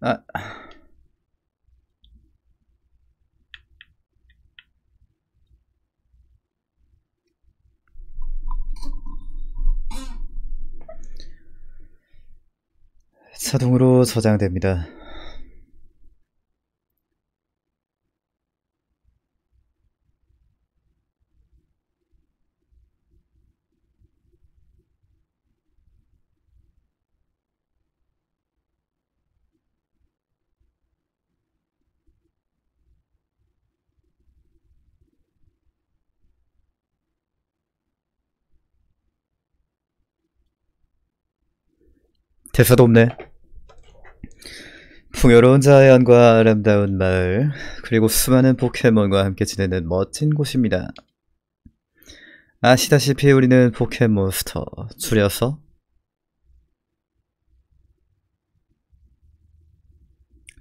아. 자동으로 저장됩니다. 대사도 없네. 풍요로운 자연과 아름다운 마을, 그리고 수많은 포켓몬과 함께 지내는 멋진 곳입니다. 아시다시피 우리는 포켓몬스터, 줄여서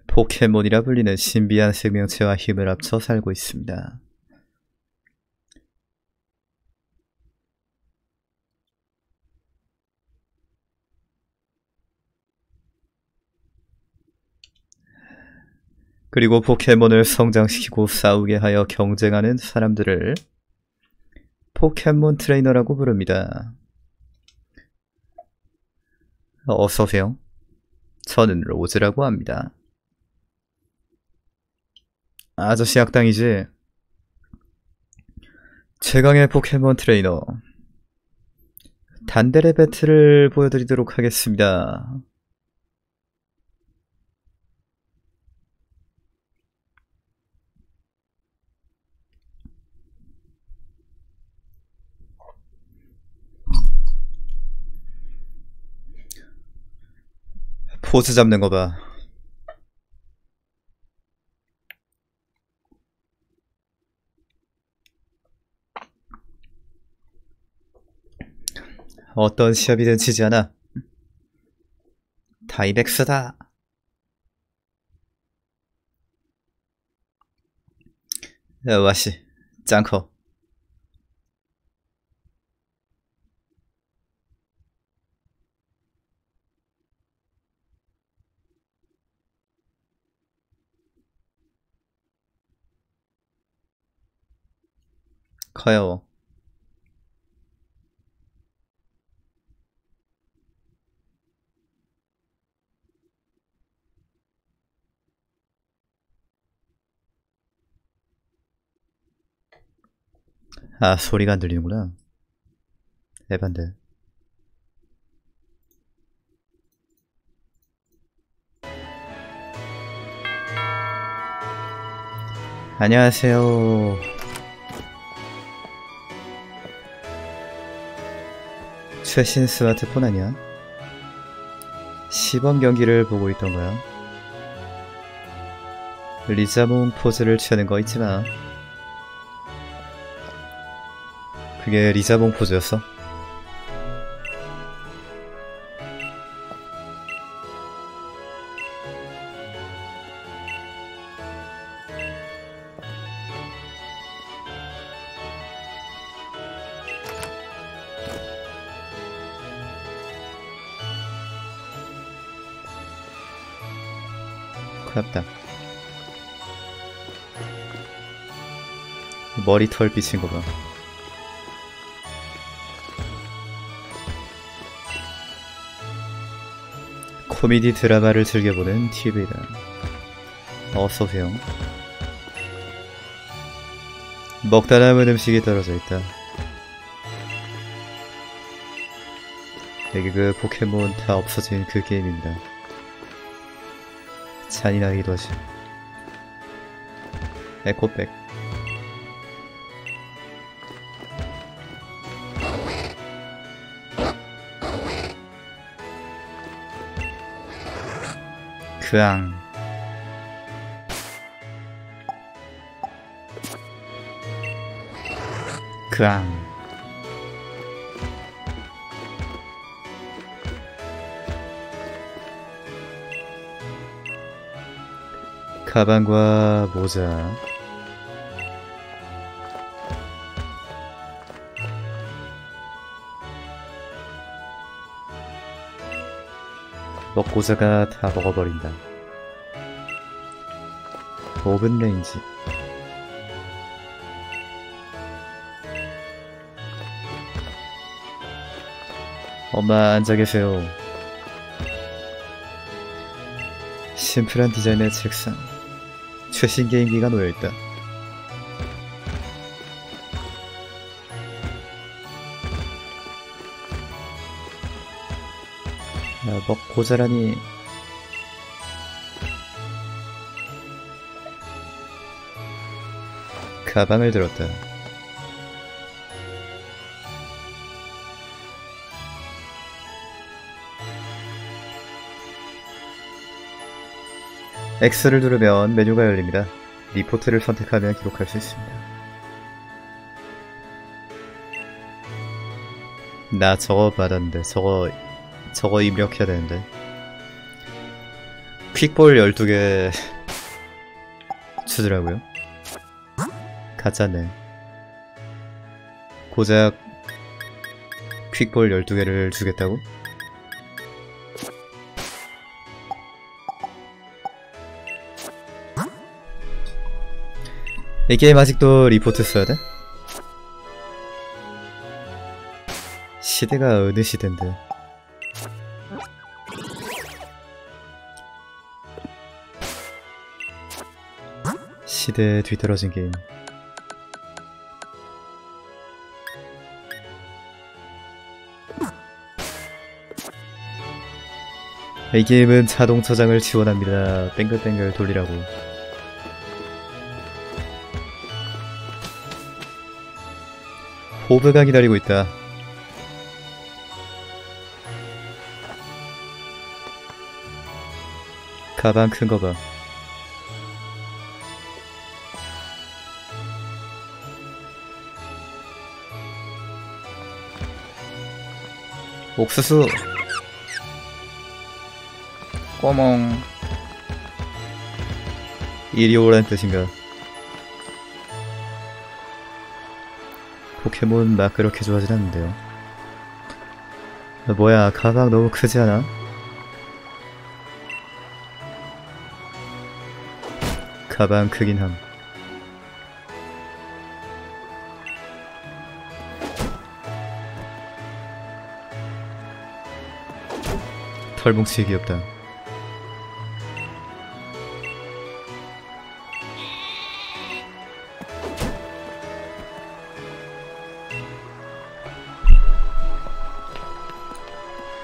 포켓몬이라 불리는 신비한 생명체와 힘을 합쳐 살고 있습니다. 그리고 포켓몬을 성장시키고 싸우게 하여 경쟁하는 사람들을 포켓몬 트레이너라고 부릅니다. 어서오세요. 저는 로즈라고 합니다. 아저씨 악당이지? 최강의 포켓몬 트레이너 단델의 배틀을 보여드리도록 하겠습니다. 포즈 잡는 거 봐. 어떤 시합이든 지지 않아. 다이백스다. 야, 와씨, 짱커. 커요. 아, 소리가 안 들리는구나. 에반데. 안녕하세요. 최신 스마트폰 아니야? 시범 경기를 보고 있던 거야. 리자몽 포즈를 취하는 거 잊지 마. 그게 리자몽 포즈였어? 머리 털 비친 거 봐. 코미디 드라마를 즐겨보는 TV다. 어서오세요. 먹다 남은 음식이 떨어져 있다. 여기 그 포켓몬 다 없어진 그 게임입니다. 잔인하기도 하지. 에코백. 그앙. 그앙. 가방과 모자. 먹고자가 다 먹어버린다. 오븐레인지 엄마 앉아계세요. 심플한 디자인의 책상 최신 게임기가 놓여있다. 먹고 자라니 가방을 들었다. X를 누르면 메뉴가 열립니다. 리포트를 선택하면 기록할 수 있습니다. 나 저거 받았는데 저거 저거 입력해야 되는데 퀵볼 12개 주더라고요. 가짜네. 고작 퀵볼 12개를 주겠다고? 이 게임 아직도 리포트 써야 돼? 시대가 어느 시대인데 시대에 뒤떨어진 게임 이 게임은 자동 저장을 지원합니다. 뱅글뱅글 돌리라고. 호브가 기다리고 있다. 가방 큰 거 봐. 옥수수. 꼬몽 이리 오란 뜻인가? 포켓몬 막 그렇게 좋아하진 않는데요. 아, 뭐야 가방 너무 크지 않아? 가방 크긴 함 털뭉치 귀엽다.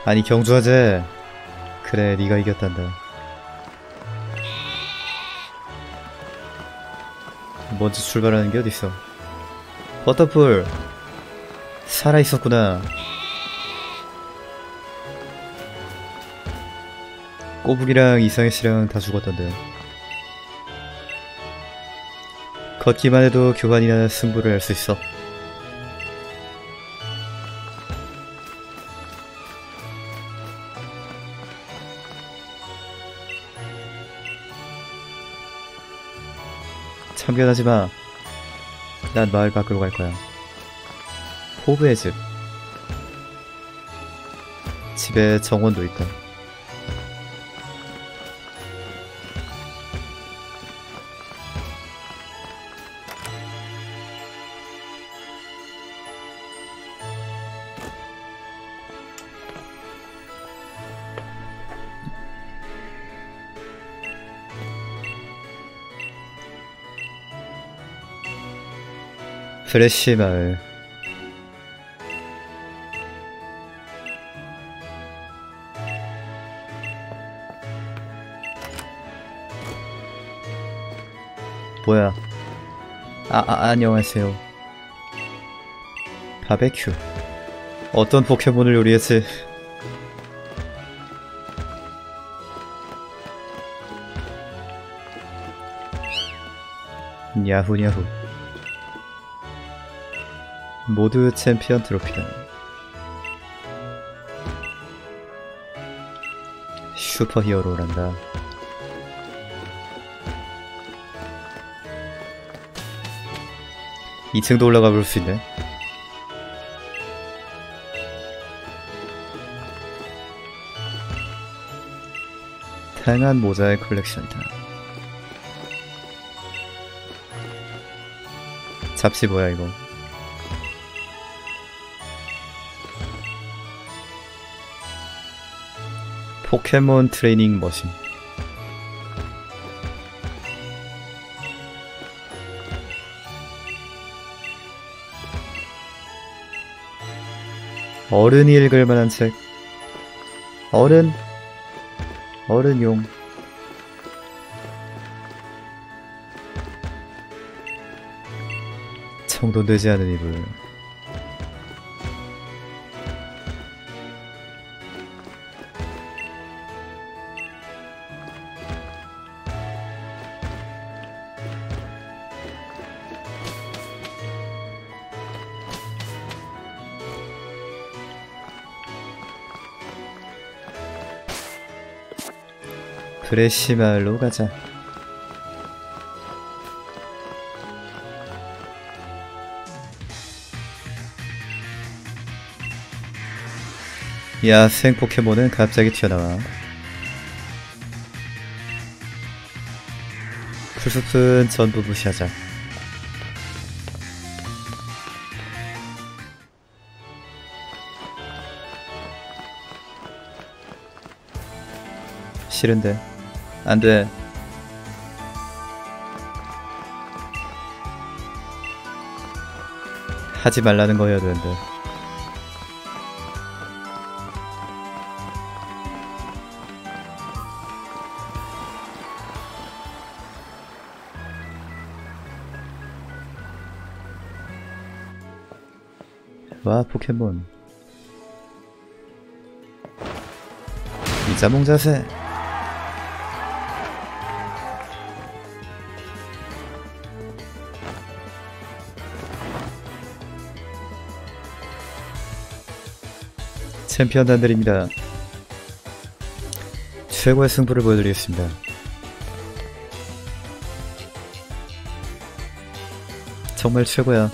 아니 경주하재. 그래 네가 이겼단다. 먼저 출발하는 게 어딨어? 버터풀. 살아있었구나 꼬북이랑 이상해 씨랑 다 죽었던데 걷기만 해도 교환이나 승부를 할수 있어 참견하지 마. 난 마을 밖으로 갈 거야. 호브의 집. 집에 정원도 있다. 프레쉬 마을. 뭐야? 아, 아, 안녕하세요. 바베큐. 어떤 포켓몬을 요리했지? 야후야후. 모두 챔피언 트로피다. 슈퍼 히어로란다. 이층도 올라가 볼 수 있네. 다양한 모자의 컬렉션이다. 잡지 뭐야 이거 포켓몬 트레이닝 머신. 어른이 읽을 만한 책. 어른 어른용. 청도되지 않은 이불 브레시 마을로 가자. 야생 포켓몬은 갑자기 튀어나와. 풀숲은 전부 무시하자. 싫은데 안돼. 하지 말라는 거여야 되는데. 와 포켓몬. 이자몽 자세 챔피언 단들입니다. 최고의 승부를 보여드리겠습니다. 정말 최고야.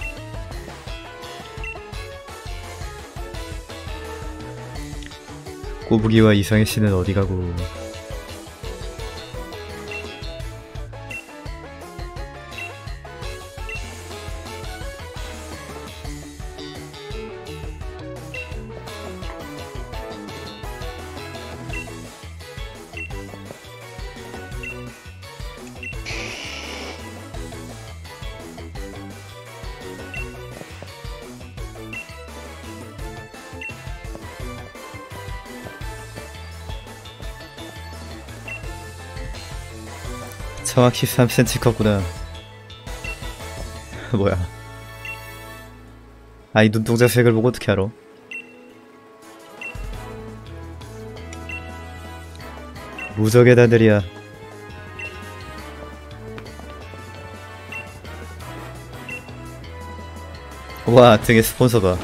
꼬부기와 이상의 씨는 어디 가고 정확히 3cm 컸구나. 뭐야? 아 이 눈동자 색을 보고 어떻게 알아? 무적의 다들이야. 와 등에 스폰서 봐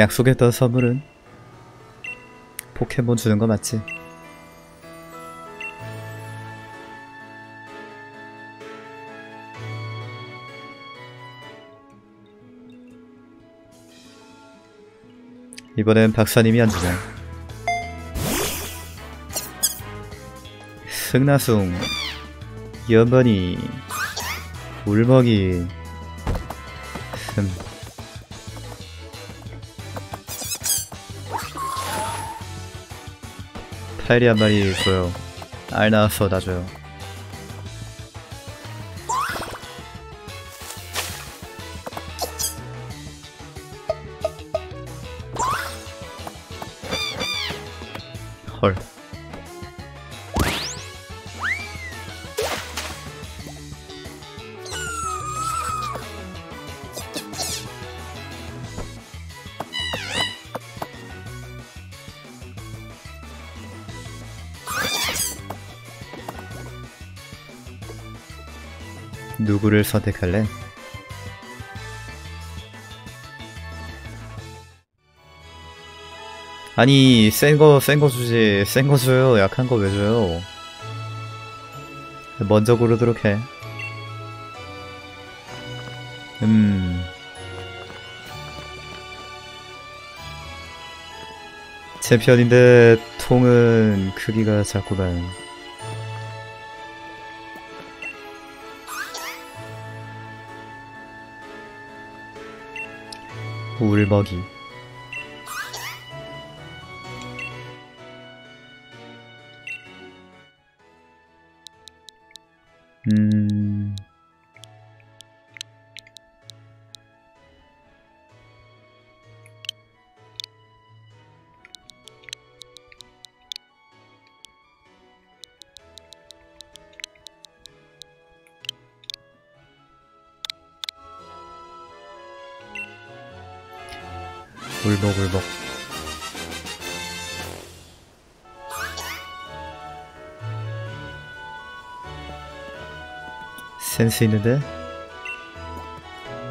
약속했던 선물은 포켓몬 주는 거 맞지? 이번엔 박사님이 안 주네. 승나숭, 연번이, 울먹이, 흠. 파일이 한 마리 줘요. 알 나와서 놔줘요. 선택할래? 아니 센거 센 거 주지 센 거 줘요 약한 거 왜 줘요 먼저 고르도록 해. 음. 챔피언인데 통은 크기가 작구만. 울먹이. 센스 있는데?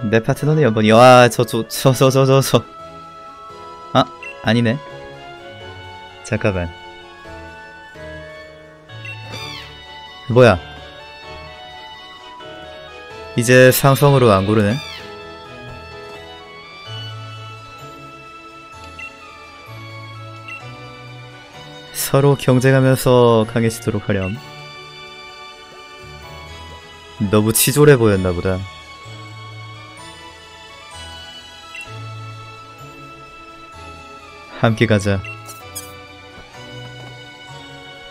내 파트너는 연번이 와, 저, 저, 저, 저, 저, 저, 저. 아, 아니네. 잠깐만. 뭐야? 이제 상성으로 안 고르네? 서로 경쟁하면서 강해지도록 하렴. 너무 치졸해 보였나 보다. 함께 가자.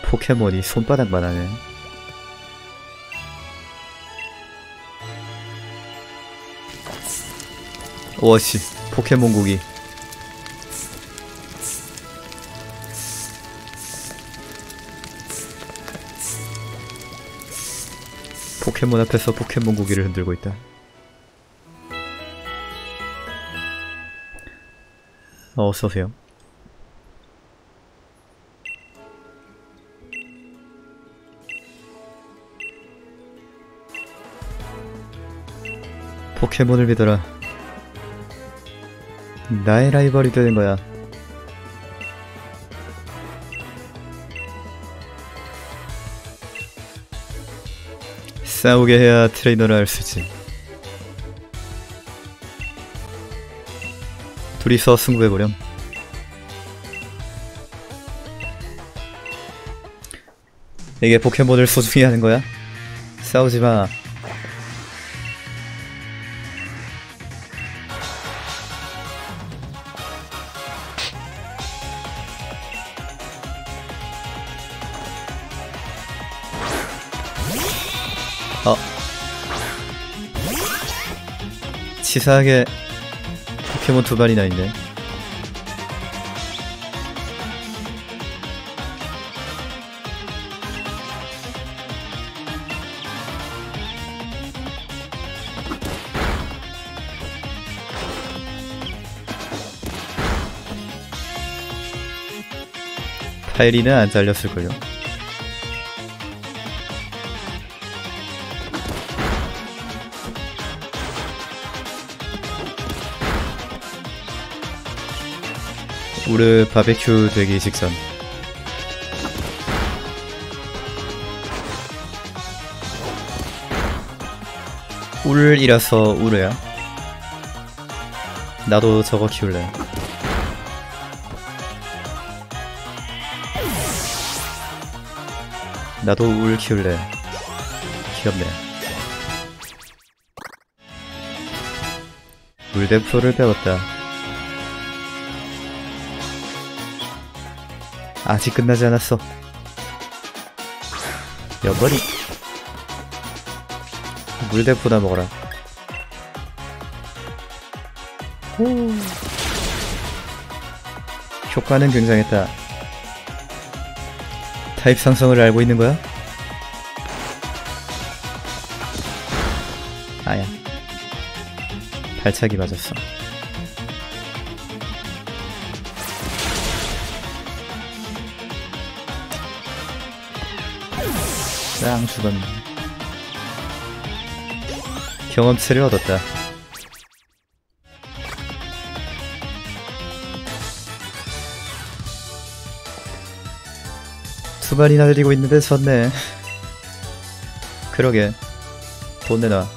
포켓몬이 손바닥만 하네. 와씨, 포켓몬 고기. 포켓몬 앞에서 포켓몬 고기를 흔들고 있다. 어, 어서오세요. 포켓몬을 믿어라. 나의 라이벌이 되는 거야. 싸우게 해야 트레이너를 할 수지. 둘이서 승부해보렴. 이게 포켓몬을 소중히 하는 거야? 싸우지 마. 치사하게 포켓몬 두 마리나 있네. 파이리는 안 잘렸을걸요. 우르 바베큐 되기 직전. 울이라서 우르야. 나도 저거 키울래. 나도 울 키울래. 귀엽네. 물대포를 배웠다. 아직 끝나지 않았어. 여번이 물대포나 먹어라. 오. 효과는 굉장했다. 타입 상성을 알고 있는 거야? 아야. 발차기 맞았어. 짱 죽었네. 경험치를 얻었다. 두 마리나 들이고 있는데 졌네. 그러게 돈 내놔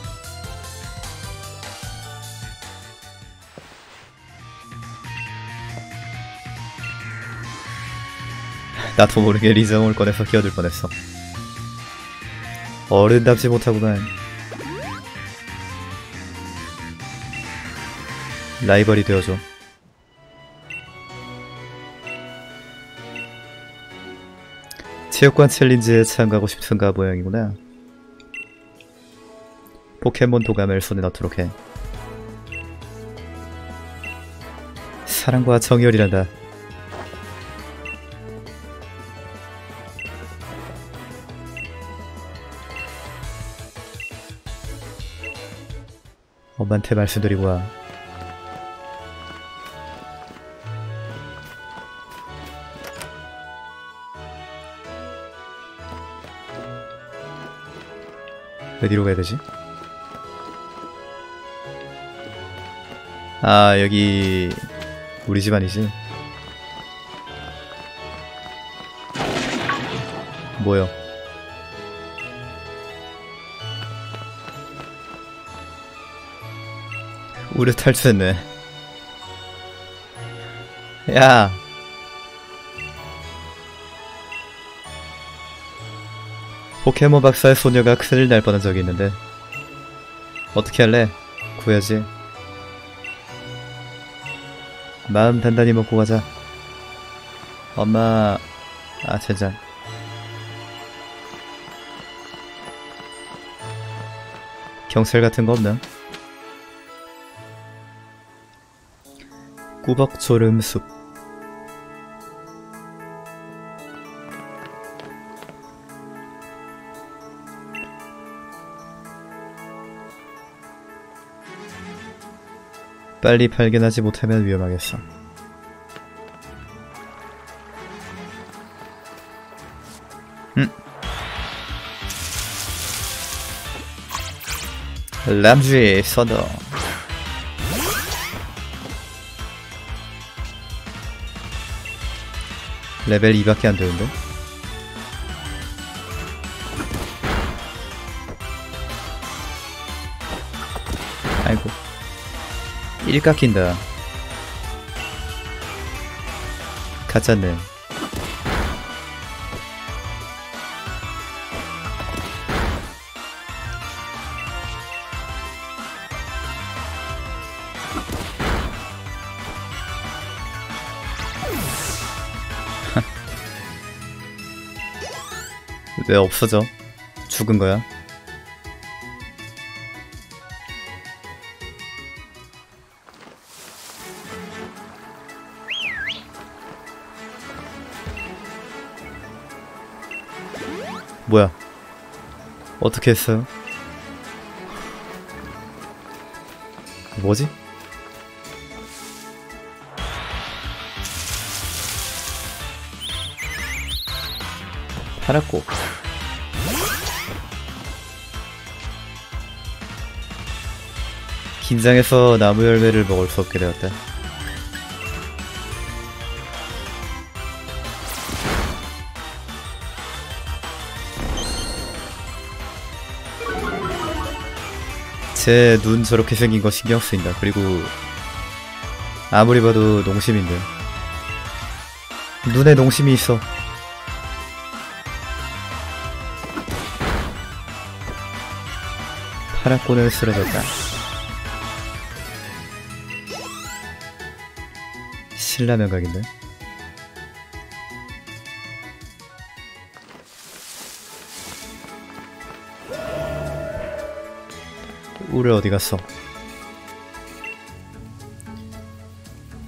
나도 모르게 리정을 꺼내서 끼어들 뻔했어 어른답지 못하구만. 라이벌이 되어줘. 체육관 챌린지에 참가하고 싶은가 모양이구나. 포켓몬 도감을 손에 넣도록 해. 사랑과 정열이란다 엄마한테 말씀드리고 와 어디로 가야 되지? 아 여기 우리 집안이지 뭐요? 우리 탈출했네. 야. 포켓몬 박사의 소녀가 큰일 날 뻔한 적이 있는데. 어떻게 할래? 구해야지. 마음 단단히 먹고 가자. 엄마 아 젠장 경찰 같은 거 없나? 꾸벅조름숲 빨리 발견하지 못하면 위험하겠어. 음. 람쥐 서더 레벨 2밖에 안 되는데? 아이고. 1 깎인다. 가짜네 왜 없어져? 죽은 거야? 뭐야? 어떻게 했어요? 뭐지? 팔았고 긴장해서 나무 열매를 먹을 수 없게 되었다. 제 눈 저렇게 생긴 거 신경 쓰인다. 그리고 아무리 봐도 농심인데 눈에 농심이 있어. 파라곤은 쓰러졌다. 신라면 각인데? 우르 어디 갔어?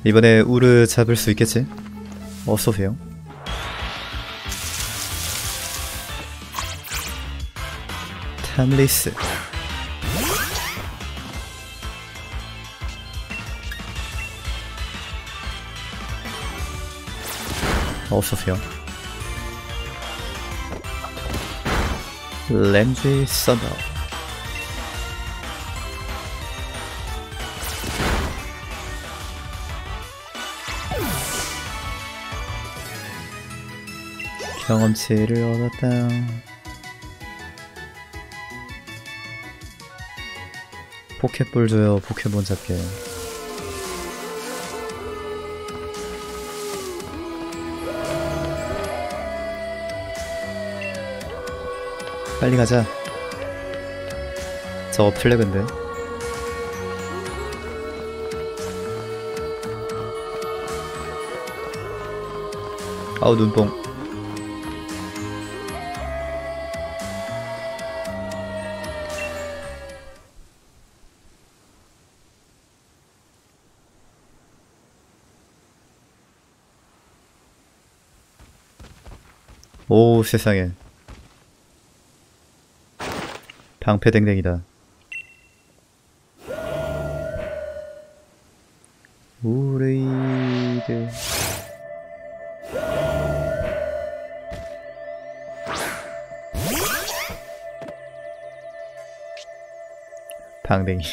이번에 우르 잡을 수 있겠지? 어서오세요. 탐리스 없으세요. 램지 썬더. 경험치를 얻었다. 포켓볼 줘요 포켓몬 잡게. 빨리 가자. 저거 플래그인데. 아우 눈뽕. 오 세상에 방패댕댕이다. 우레이드 방댕이.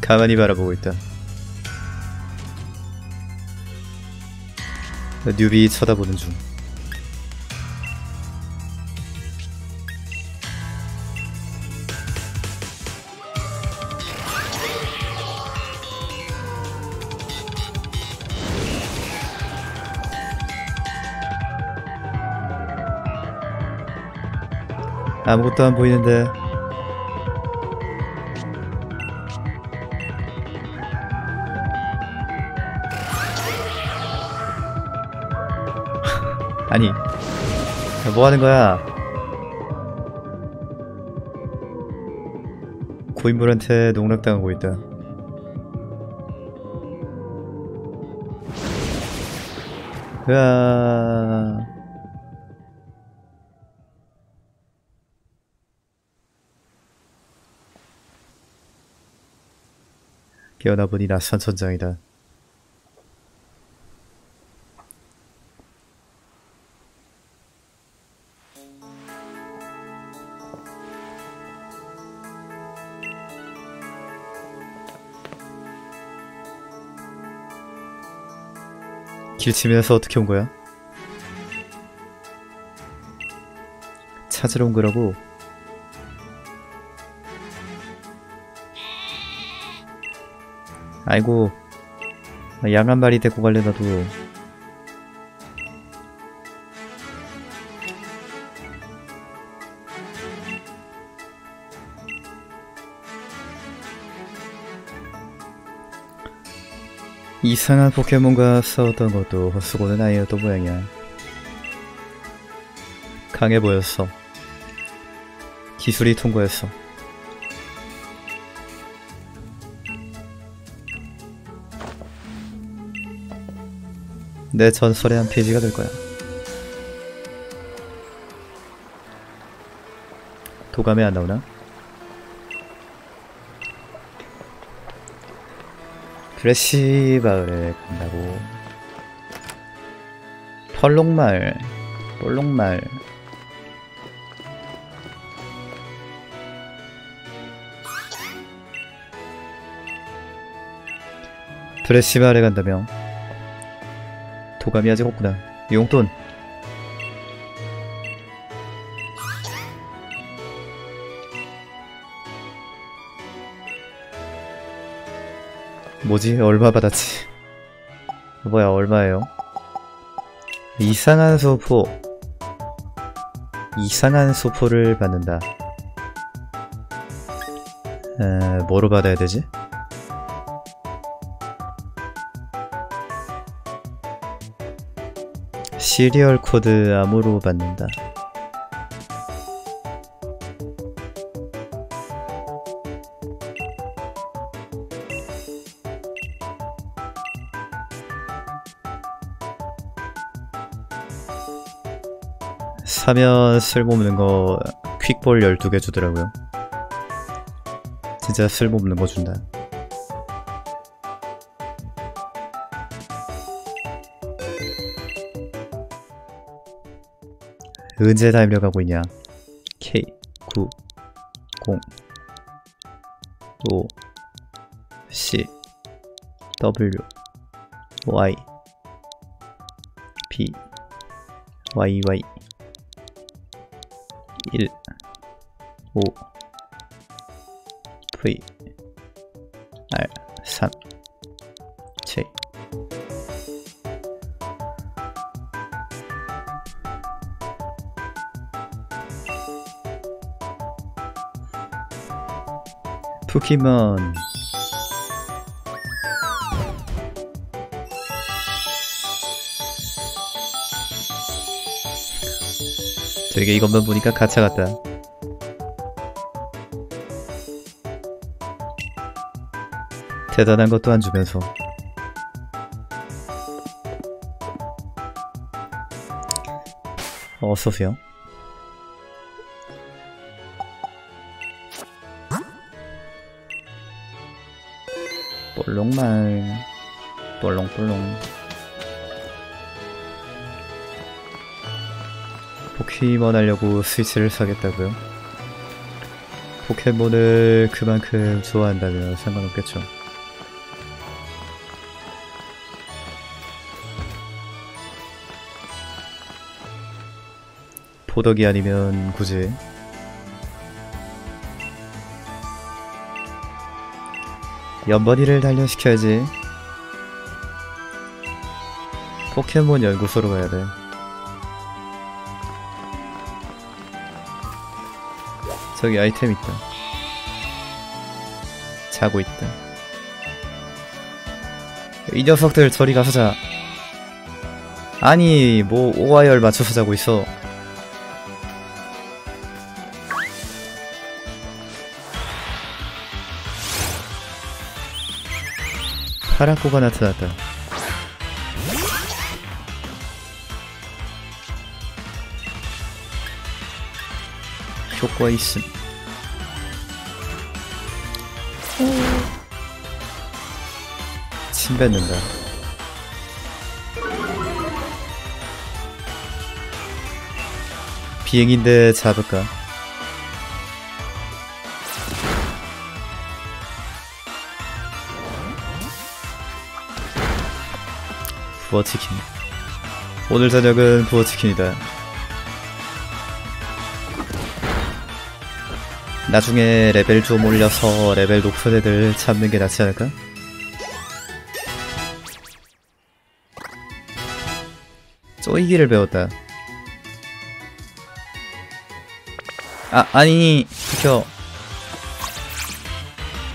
가만히 바라보고 있다. 뉴비 쳐다보는 중. 아무것도 안 보이는데 아니 뭐 하는 거야? 고인물한테 농락당하고 있다. 으아. 깨어나 보니 낯선 천장이다 길치면서 어떻게 온 거야? 찾으러 온 거라고? 아이고 양한 마리 데리고 갈래 나도 이상한 포켓몬과 싸웠던 것도 헛수고는 아니었던 모양이야. 강해 보였어. 기술이 통과했어. 내 전설의 한 페이지가 될 거야. 도감에 안 나오나? 브레시 마을에 간다고. 펄록말 볼록말 브레시 마을에 간다며? 도감이 아직 없구나. 용돈 뭐지? 얼마 받았지? 뭐야 얼마예요? 이상한 소포 이상한 소포를 받는다 에, 뭐로 받아야 되지? serial code 암호로 받는다 사면 쓸모없는 거 퀵볼 12개 주더라고요. 진짜 쓸모없는 거 준다. 언제 달려가고 있냐? K 9 0 5 C W Y P Y Y 1 5 V R 3 J 포켓몬 되게 이것만 보니까 가차 같다. 대단한 것도 안 주면서 어서오세요. 볼록말 볼롱볼롱 포켓몬 하려고 스위치를 사겠다고요? 포켓몬을 그만큼 좋아한다면 상관없겠죠. 포덕이 아니면 굳이 연번이를 단련시켜야지. 포켓몬 연구소로 가야 돼. 저기 아이템 있다. 자고 있다. 이 녀석들 저리 가서 자. 아니, 뭐, 오와열 맞춰서 자고 있어. 파라코가 나타났다. 효과 있음. 침 뱉는다. 비행인데 잡을까? 부어치킨. 오늘 저녁은 부어치킨이다. 나중에 레벨 좀 올려서 레벨 높은 애들 잡는 게 낫지 않을까? 쪼이기를 배웠다. 아, 아니, 비켜.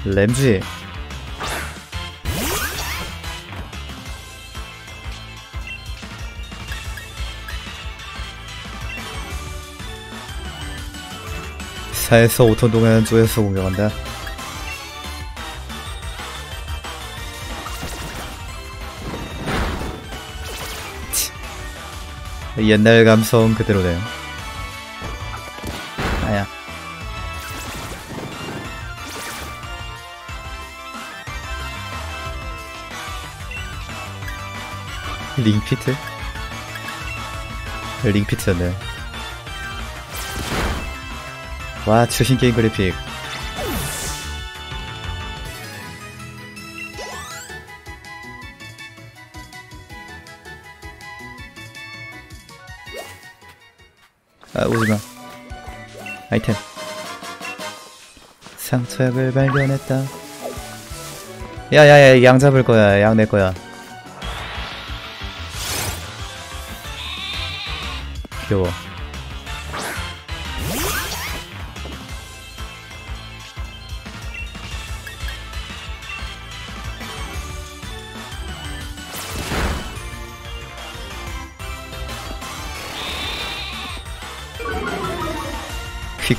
램지. 사에서 5톤 동안 조에서 공격한다. 치. 옛날 감성 그대로네요. 아야. 링피트? 링피트였네. 와, 최신 게임 그래픽. 아, 오지마. 아이템. 상처약을 발견했다. 야야야, 양 잡을 거야. 양 내 거야. 귀여워.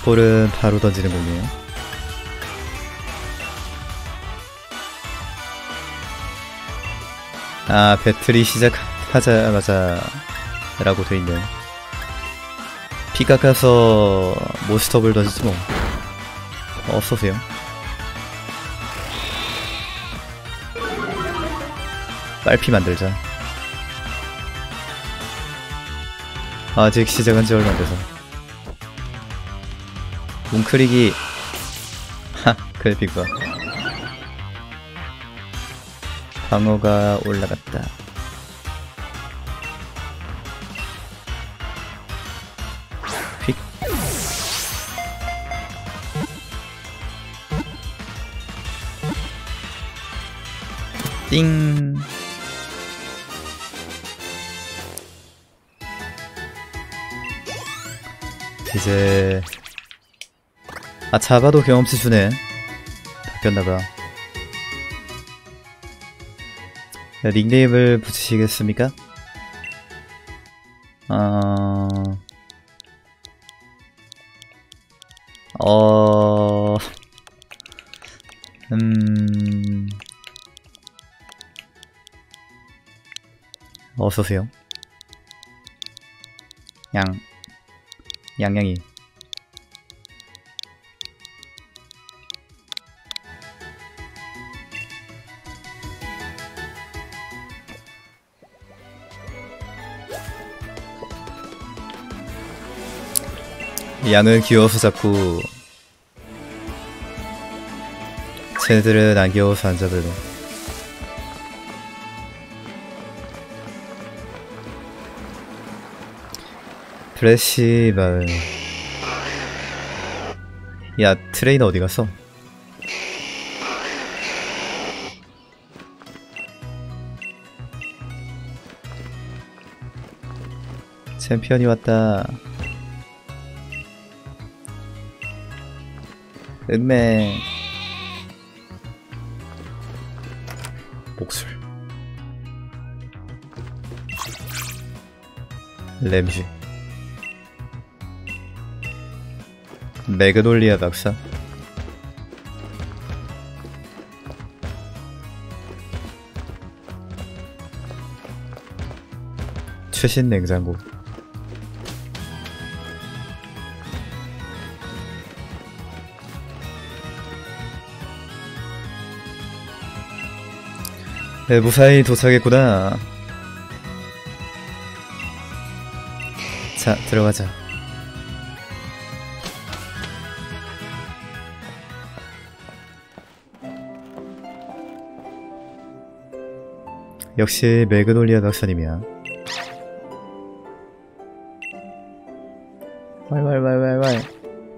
볼은 바로 던지는 공이에요. 아, 배틀이 시작하자마자 라고 돼있네. 피 깎아서 모스터볼 던지지 뭐. 어서오세요. 빨피 만들자. 아직 시작한 지 얼마 안 돼서. 뭉클이기. 하 그래픽과 방어가 올라갔다. 띵. 이제 아 잡아도 경험치 주네. 바뀌었나봐. 네, 닉네임을 붙이시겠습니까? 어... 어... 음... 어서오세요. 양. 양양이. 양을 귀여워서 잡고 쟤네들은 안 귀여워서 안 잡으려 플래시 마을 야 트레이너 어디 갔어? 챔피언이 왔다 은매 목술. 램쥐 매그놀리아 박사. 최신 냉장고 네, 무사히 도착했구나. 자, 들어가자. 역시 매그놀리아 박사님이야. 왈왈왈왈왈.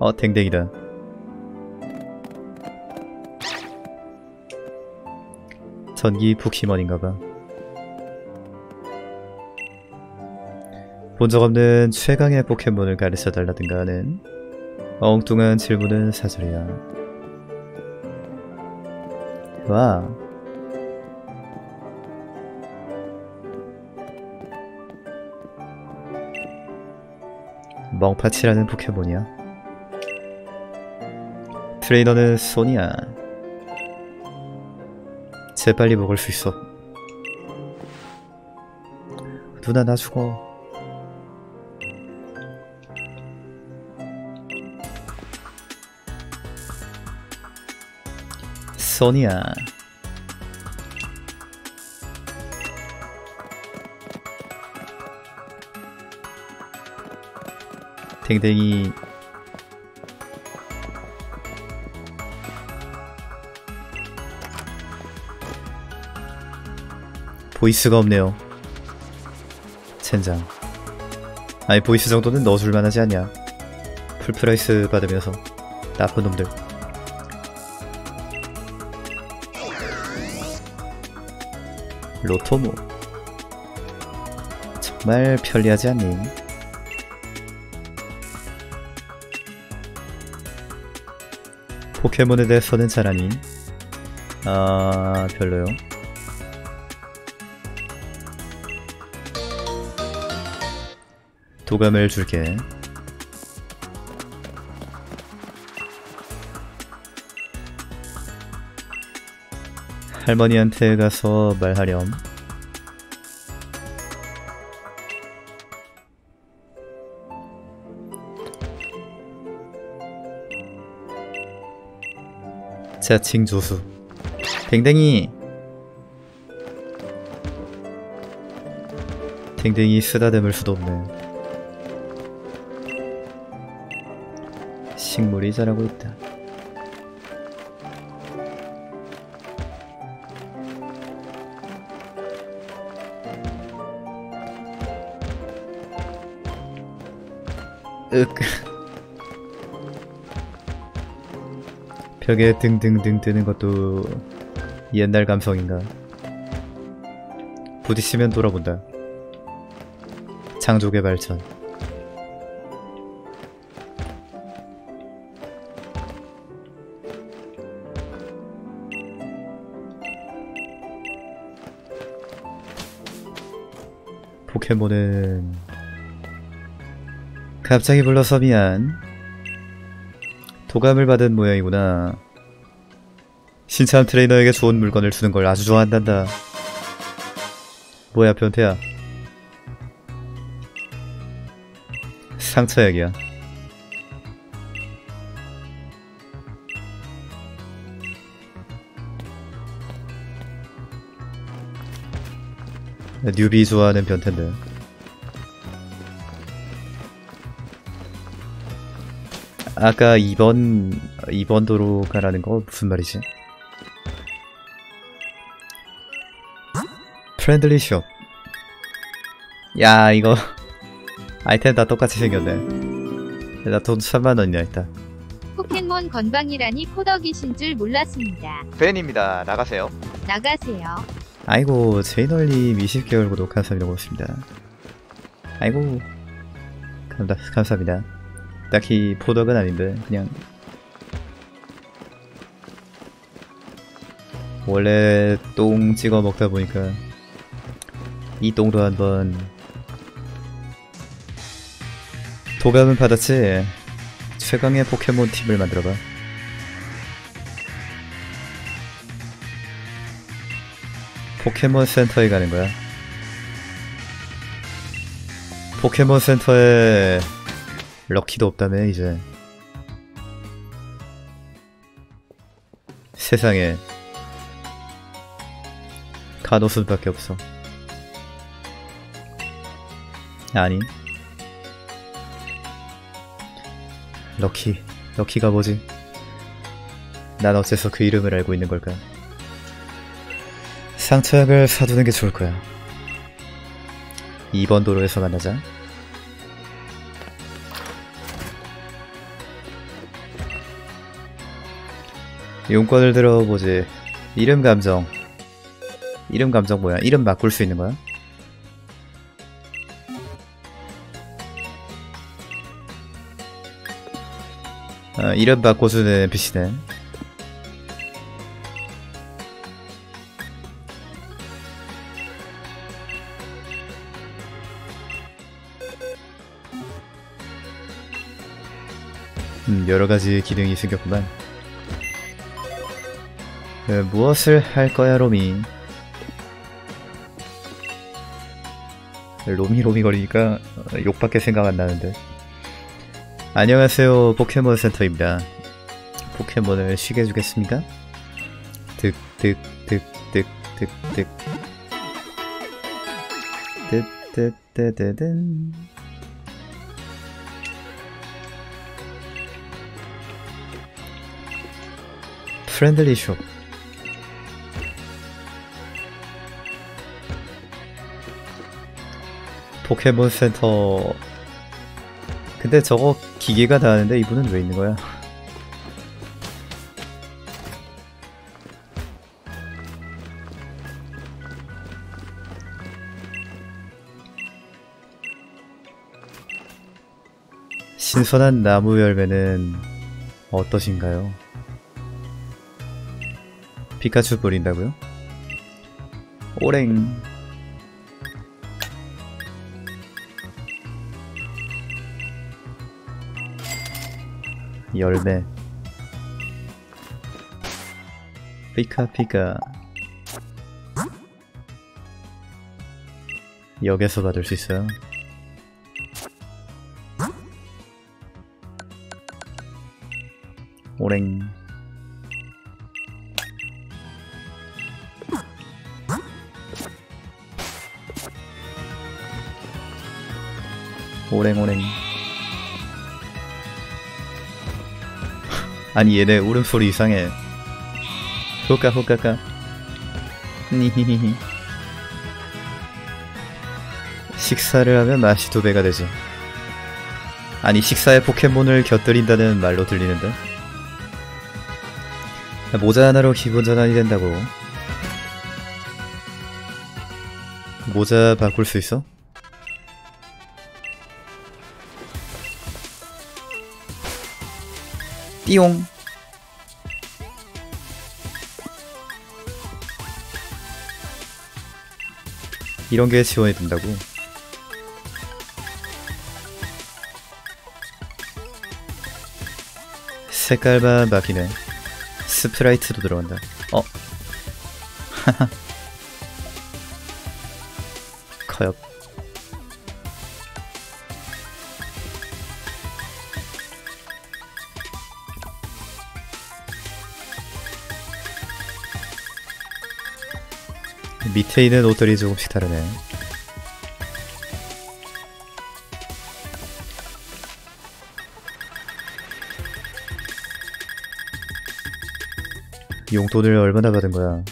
어, 댕댕이다. 전기 포키먼인가봐. 본 적 없는 최강의 포켓몬을 가르쳐 달라든가 하는 엉뚱한 질문은 사절이야. 와. 멍파치라는 포켓몬이야. 트레이너는 소니야. 재빨리 먹을 수 있어. 누나 나 죽어. 소니야. 댕댕이 voice가 없네요. 젠장. 아니 voice 정도는 넣어줄 만하지 않냐. full price 받으면서 나쁜 놈들. 로토모. 정말 편리하지 않니? 포켓몬에 대해서는 잘하니? 아 별로요. 도감을 줄게. 할머니한테 가서 말하렴. 자칭 조수. 댕댕이. 댕댕이 쓰다듬을 수도 없네. 식물이 자라고 있다. 윽. 벽에 등등등 뜨는 것도 옛날 감성인가? 부딪히면 돌아본다. 창조의 발전. 포켓몬은 갑자기 불러서 미안. 도감을 받은 모양이구나. 신참 트레이너에게 좋은 물건을 주는 걸 아주 좋아한단다. 뭐야 변태야. 상처약이야. newbie 좋아하는 변태인데. 아까 2번 2번 도로 가라는 거 무슨 말이지? friendly shop. 야 이거 아이템 다 똑같이 생겼네. 나 돈 3만 원이야 일단. 포켓몬 겜방이라니 코덕이신 줄 몰랐습니다. 팬입니다. 나가세요. 나가세요. 아이고 제이널님 20개월 구독 감사합니다 고맙습니다. 아이고 감사, 감사합니다. 딱히 포덕은 아닌데 그냥 원래 똥 찍어 먹다 보니까 이 똥도 한번 도감은 받았지 최강의 포켓몬 팀을 만들어봐 포켓몬 센터에 가는 거야? 포켓몬 센터에 럭키도 없다며 이제. 세상에. 가노순밖에 없어. 아니. 럭키. 럭키가 뭐지? 난 어째서 그 이름을 알고 있는 걸까 상처약을 사두는 게 좋을 거야. 2번 도로에서 만나자. 용건을 들어보지. 이름 감정. 이름 감정 뭐야? 이름 바꿀 수 있는 거야? 아, 이름 바꿔주는 NPC네 음, 여러가지 기능이 생겼구만. 그, 무엇을 할 거야 로미? 로미 로미 거리니까 어, 욕밖에 생각 안 나는데. 안녕하세요 포켓몬 센터입니다. 포켓몬을 쉬게 해주겠습니까? 득득득득득득득 득득득득든 friendly shop 포켓몬 센터 근데 저거 기계가 다하는데 이분은 왜 있는 거야? 신선한 나무 열매는 어떠신가요? 피카츄 뿌린다고요? 오랭. 열매. 피카 피카. 역에서 받을 수 있어요? 오랭 오랭오랭. 아니 얘네 울음소리 이상해. 후까 후까까. 니히히히. 식사를 하면 맛이 두 배가 되지. 아니 식사에 포켓몬을 곁들인다는 말로 들리는데? 모자 하나로 기분 전환이 된다고? 모자 바꿀 수 있어? 띠용 이런 게 지원이 된다고? 색깔만 바뀌네 스프라이트도 들어간다 어? 커엽 밑에 있는 옷들이 조금씩 다르네 용돈을 얼마나 받은 거야?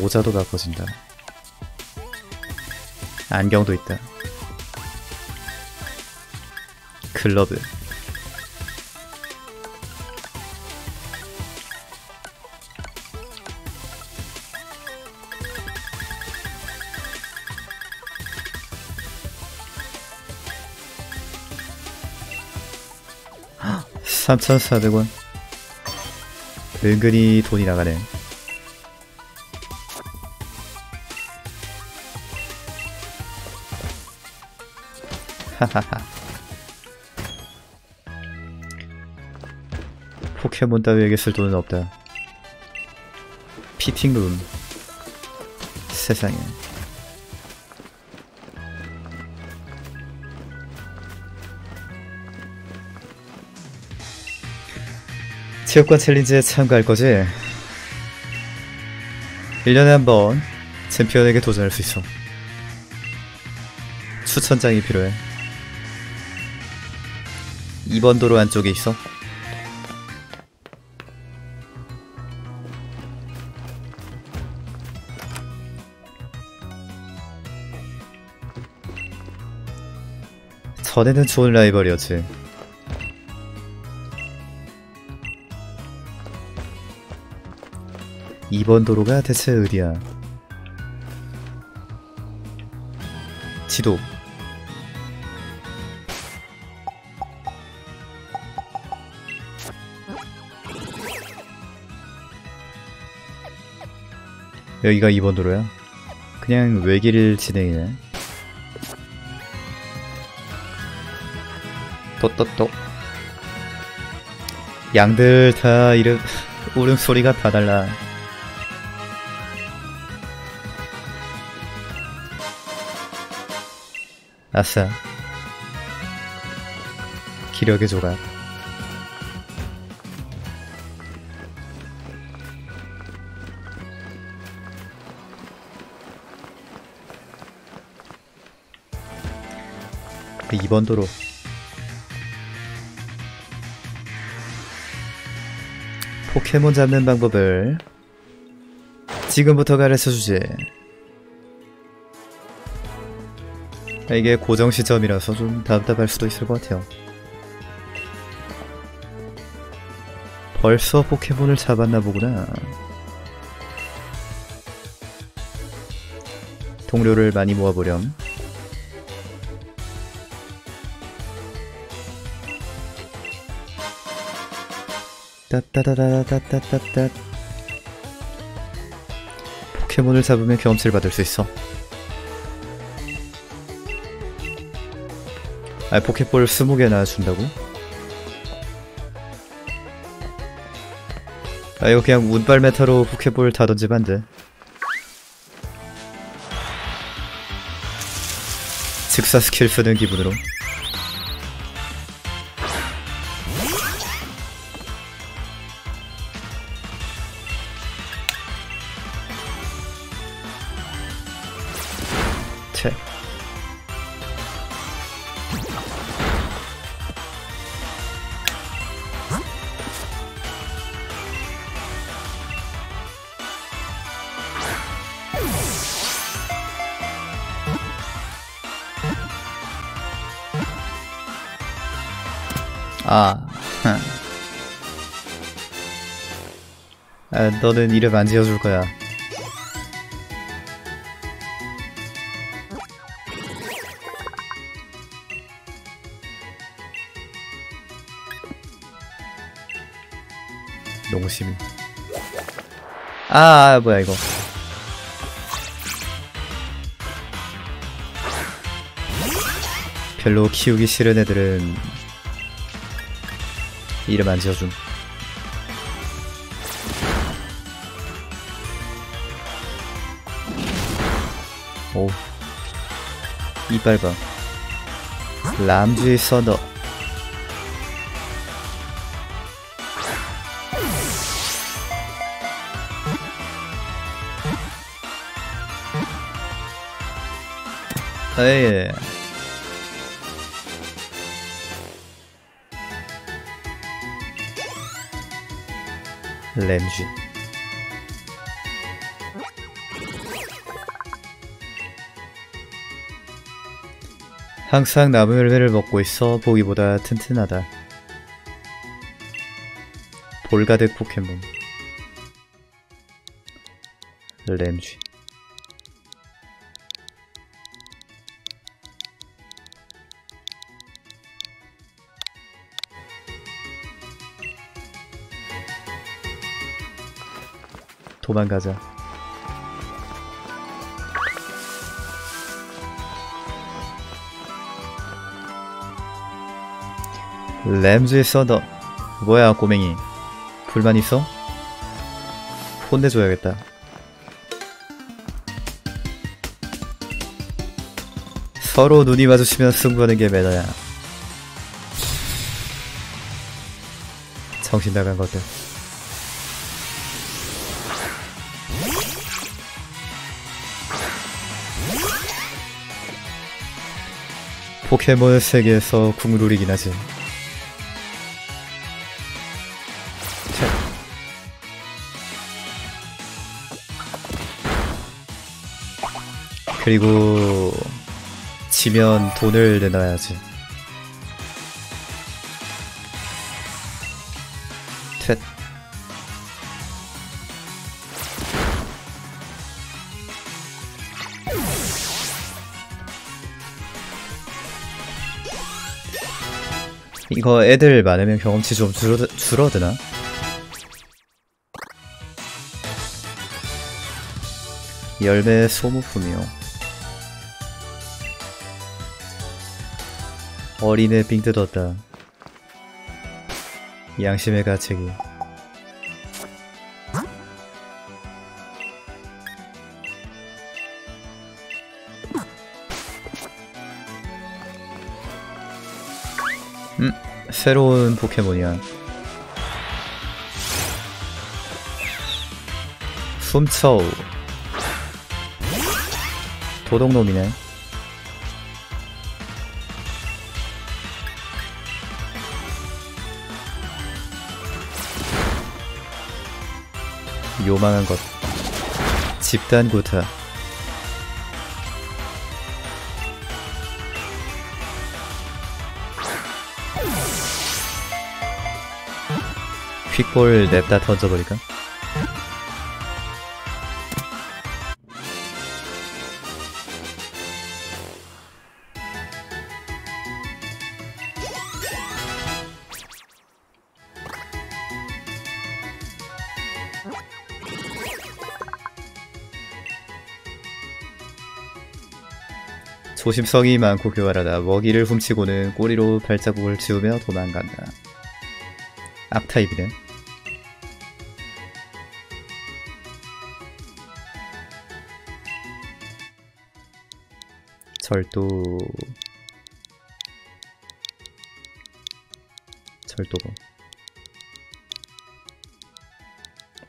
모자도 바꿔진다. 안경도 있다. 글러브. 헉, 3,400원. 은근히 돈이 나가네. 하하하. 포켓몬 따위에게 쓸 돈은 없다. 피팅룸. 세상에. 체육관 챌린지에 참가할 거지? 1년에 한 번 챔피언에게 도전할 수 있어. 추천장이 필요해. 2번 도로 안쪽에 있어. 전에는 좋은 라이벌이었지. 이번 도로가 대체 어디야? 지도. 여기가 2번 도로야? 그냥 외길 진행이네. 또또또 양들 다 이름 울음소리가 다 달라. 아싸. 기력의 조각. 그 2번 도로. 포켓몬 잡는 방법을 지금부터 가르쳐 주지. 이게 고정 시점이라서 좀 답답할 수도 있을 것 같아요. 벌써 포켓몬을 잡았나 보구나. 동료를 많이 모아보렴. 따따다다다따따따 포켓몬을 잡으면 경험치를 받을 수 있어. 아, 포켓볼 20개나 준다고? 아, 이거 그냥 운빨 메타로 포켓볼 다 던지면 안 돼. 즉사 스킬 쓰는 기분으로. 아 아, 너는 이름 안 지어줄 거야. 농심이. 아, 아, 뭐야, 이거. 별로 키우기 싫은 애들은 이름 안 지어줌. 오. 이빨 봐. 람쥐 서더. 에이. 램쥐. 항상 나무 열매를 먹고 있어 보기보다 튼튼하다. 볼가득 포켓몬. 램쥐. 도망가자. 램즈의 서더. 뭐야, 꼬맹이. 불만 있어? 혼내줘야겠다. 서로 눈이 마주치면 승부하는 게 매너야. 정신 나간 것들. 포켓몬 세계에서 국룰이긴 하지. 자. 그리고 지면 돈을 내놔야지. 이거 애들 많으면 경험치 좀 줄어드, 줄어드나? 열매 소모품이요. 어린애 빙 뜯었다. 양심의 가책이. 새로운 포켓몬이야. 숨쳐. 도둑놈이네. 요망한 것. 집단 구타. 퀵볼 냅다 던져버릴까? 조심성이 많고 교활하다. 먹이를 훔치고는 꼬리로 발자국을 지우며 도망간다. 악타입이네. 절도. 절도고.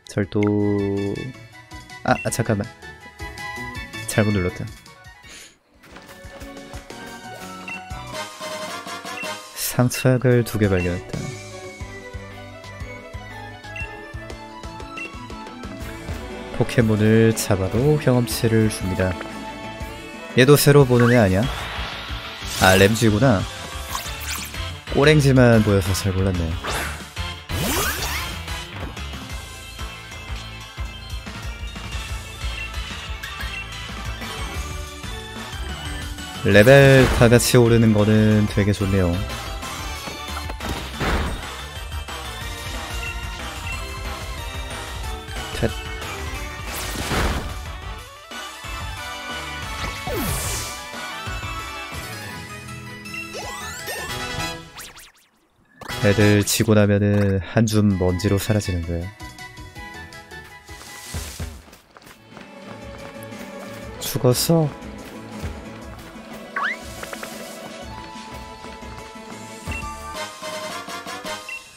절도. 아, 아 잠깐만. 잘못 눌렀다. 상처약을 두 개 발견했다 포켓몬을 잡아도 경험치를 줍니다. 얘도 새로 보는 애 아니야? 아 램지구나. 꼬랭지만 보여서 잘 몰랐네. 레벨 다같이 오르는 거는 되게 좋네요. 애들 지고 나면은 한 줌 먼지로 사라지는 거야. 죽었어?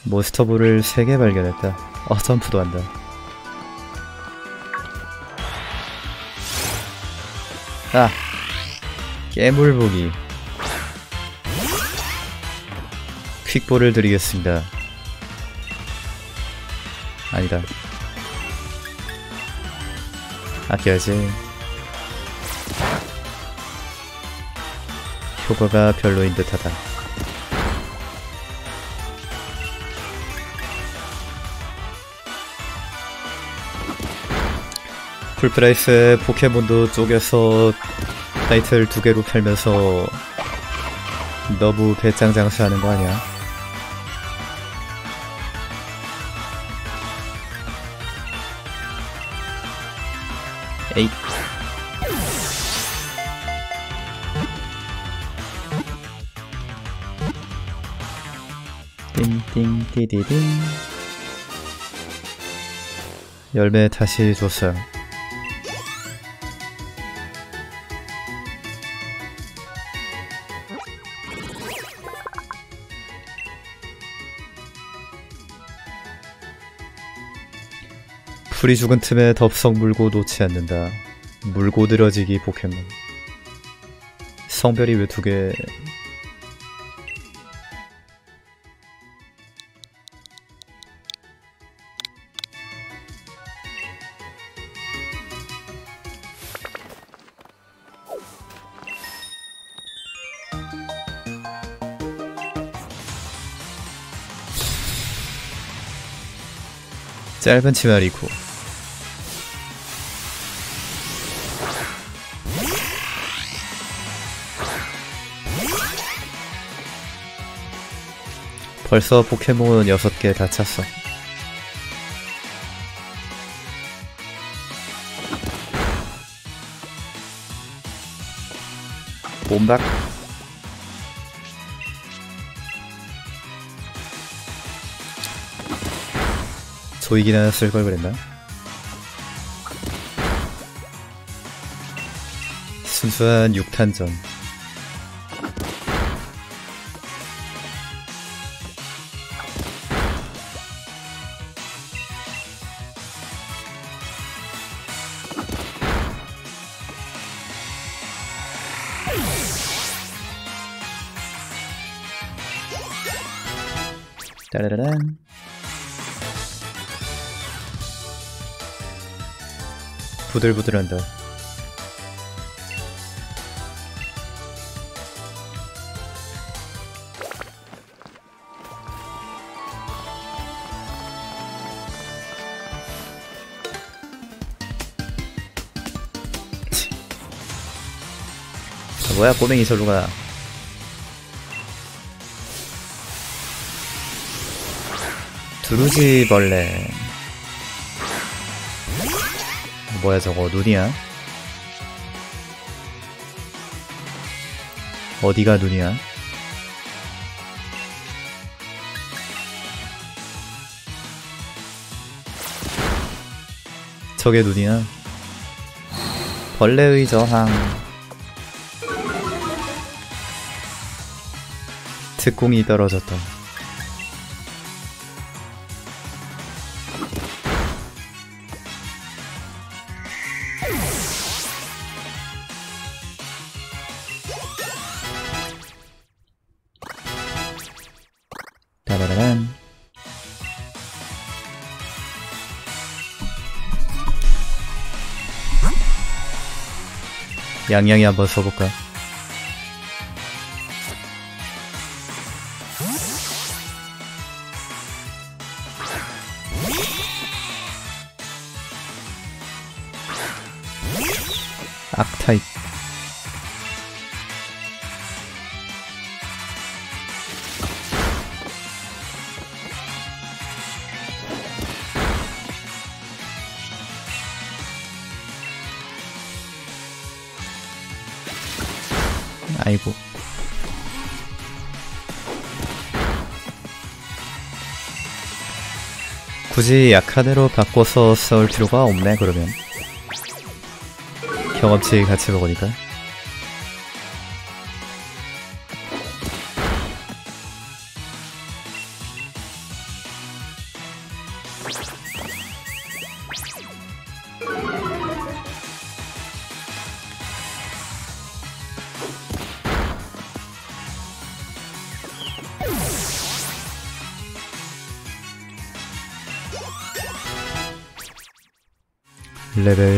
몬스터볼을 3개 발견했다. 어, 점프도 한다. 아! 깨물보기. 퀵볼을 드리겠습니다. 아니다. 아껴야지. 효과가 별로인 듯하다. 풀프라이스에 포켓몬도 쪼개서 타이틀 두 개로 팔면서 너무 배짱 장수하는 거 아니야? 에잇. 띵띵 띠디딩 열매 다시 줬어요 풀이 죽은 틈에 덥석 물고 놓지 않는다. 물고 늘어지기 포켓몬. 성별이 왜 두 개? 짧은 치마 리코. 벌써 포켓몬 6개 다 찼어. 몸박 조이기나 쓸 걸 그랬나? 순수한 6탄전 따라라란. 부들부들한다. 아, 뭐야 꼬맹이 절로 가 두루지 벌레 뭐야 저거 눈이야? 어디가 눈이야? 저게 눈이야? 벌레의 저항 특공이 떨어졌다 양양이 한번 써볼까? 굳이 약한 애로 바꿔서 싸울 필요가 없네 그러면. 경험치 같이 먹으니까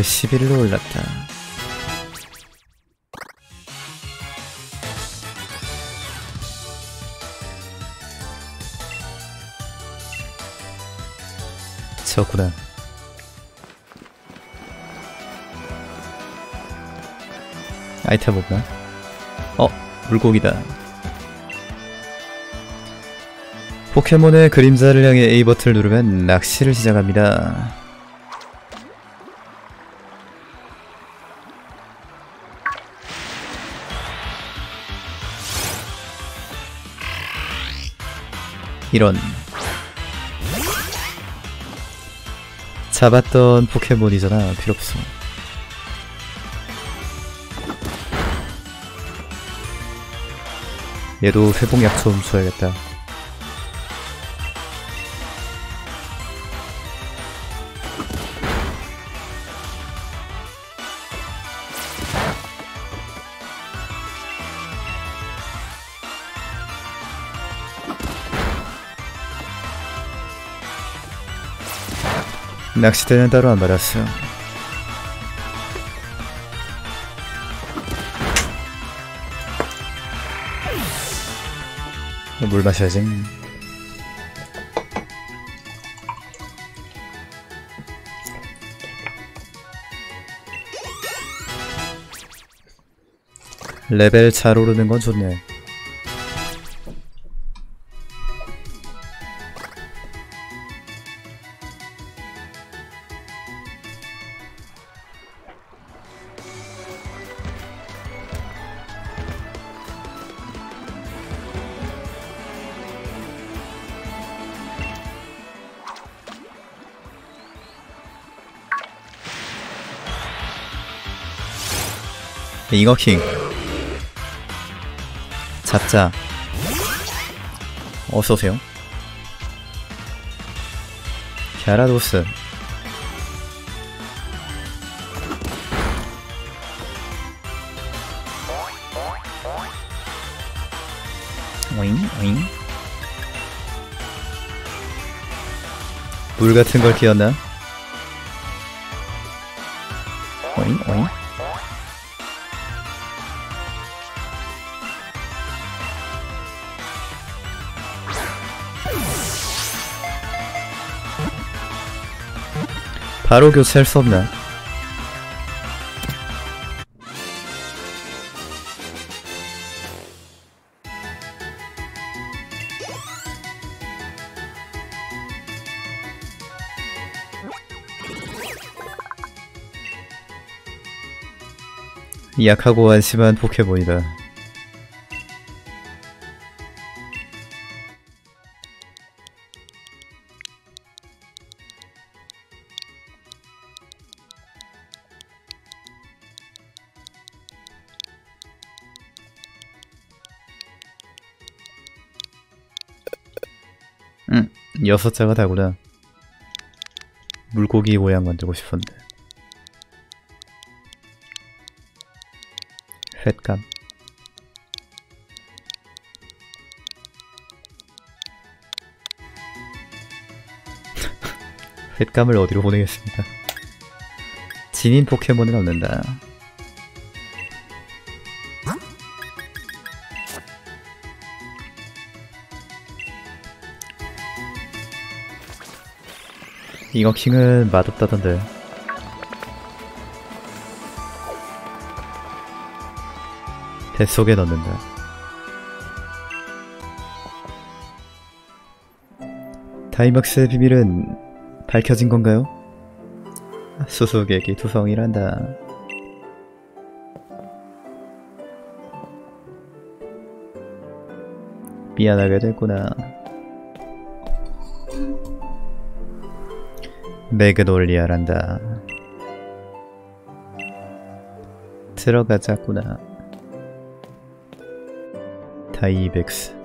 11로 올랐다 저구나 아이템 없나? 어, 물고기다. 포켓몬의 그림자를 향해 A 버튼을 누르면 낚시를 시작합니다. 이런. 잡았던 포켓몬이잖아 필요 없어 얘도 회복약 좀 줘야겠다 낚시대는 따로 안 받았어. 물 마셔야지. 레벨 잘 오르는 건 좋네 잉어킹. 잡자. 어서오세요. 갸라도스. 오잉 오잉. 물 같은 걸 끼웠나? 바로 교체할 수 없나? 약하고 안심한 포켓몬이다. 여섯 자가 다구나. 물고기 모양 만들고 싶었는데. 횟감. 횟감을 어디로 보내겠습니까? 진인 포켓몬을 얻는다. 잉어킹은 맛없다던데. 뱃속에 넣는다. 다이막스의 비밀은 밝혀진 건가요? 수수께끼 투성이란다. 미안하게 됐구나. 매그놀리아란다. 들어가자꾸나. 다이백스.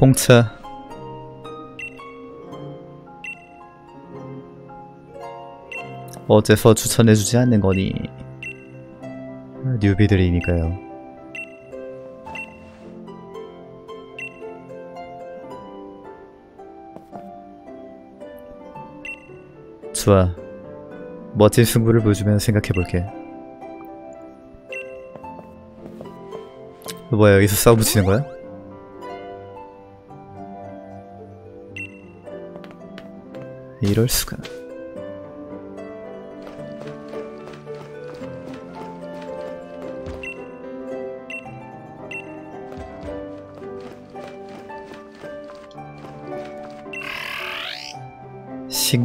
홍차 어째서 추천해주지 않는 거니 뉴비들이니까요 좋아 멋진 승부를 보여주면 생각해볼게 뭐야 여기서 싸움 붙이는 거야? 이럴 수가.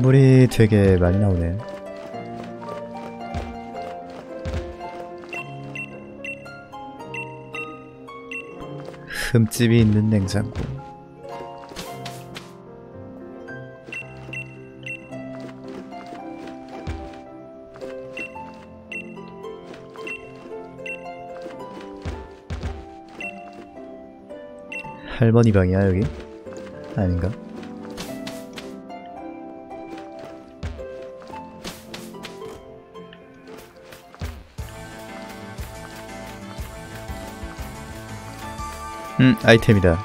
물이 되게 많이 나오네. 흠집이 있는 냉장고. 할머니 방이야 여기? 아닌가? 음 아이템이다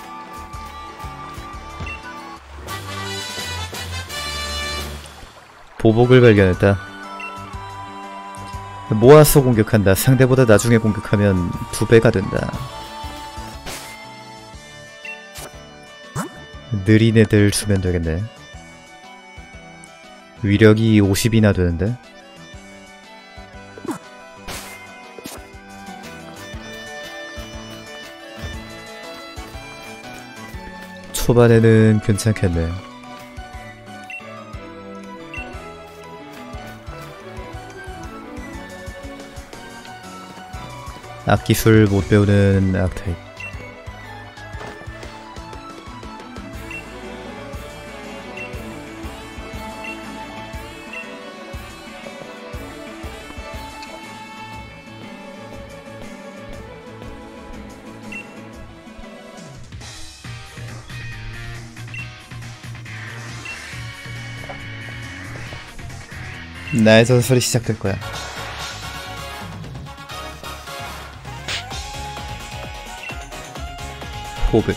보복을 발견했다 모아서 공격한다 상대보다 나중에 공격하면 두 배가 된다 느린 애들 주면 되겠네. 위력이 50이나 되는데? 초반에는 괜찮겠네. 악기술 못 배우는 악타입. 나의 전설이 시작될 거야. 호흡.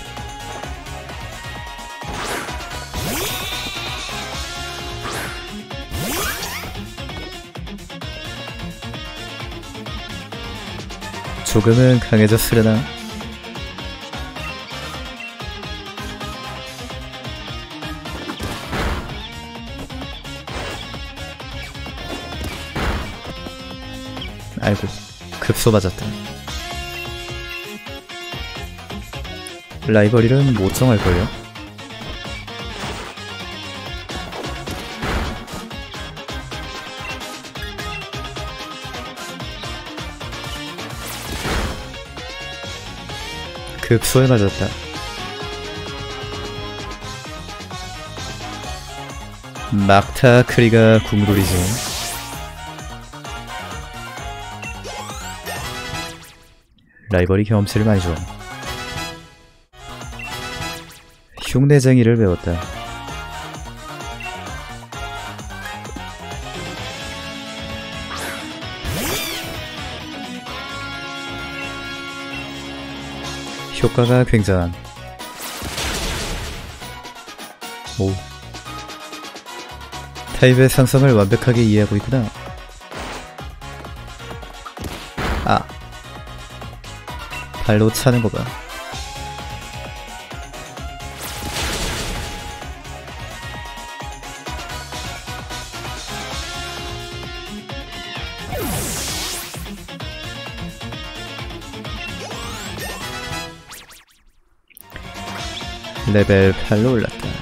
조금은 강해졌으려나? 급소 맞았다 라이벌이는 못 정할걸요? 급소에 맞았다. 막타 크리가 국룰이죠 라이벌이 경험치를 많이 줘. 흉내쟁이를 배웠다. 효과가 굉장한. 오. 타입의 상성을 완벽하게 이해하고 있구나. 발로 차는 거 봐. 레벨 8로 올랐다.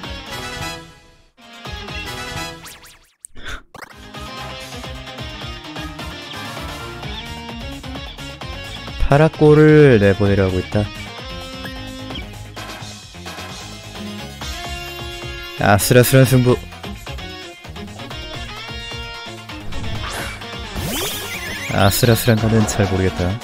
파라골을 내보내려 하고 있다. 아슬아슬한 승부. 아슬아슬한 거는 잘 모르겠다.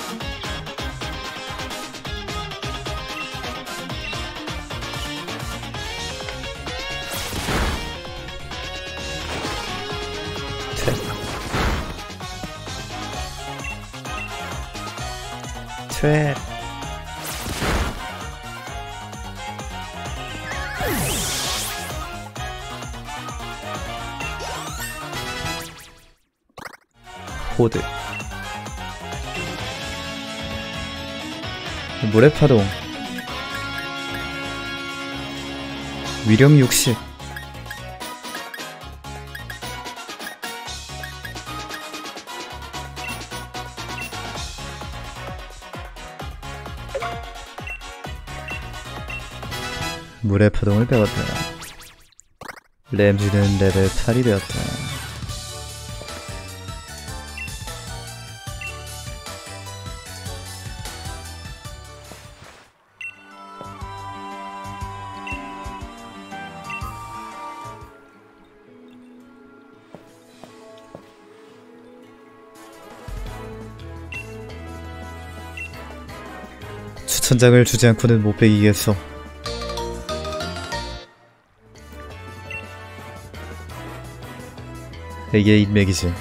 호드. 모래파동. 위령 60. 물의 파동을 배웠다. 램지는 레벨 8이 되었다. 추천장을 주지 않고는 못 베기겠어. 이게 인맥이지.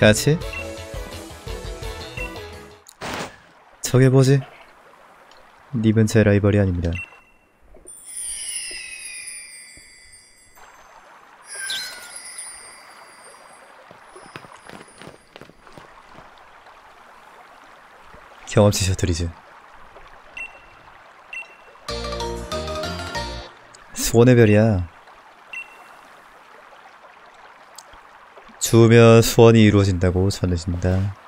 같이? 저게 뭐지? 님은 제 라이벌이 아닙니다. 경험치 셔틀이지. 수원의 별이야. 주우면 수원이 이루어진다고 전해진다.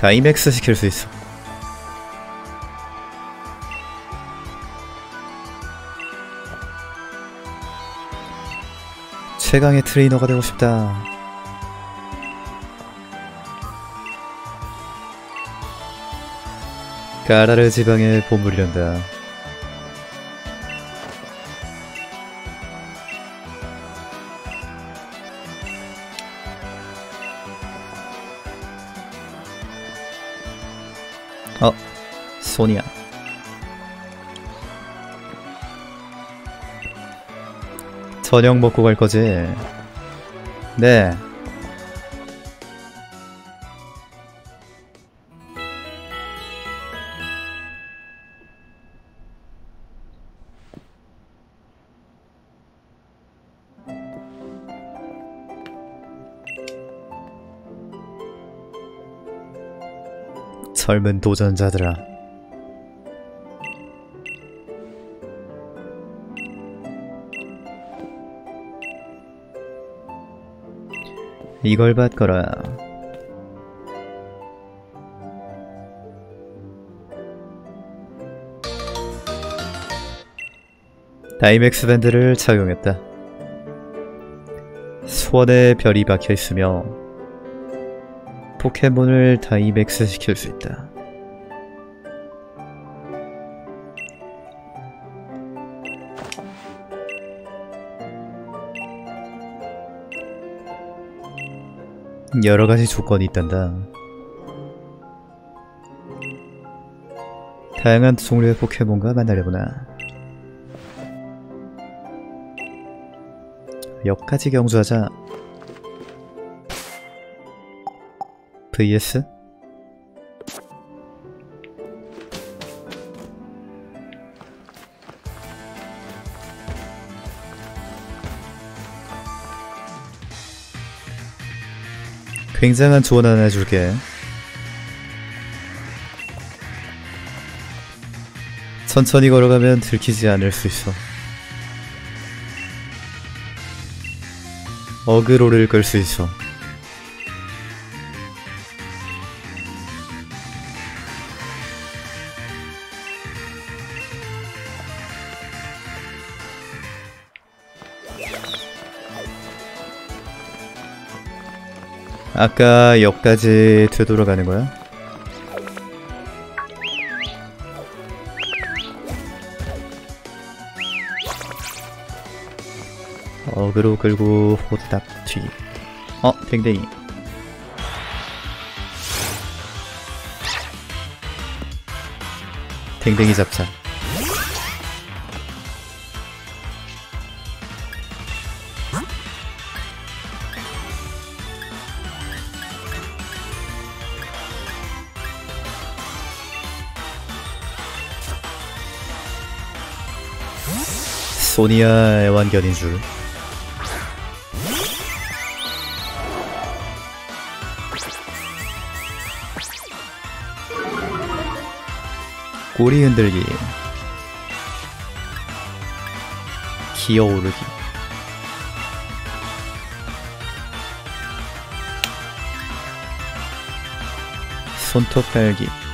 다 이맥스 시킬 수 있어. 최강의 트레이너가 되고 싶다. 까라르 지방의 보물이란다. 소니야. 저녁 먹고 갈 거지? 네. 젊은 도전자들아. 이걸 받거라. 다이맥스 밴드를 착용했다. 수원에 별이 박혀 있으며 포켓몬을 다이맥스 시킬 수 있다. 여러 가지 조건이 있단다. 다양한 종류의 포켓몬과 만나려구나. 역까지 경주하자. vs 굉장한 조언 하나 해줄게. 천천히 걸어가면 들키지 않을 수 있어. 어그로를 끌 수 있어. 아까 역까지 되돌아가는 거야? 어그로 끌고 호드닥 튀기 어 댕댕이. 댕댕이 잡자 소니아 애완견인 줄. 꼬리 흔들기. 기어오르기. 손톱 깔기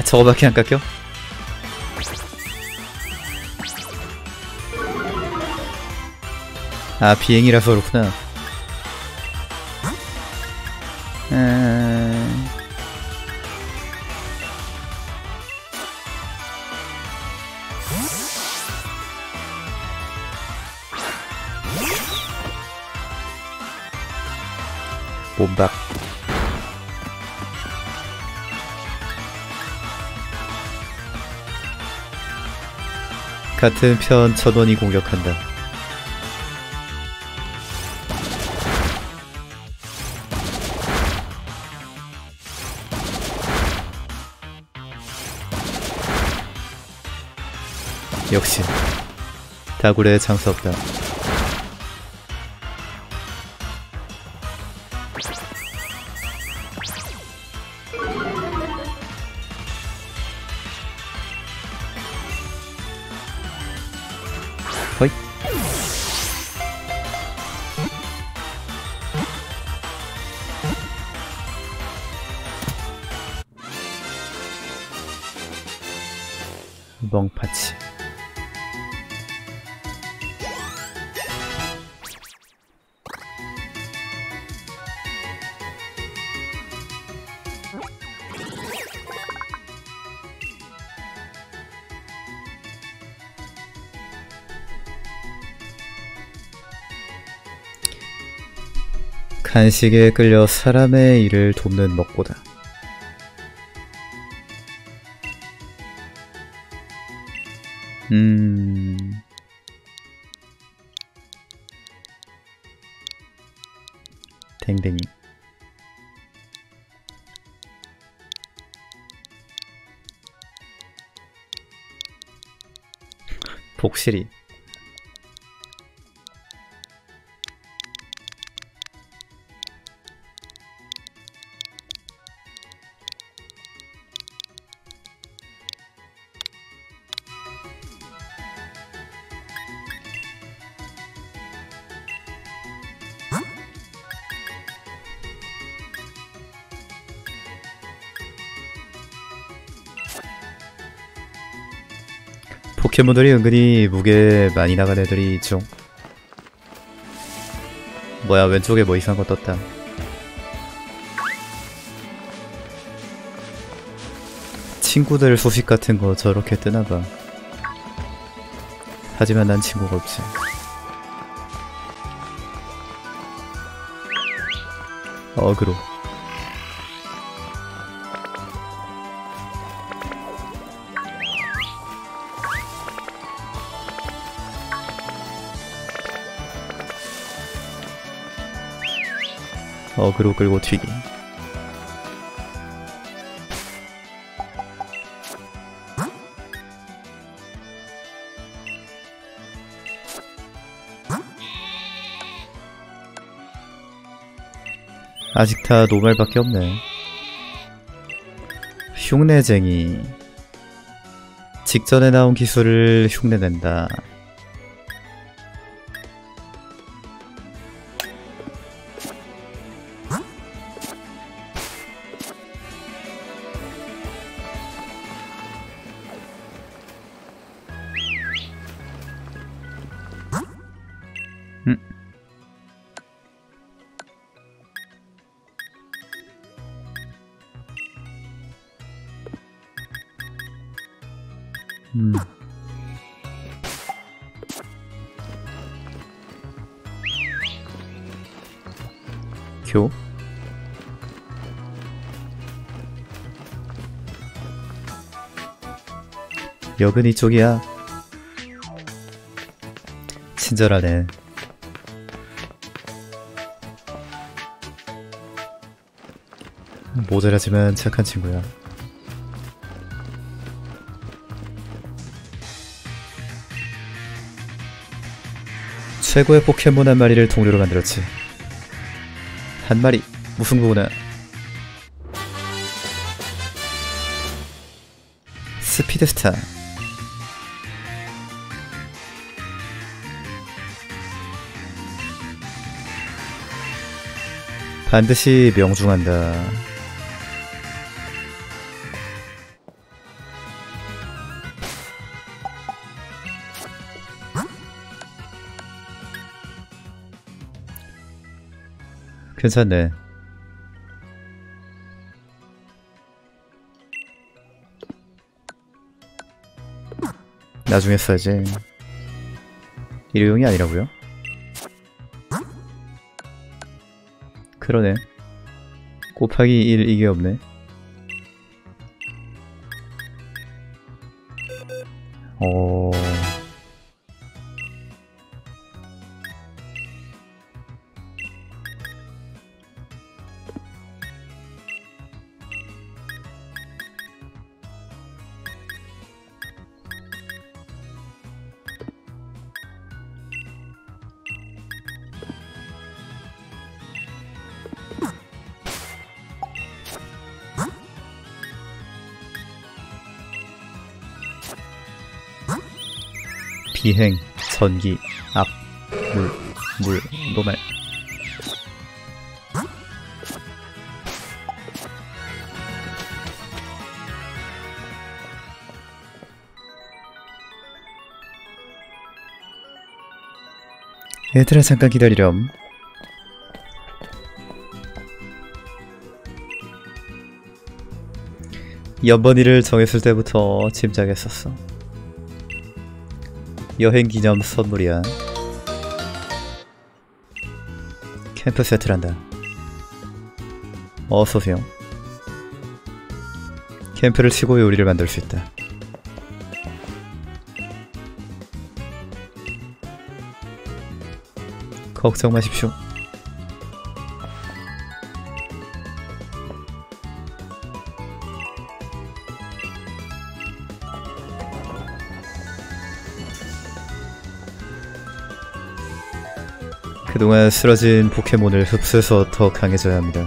아 저거밖에 안 깎여? 아 비행이라서 그렇구나 같은 편 전원이 공격한다. 역시 다굴에 장사 없다. 간식에 끌려 사람의 일을 돕는 먹보다. 음... 댕댕이. 복실이 포켓몬들이 은근히 무게 많이 나간 애들이 있죠. 뭐야 왼쪽에 뭐 이상한 거 떴다. 친구들 소식 같은 거 저렇게 뜨나봐. 하지만 난 친구가 없지. 어그로. 어그로 끌고 튀기. 아직 다 노말밖에 없네. 흉내쟁이. 직전에 나온 기술을 흉내낸다. 역은 이쪽이야. 친절하네. 모자라지만 착한 친구야. 최고의 포켓몬 한 마리를 동료로 만들었지. 한 마리, 무승부구나. 스피드스타. 반드시 명중한다. 괜찮네. 나중에 써야지. 일회용이 아니라고요? 그러네. 곱하기 1 이게 없네. 비행, 전기, 앞, 물, 물, 노말. 얘들아 잠깐 기다리렴. 연번이를 정했을 때부터 짐작했었어. 여행 기념 선물이야. 캠프 세트란다. 어서오세요. 캠프를 치고 요리를 만들 수 있다. 걱정 마십시오. 그동안 쓰러진 포켓몬을 흡수해서 더 강해져야 합니다.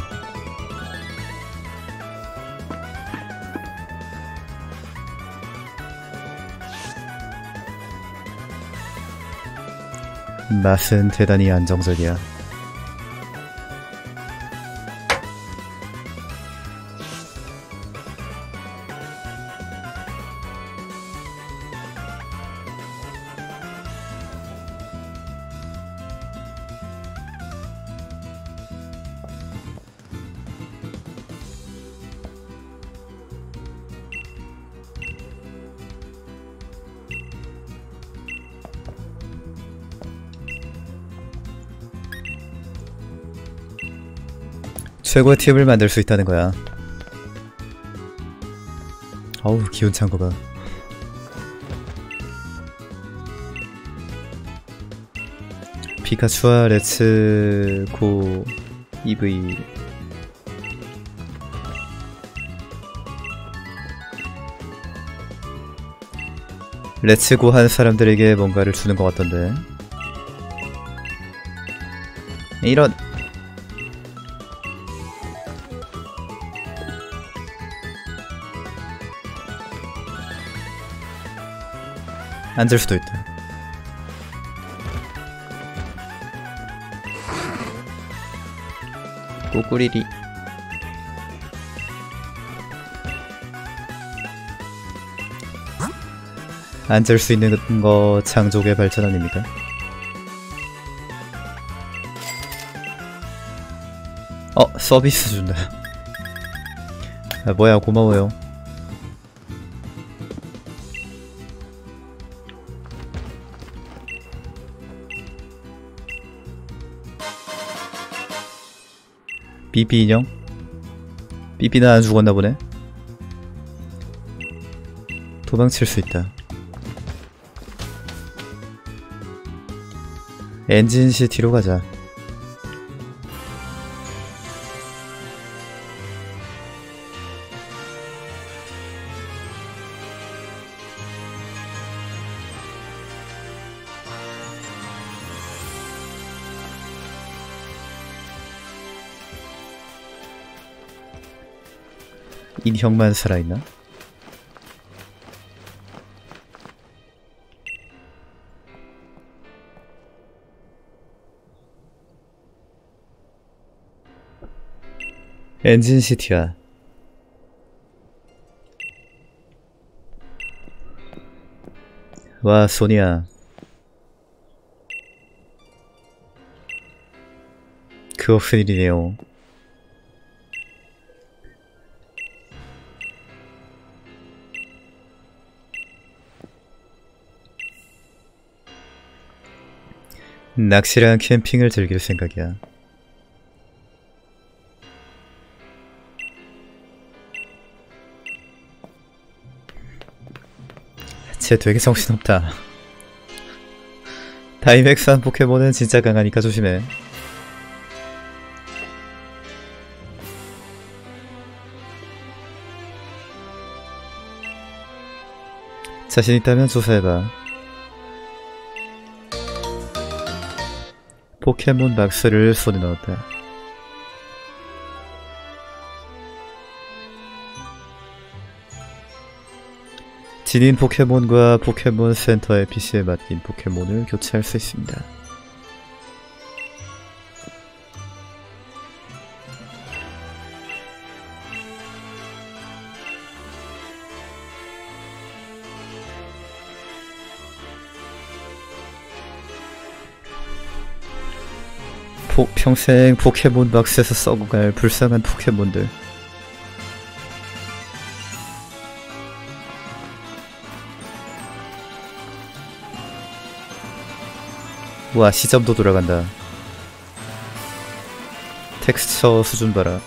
맛은 대단히 안정적이야. 최고의 팁을 만들 수 있다는 거야. 어우 기운 찬 거 봐. 피카츄와 레츠 고 EV 레츠고 한 사람들에게 뭔가를 주는 것 같던데 이런 앉을 수도 있다. 꼬꾸리리. 앉을 수 있는 거 창족의 발전 아닙니까? 어 서비스 준다. 아 뭐야 고마워요 삐삐 인형? 삐삐는 안 죽었나 보네. 도망칠 수 있다. 엔진시 뒤로 가자 형만 살아있나? 엔진시티야 와 소니야 그 없은 일이네요 낚시랑 캠핑을 즐길 생각이야. 쟤 되게 정신없다. 다이맥스한 포켓몬은 진짜 강하니까 조심해. 자신 있다면 조사해봐. 포켓몬 박스를 손에 넣었다. 진인 포켓몬과 포켓몬 센터의 PC에 맡긴 포켓몬을 교체할 수 있습니다. 평생 포켓몬 박스에서 썩어갈 불쌍한 포켓몬들. 와 시점도 돌아간다. 텍스처 수준 봐라.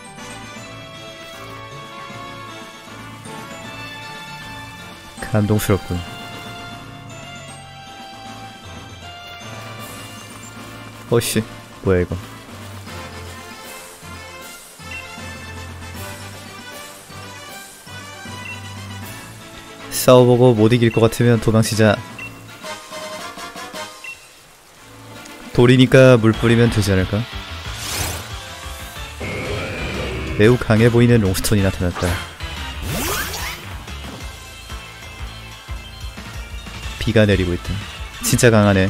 감동스럽군. 어씨, 뭐야 이거. 싸워보고 못 이길 것 같으면 도망치자. 돌이니까 물 뿌리면 되지 않을까? 매우 강해 보이는 롱스톤이 나타났다. 비가 내리고 있다. 진짜 강하네.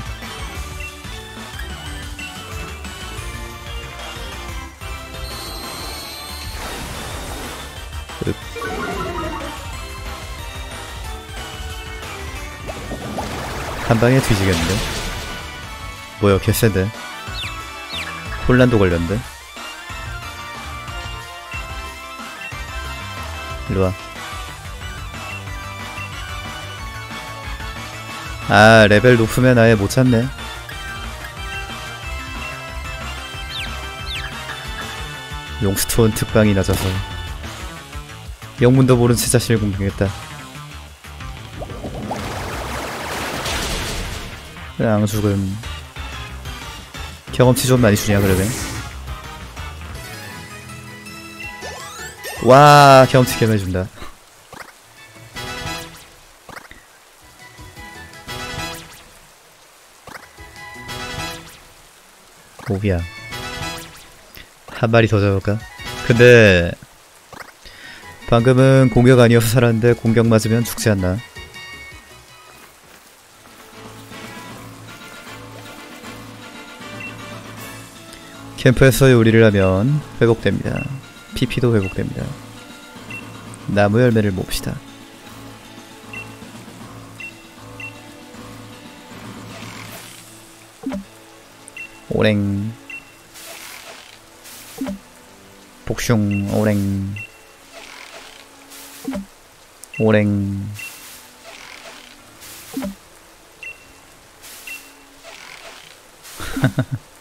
한 방에 뒤지겠는데? 뭐야 개쎄인데. 혼란도 걸렸는데? 일로와. 아 레벨 높으면 아예 못 찾네. 용스톤 특방이 낮아서. 영문도 모른 제 자신을 공격했다 안 죽음 경험치 좀 많이 주냐 그러면 와 경험치 개매준다 오비야 한 마리 더 잡을까? 근데 방금은 공격 아니어서 살았는데 공격 맞으면 죽지 않나? 캠프에서 요리를 하면 회복됩니다. PP도 회복됩니다. 나무 열매를 몹시다. 오랭 복숭 오랭 오랭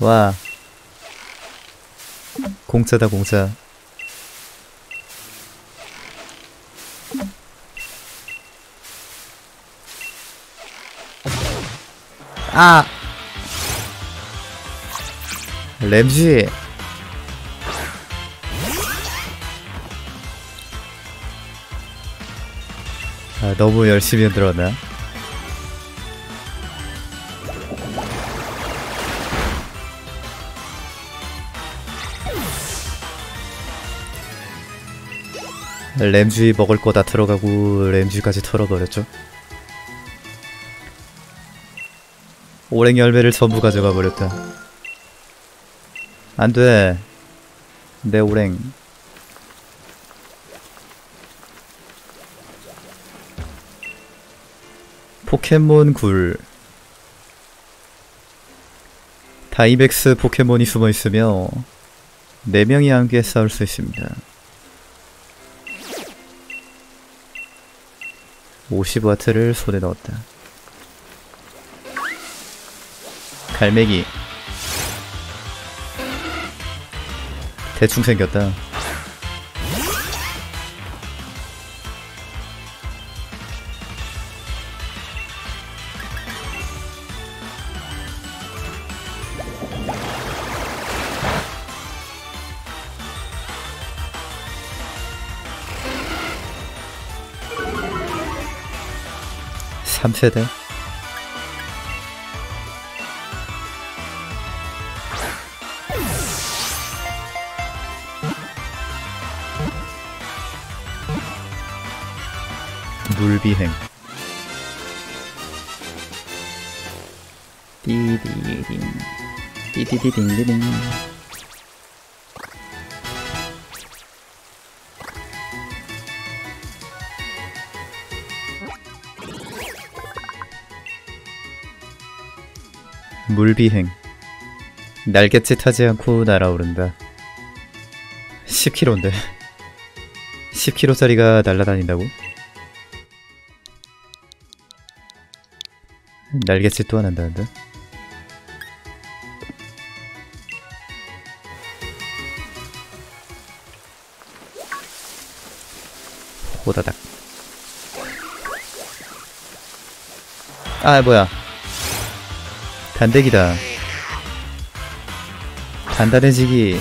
와. 공짜다 공짜. 아. 램쥐 아 너무 열심히 흔들었나 램쥐 먹을 거 다 들어가고 램쥐까지 털어버렸죠. 오랭 열매를 전부 가져가 버렸다. 안 돼. 내 오랭. 포켓몬 굴. 다이백스 포켓몬이 숨어 있으며 4명이 함께 싸울 수 있습니다. 50와트를 손에 넣었다. 갈매기. 대충 생겼다. 삼세대. 물비행. 띠디딩. 띠디디딩 디딩 물비행. 날갯짓 하지 않고 날아오른다. 10km인데. 10km짜리가 날아다닌다고? 날갯짓 또한 한다는데? 호다닥. 아 뭐야 단대기다. 단단해지기.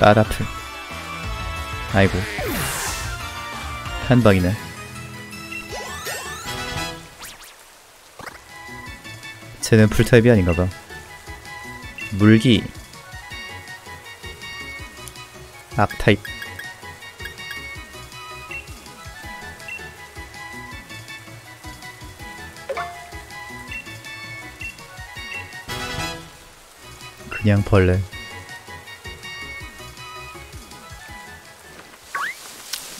빠라풀 아이고 한 방이네. 쟤는 풀타입이 아닌가봐. 물기. 악타입. 그냥 벌레.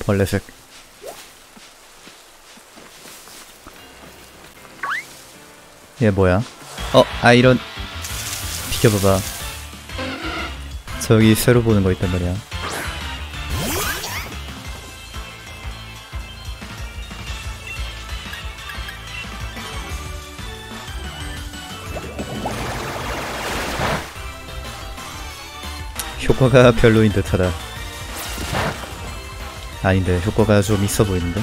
벌레색 얘 뭐야? 어, 아 이런 비켜봐봐. 저기 새로 보는 거 있단 말이야. 효과가 별로인 듯하다. 아닌데 효과가 좀 있어 보이는데?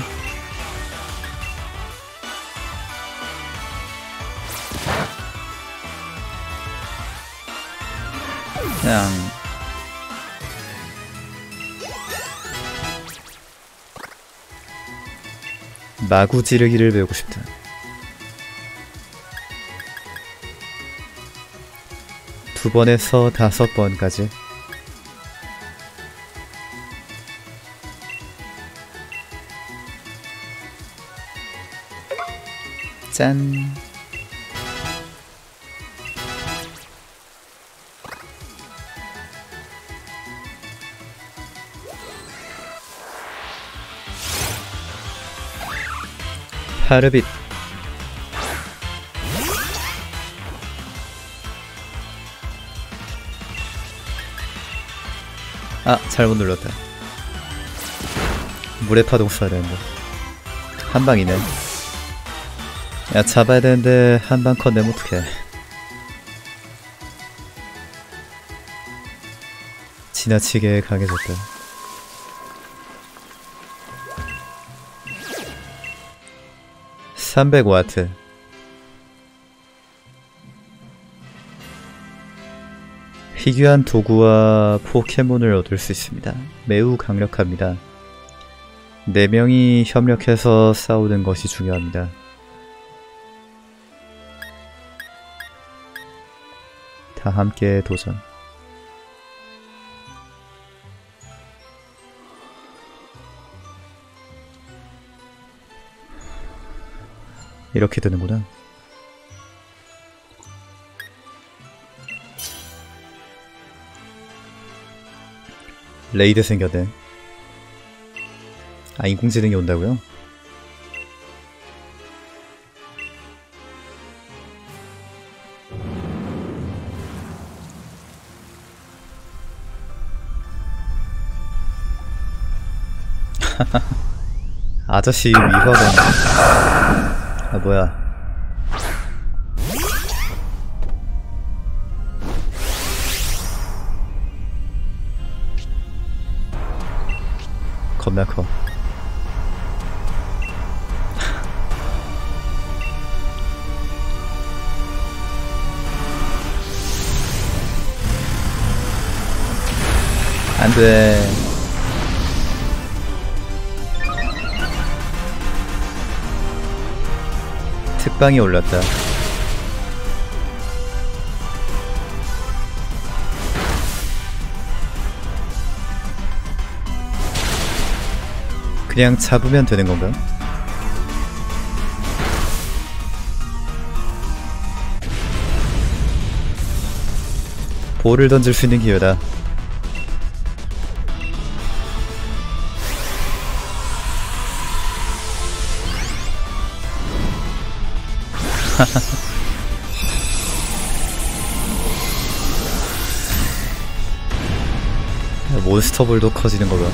마구 지르기를 배우고 싶다. 두 번에서 다섯 번까지. 짠. 파르빗. 아 잘못 눌렀다. 물에 파동 써야 되는데. 한 방이네. 야 잡아야 되는데 한방 컷 내면 어떡해. 지나치게 강해졌다 (300와트) 희귀한 도구와 포켓몬을 얻을 수 있습니다. 매우 강력합니다. 4명이 협력해서 싸우는 것이 중요합니다. 다 함께 도전. 이렇게 되는구나. 레이드 생겼네. 아, 인공지능이 온다고요? 아저씨 위화감. 아, 뭐야. 겁나 커. 안 돼. 특방이 올랐다. 그냥 잡으면 되는 건가? 볼을 던질 수 있는 기회다. 몬스터볼도 커지는 거가.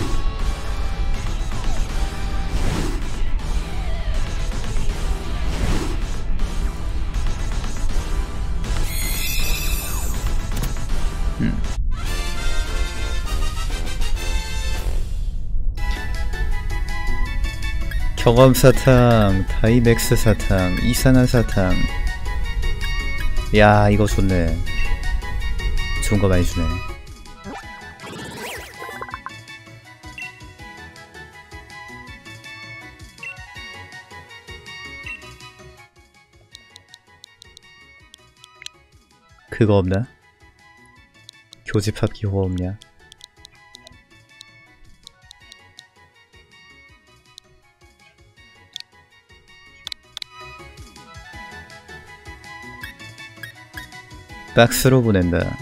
경험 사탕, 다이맥스 사탕, 이상한 사탕. 야, 이거 좋네. 좋은 거 많이 주네. 그거 없나? 교집합 기호 없냐? 박스로 보낸다.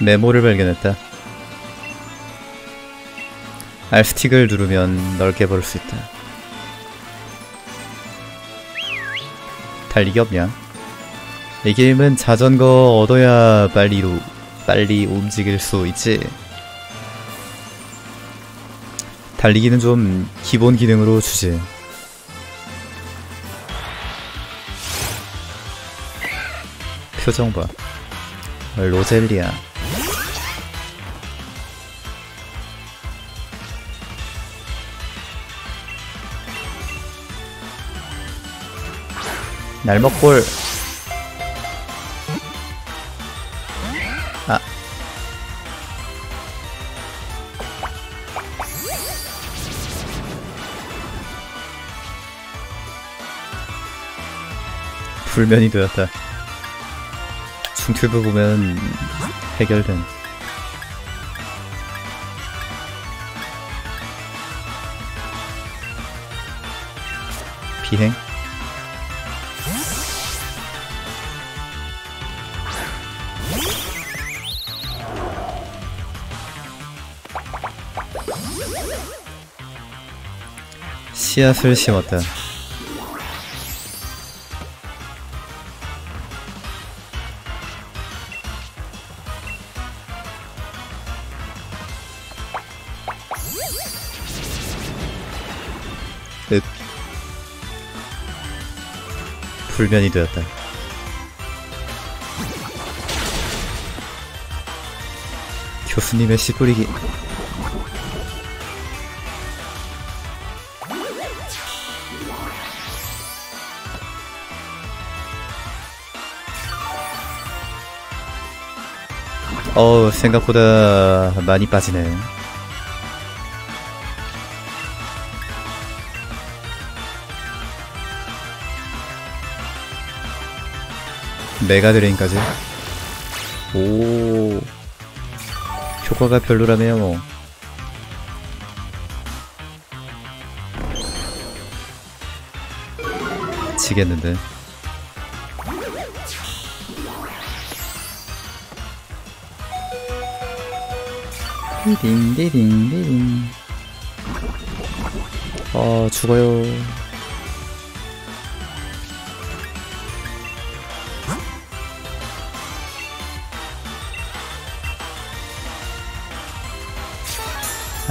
메모를 발견했다. R스틱을 누르면 넓게 벌을 수 있다. 달리기 없냐? 이 게임은 자전거 얻어야 빨리, 빨리 움직일 수 있지. 달리기는 좀 기본 기능으로 주지. 표정 봐. 로젤리아. 날먹골. 아. 불면이 되었다. 중튜브 보면 해결된. 비행? 씨앗을 심었다. 불면이 되었다. 교수님의 씨 뿌리기. 어우, 생각보다 많이 빠지네. 메가 드레인까지. 오. 효과가 별로라네요, 뭐. 지겠는데. 디딩 디딩 디딩. 어, 죽어요.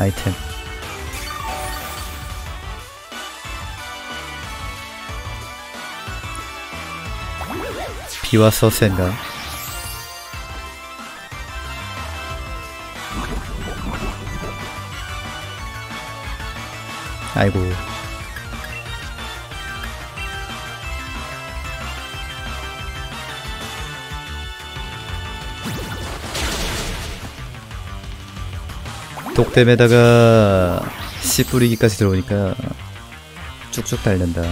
아이템. 비와 서센가? 아이고. 독댐에다가 씨 뿌리기까지 들어오니까 쭉쭉 달린다.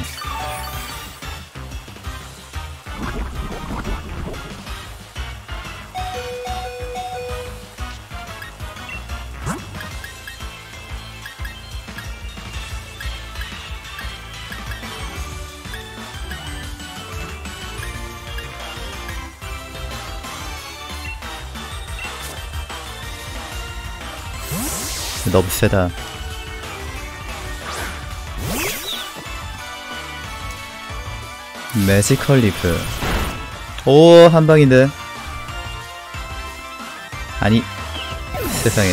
너무 세다. 매지컬 리프. 오, 한 방인데. 아니, 세상에.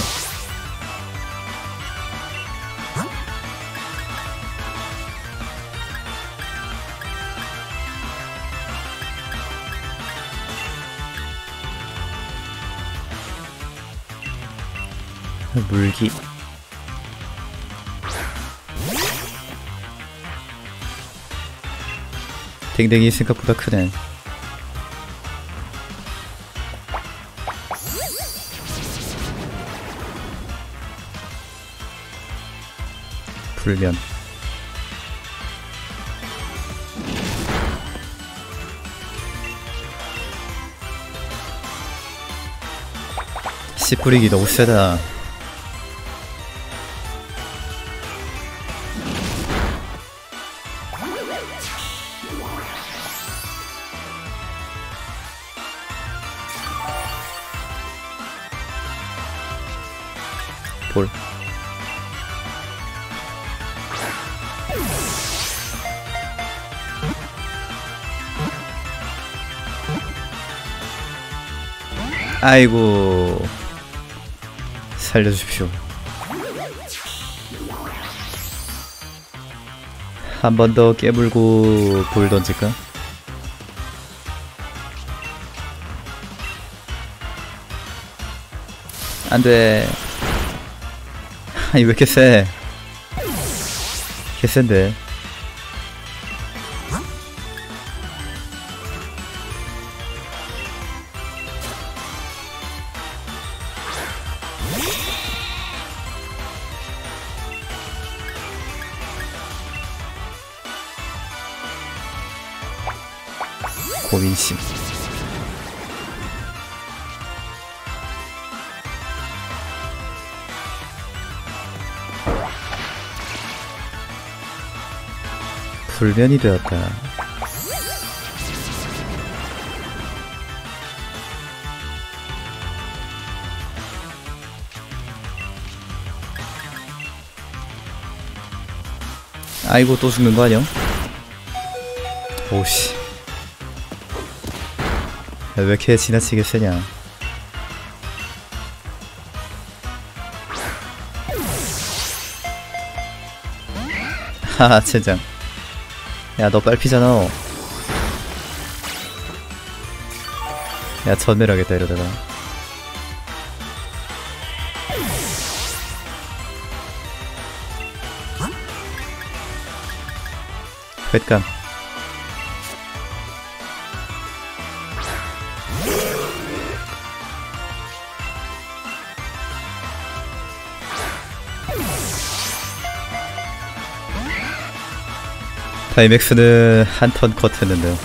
댕댕이 생각보다 크네. 불면. 씨 뿌리기 너무 세다. 아이고. 살려주십시오. 한 번 더 깨물고 볼 던질까? 안돼. 아니 왜 이렇게 세? 개센데. 불면이 되었다. 아이고 또 죽는 거 아니야? 오씨 야, 왜 이렇게 지나치게 세냐 하하 젠장 야 너 빨피잖아 야 전멸하겠다 이러다가. 횟감 다이맥스는 한 턴 컷 했는데요.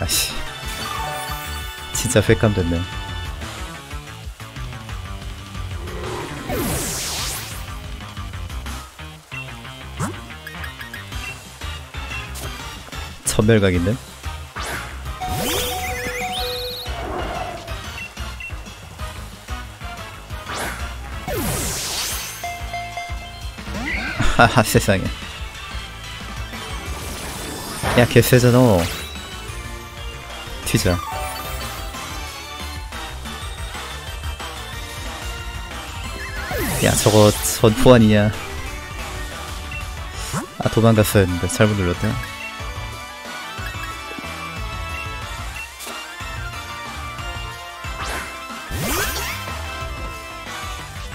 아씨, 진짜 횟감 됐네. 천멸각인데? 하하 세상에. 야 개쎄잖아 튀자 야 저거 전포 아니냐? 아 도망갔어야 했는데 잘못 눌렀다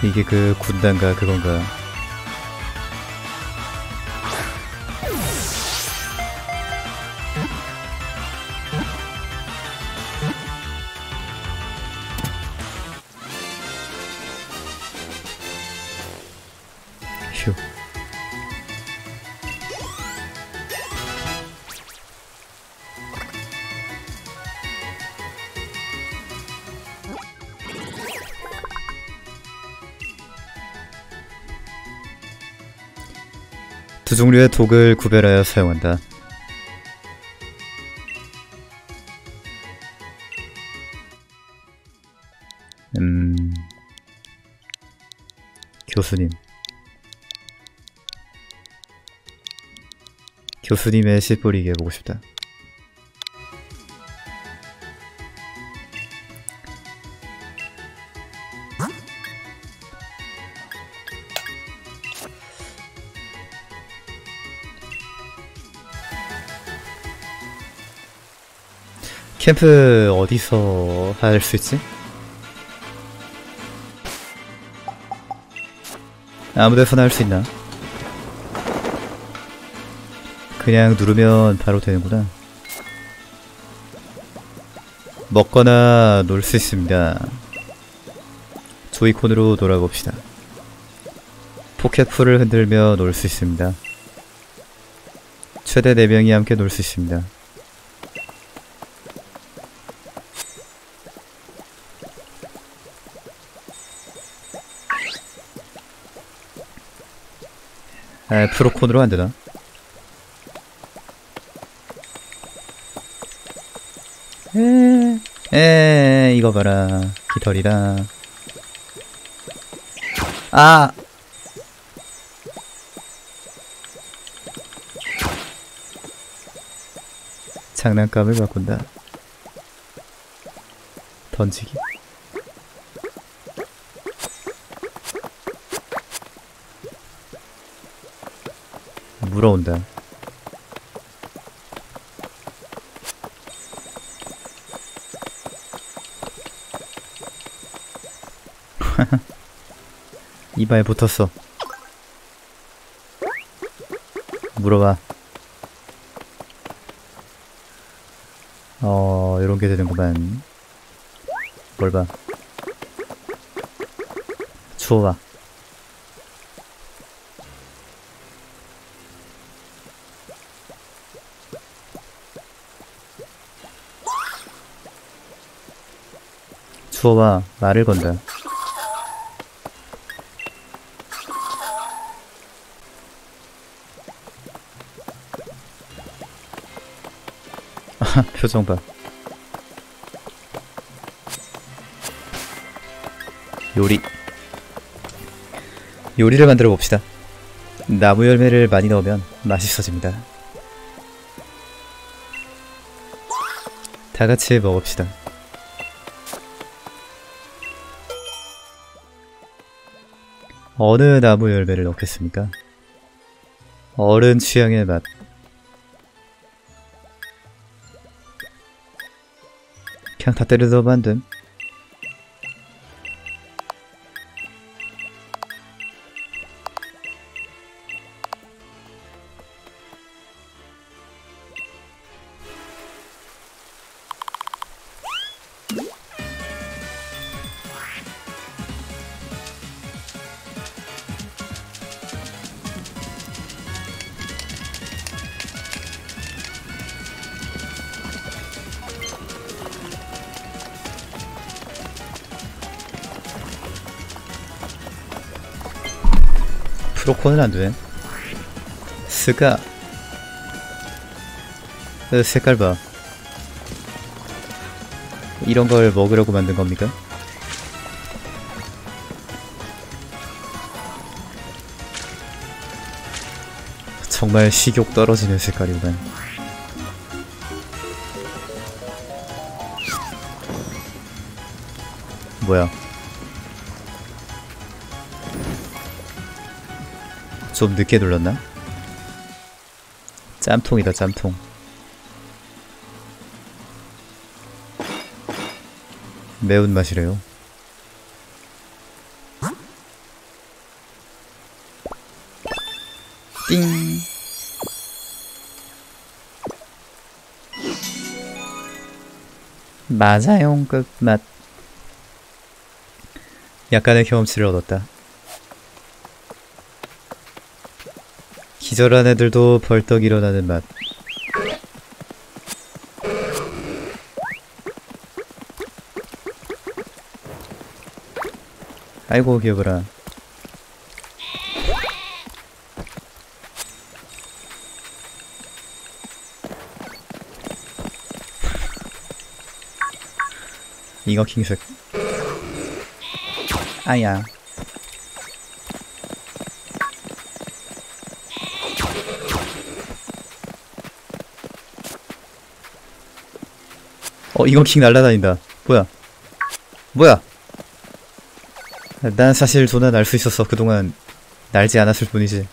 이게 그 군단가 그건가 두 종류의 독을 구별하여 사용한다. 음, 교수님. 교수님의 씨 뿌리게 해보고 싶다. 캠프 어디서 할 수 있지? 아무 데서나 할 수 있나? 그냥 누르면 바로 되는구나. 먹거나 놀 수 있습니다. 조이콘으로 놀아봅시다. 포켓풀을 흔들며 놀 수 있습니다. 최대 4명이 함께 놀 수 있습니다. 아, 프로콘으로 안 되나? 에, 에, 이거 봐라. 깃털이다. 아! 장난감을 바꾼다. 던지기. 물어온다. 이발 붙었어. 물어봐. 어, 이런 게 되는구만. 뭘 봐. 주워봐. 주워봐. 말을 건다. 표정 봐. 요리. 요리를 만들어 봅시다. 나무 열매를 많이 넣으면 맛있어집니다. 다 같이 먹읍시다. 어느 나무 열매를 넣겠습니까? 어른 취향의 맛. 그냥 다 때려 넣으면 프로콘은 안 되네. 스가. 어, 색깔 봐. 이런 걸 먹으려고 만든 겁니까? 정말 식욕 떨어지는 색깔이구만. 뭐야? 좀 늦게 눌렀나? 짬통이다 짬통. 매운맛이래요. 띵. 맞아요 끝맛. 약간의 경험치를 얻었다 기절한 애들도 벌떡 일어나는 맛. 아이고 귀여워라. 이거 킹색. 아야. 어, 이거킹 날라다닌다. 뭐야? 뭐야? 난 사실 도나 날 수 있었어. 그동안 날지 않았을 뿐이지.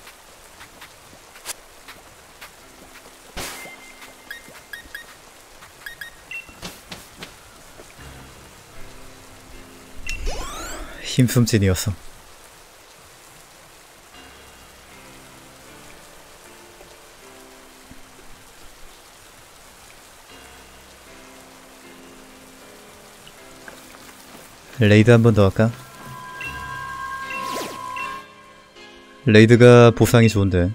힘숨진이었어. 레이드 한 번 더 할까? 레이드가 보상이 좋은데.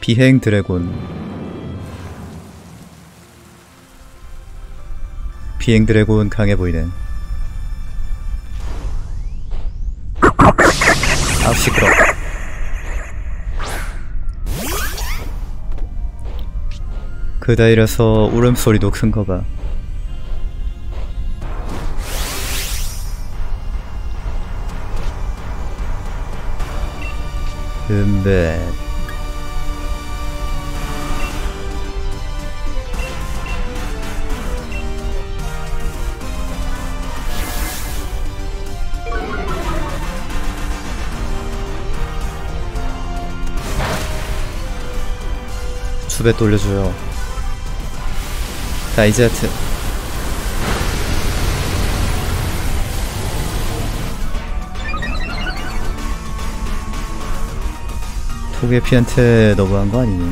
비행 드래곤. 비행 드래곤 강해 보이네. 아 시끄러 그다이라서 울음소리도 큰거 봐. 음배 수배 돌려줘요 다이제트 토게피한테 너무한 거 아니니?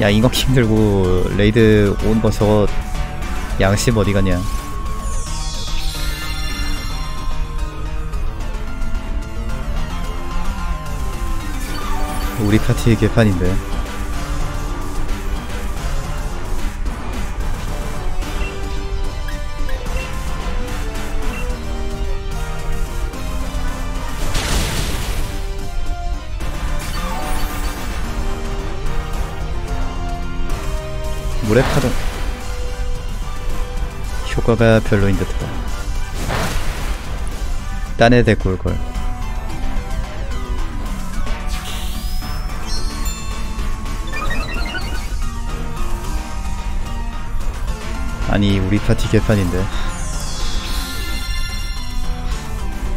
야 잉어킹 들고 raid 온 거 저거 양심 어디 갔냐 우리 파티의 개판인데. 물의 파동. 효과가 별로인 듯하다. 딴애 데리고 올걸 아니 우리 파티 개판인데.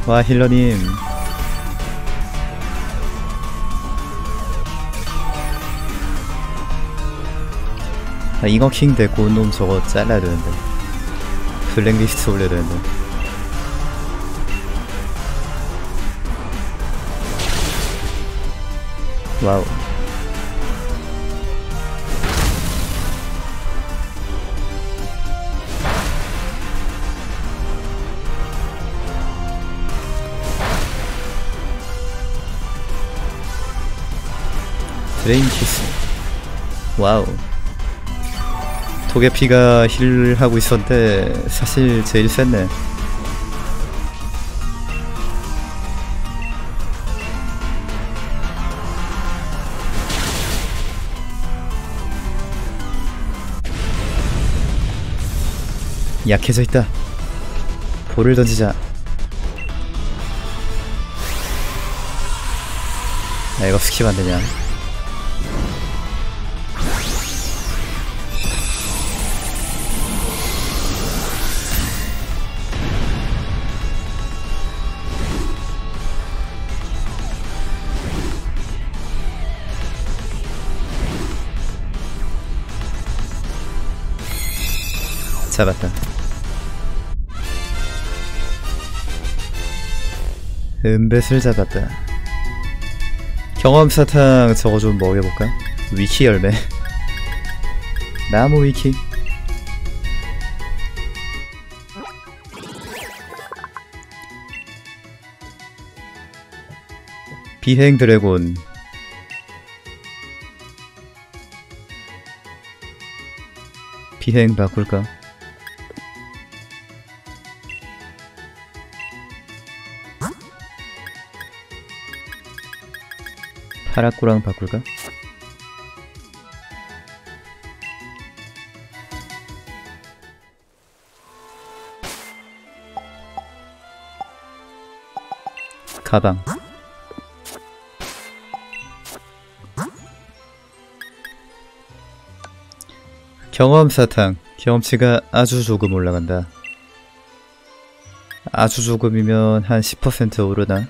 와 힐러님. 아, 잉어킹 데리고 온놈 저거 잘라야 되는데. 블랙리스트 올려야 되는데. 와우 레인 키스. 와우. 도개피가 힐 하고 있었는데 사실 제일 셌네. 약해져 있다. 볼을 던지자. 나 이거 스킵 안되냐 잡았다. 은뱃을 잡았다. 경험 사탕 저거 좀 먹여볼까? 위키 열매. 나무 위키. 비행 드래곤. 비행 바꿀까? 파라꾸랑 바꿀까? 가방 경험 사탕 경험치가 아주 조금 올라간다 아주 조금이면 한 10% 오르나?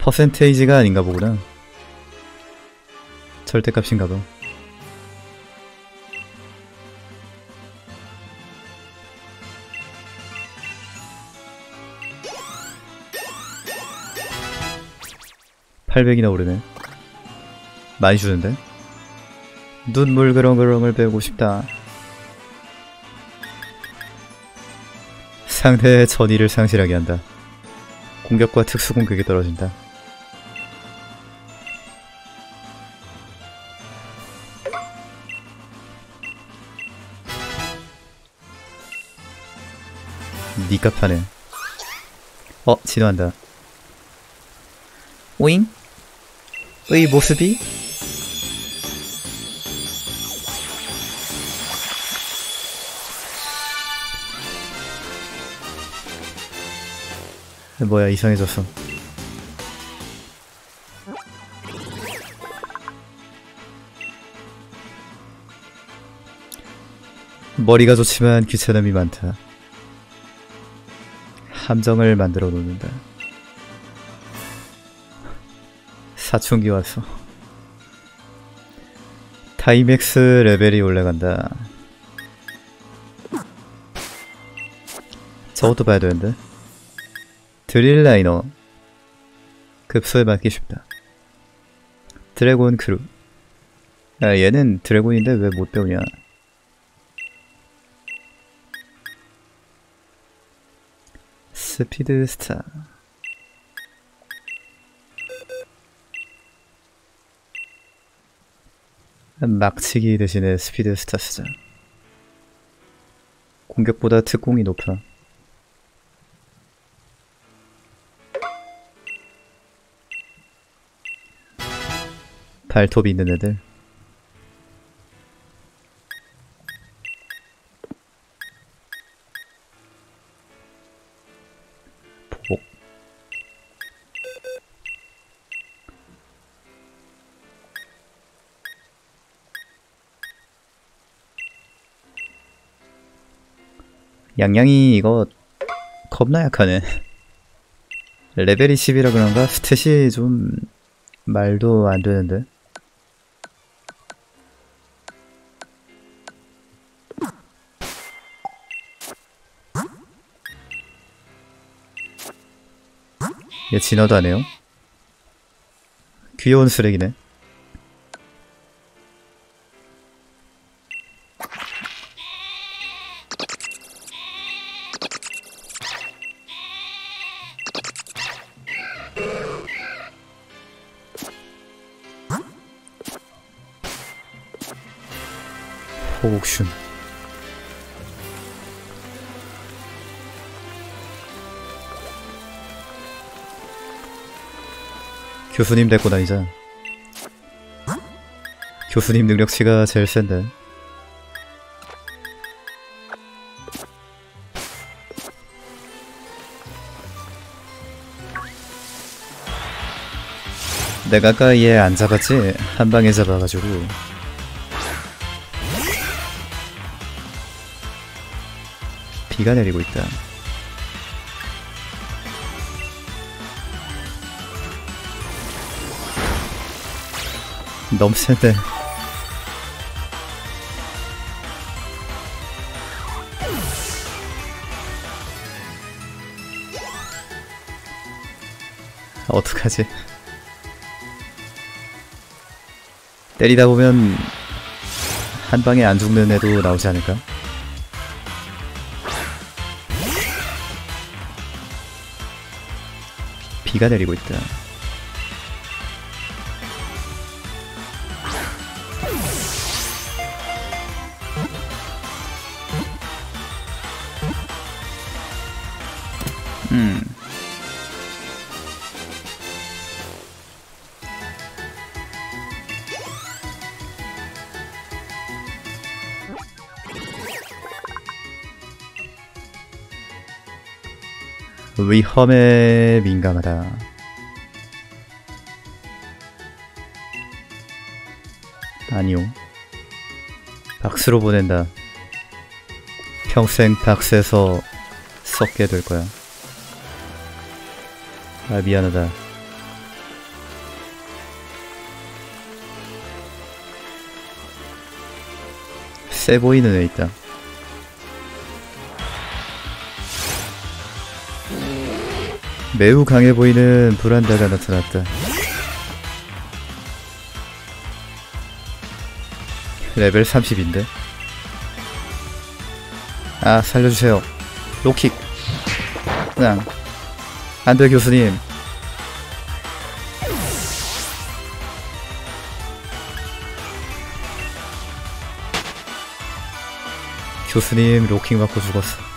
퍼센테이지가 아닌가 보구나. 절대값인가 봐. (800이나) 오르네 많이 주는데 눈물 그렁그렁을 배우고 싶다 상대의 전의를 상실하게 한다 공격과 특수 공격이 떨어진다. 니가 파네. 어, 진화한다. 오잉? 의 모습이? 뭐야 이상해졌어 머리가 좋지만 귀찮음이 많다 함정을 만들어 놓는다. 사춘기 와서 타이맥스 레벨이 올라간다. 저것도 봐야 되는데. drill liner 급소에 맞기 쉽다. dragon claw 야 얘는 dragon인데 왜 못 배우냐 speed star 막치기 대신에 speed star 쓰자 공격보다 특공이 높아. 발톱이 있는 애들 양양이 이거 겁나 약하네 레벨이 10이라 그런가 스탯이 좀 말도 안 되는데 얘 진화도 안 해요? 귀여운 쓰레기네. 교수님 데리고 다니자. 교수님 능력치가 제일 센데. 내가 아까 얘 안 잡았지? 한 방에 잡아가지고. 비가 내리고 있다. 너무 센데. 어떡하지? 때리다 보면 한 방에 안 죽는 애도 나오지 않을까? 비가 내리고 있다. 위험에 민감하다. 아니요. 박스로 보낸다. 평생 박스에서 썩게 될 거야. 아, 미안하다. 세 보이는 애 있다. 매우 강해 보이는 브란다가 나타났다. 레벨 30인데? 아, 살려주세요. low kick. 그냥. 안돼, 교수님. 교수님 low kick 맞고 죽었어.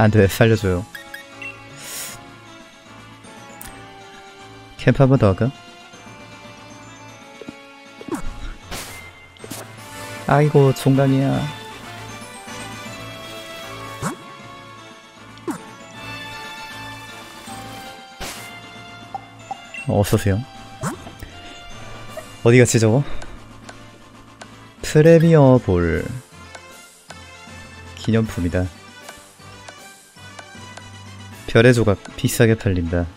안돼 살려줘요. 캠프 한 번 더 할까? 아이고 종강이야. 어, 어서오세요. 어디 갔지 저거? 프레미어 볼 기념품이다. 별의 조각 비싸게 팔린다.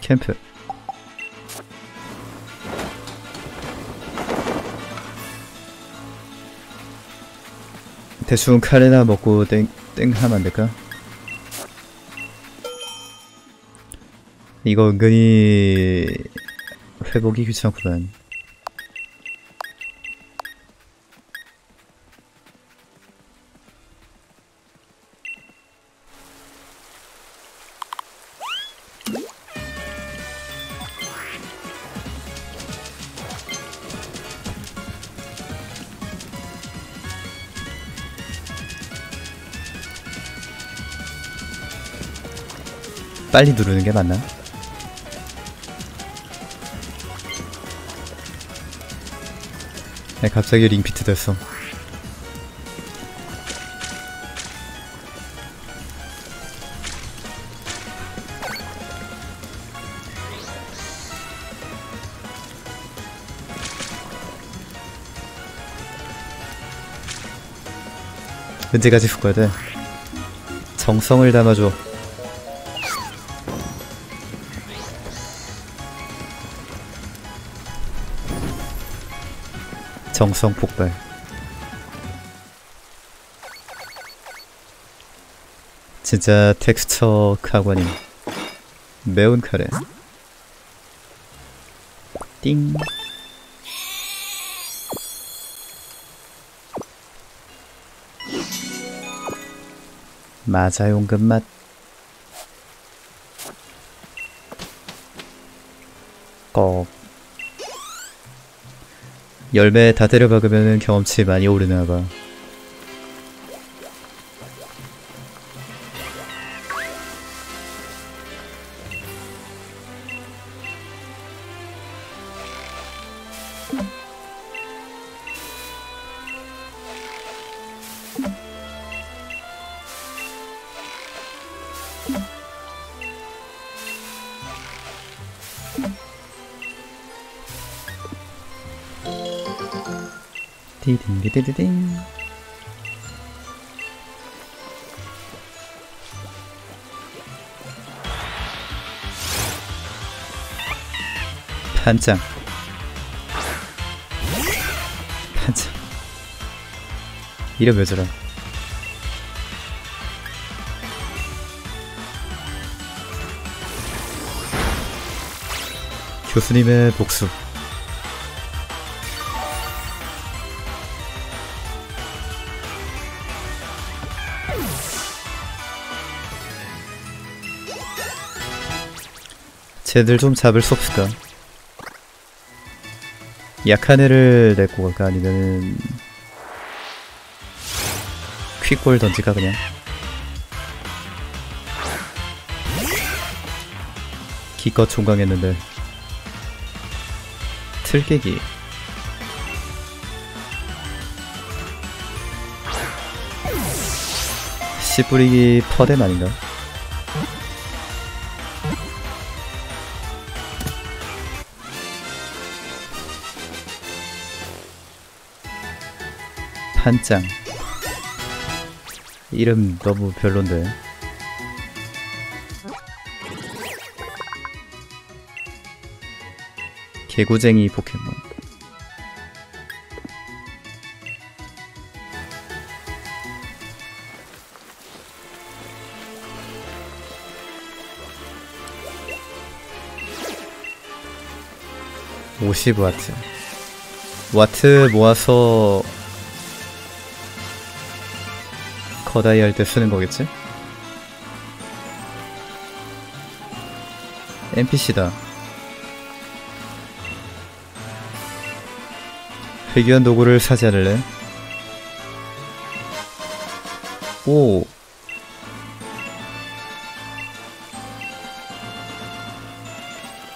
캠프 대충 카레나 먹고 땡, 땡 하면 안 될까? 이거 은근히 회복이 귀찮구만. 빨리 누르는 게 맞나? 네, 갑자기 링피트 됐어. 언제까지 풀 거야 돼? 정성을 담아줘. 정성 폭발. 진짜 텍스처 카관이 매운 카레. 띵. 맞아 용금 맛. 꼭. 열매 다 때려 박으면 경험치 많이 오르나 봐. 디딩디디딩. 반장. 반장. 이름 왜 저래? 교수님의 복수. 쟤들 좀 잡을 수 없을까? 약한 애를 데리고 갈까? 아니면은 퀵볼 던질까 그냥? 기껏 총강했는데 틀깨기 씨 뿌리기 퍼뎀 아닌가? 판짱 이름 너무 별론데. 개구쟁이 포켓몬. (50 와트) 와트 모아서 거다이 할 때 쓰는 거겠지? NPC다. 회귀한 도구를 사지 않을래? 오.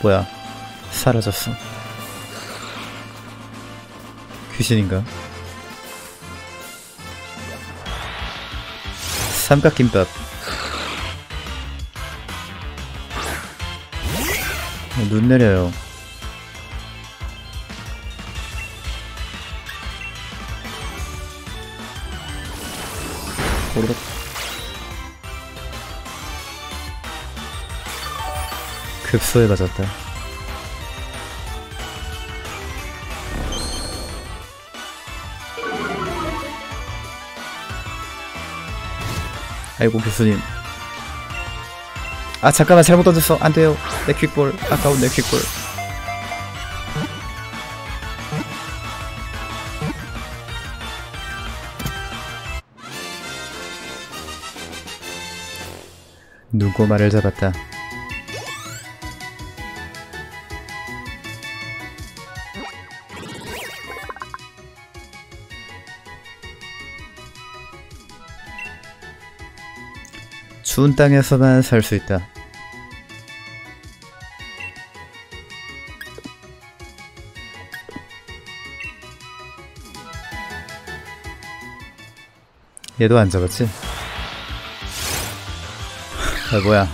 뭐야. 사라졌어. 귀신인가? 삼각김밥. 눈 내려요. 오르륵 급소에 맞았다. 아이고 교수님. 아 잠깐만 잘못 던졌어. 안돼요. 내 퀵볼. 아까운 내 퀵볼. 누구 말을 잡았다 추운 땅에서만 살 수 있다. 얘도 안 잡았지? 아 뭐야.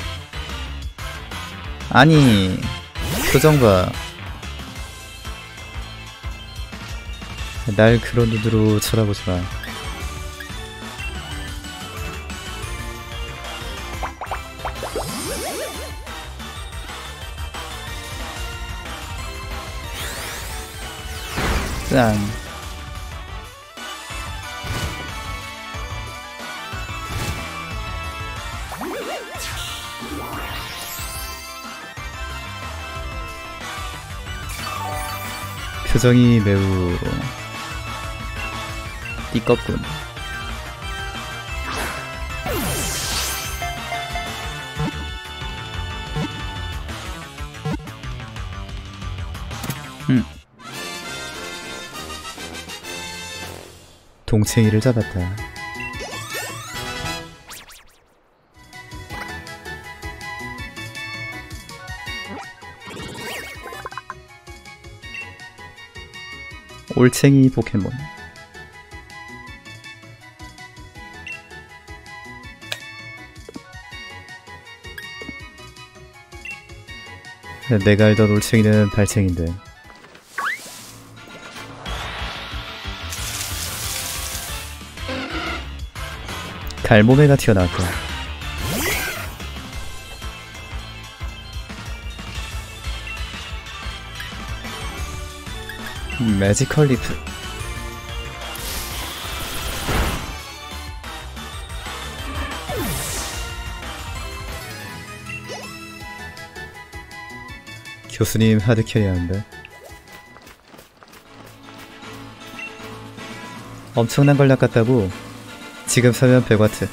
아니 표정 봐날 그런 눈으로 쳐다보지 마 짠. 표정이 매우 띠껍군. 동챙이를 잡았다. 올챙이 포켓몬. 내가 알던 올챙이는 발챙인데 갈모메가 튀어나왔다. 매지컬 리프. 교수님 하드캐리 하는데 엄청난 걸 낚았다고 지금 사면 100와트.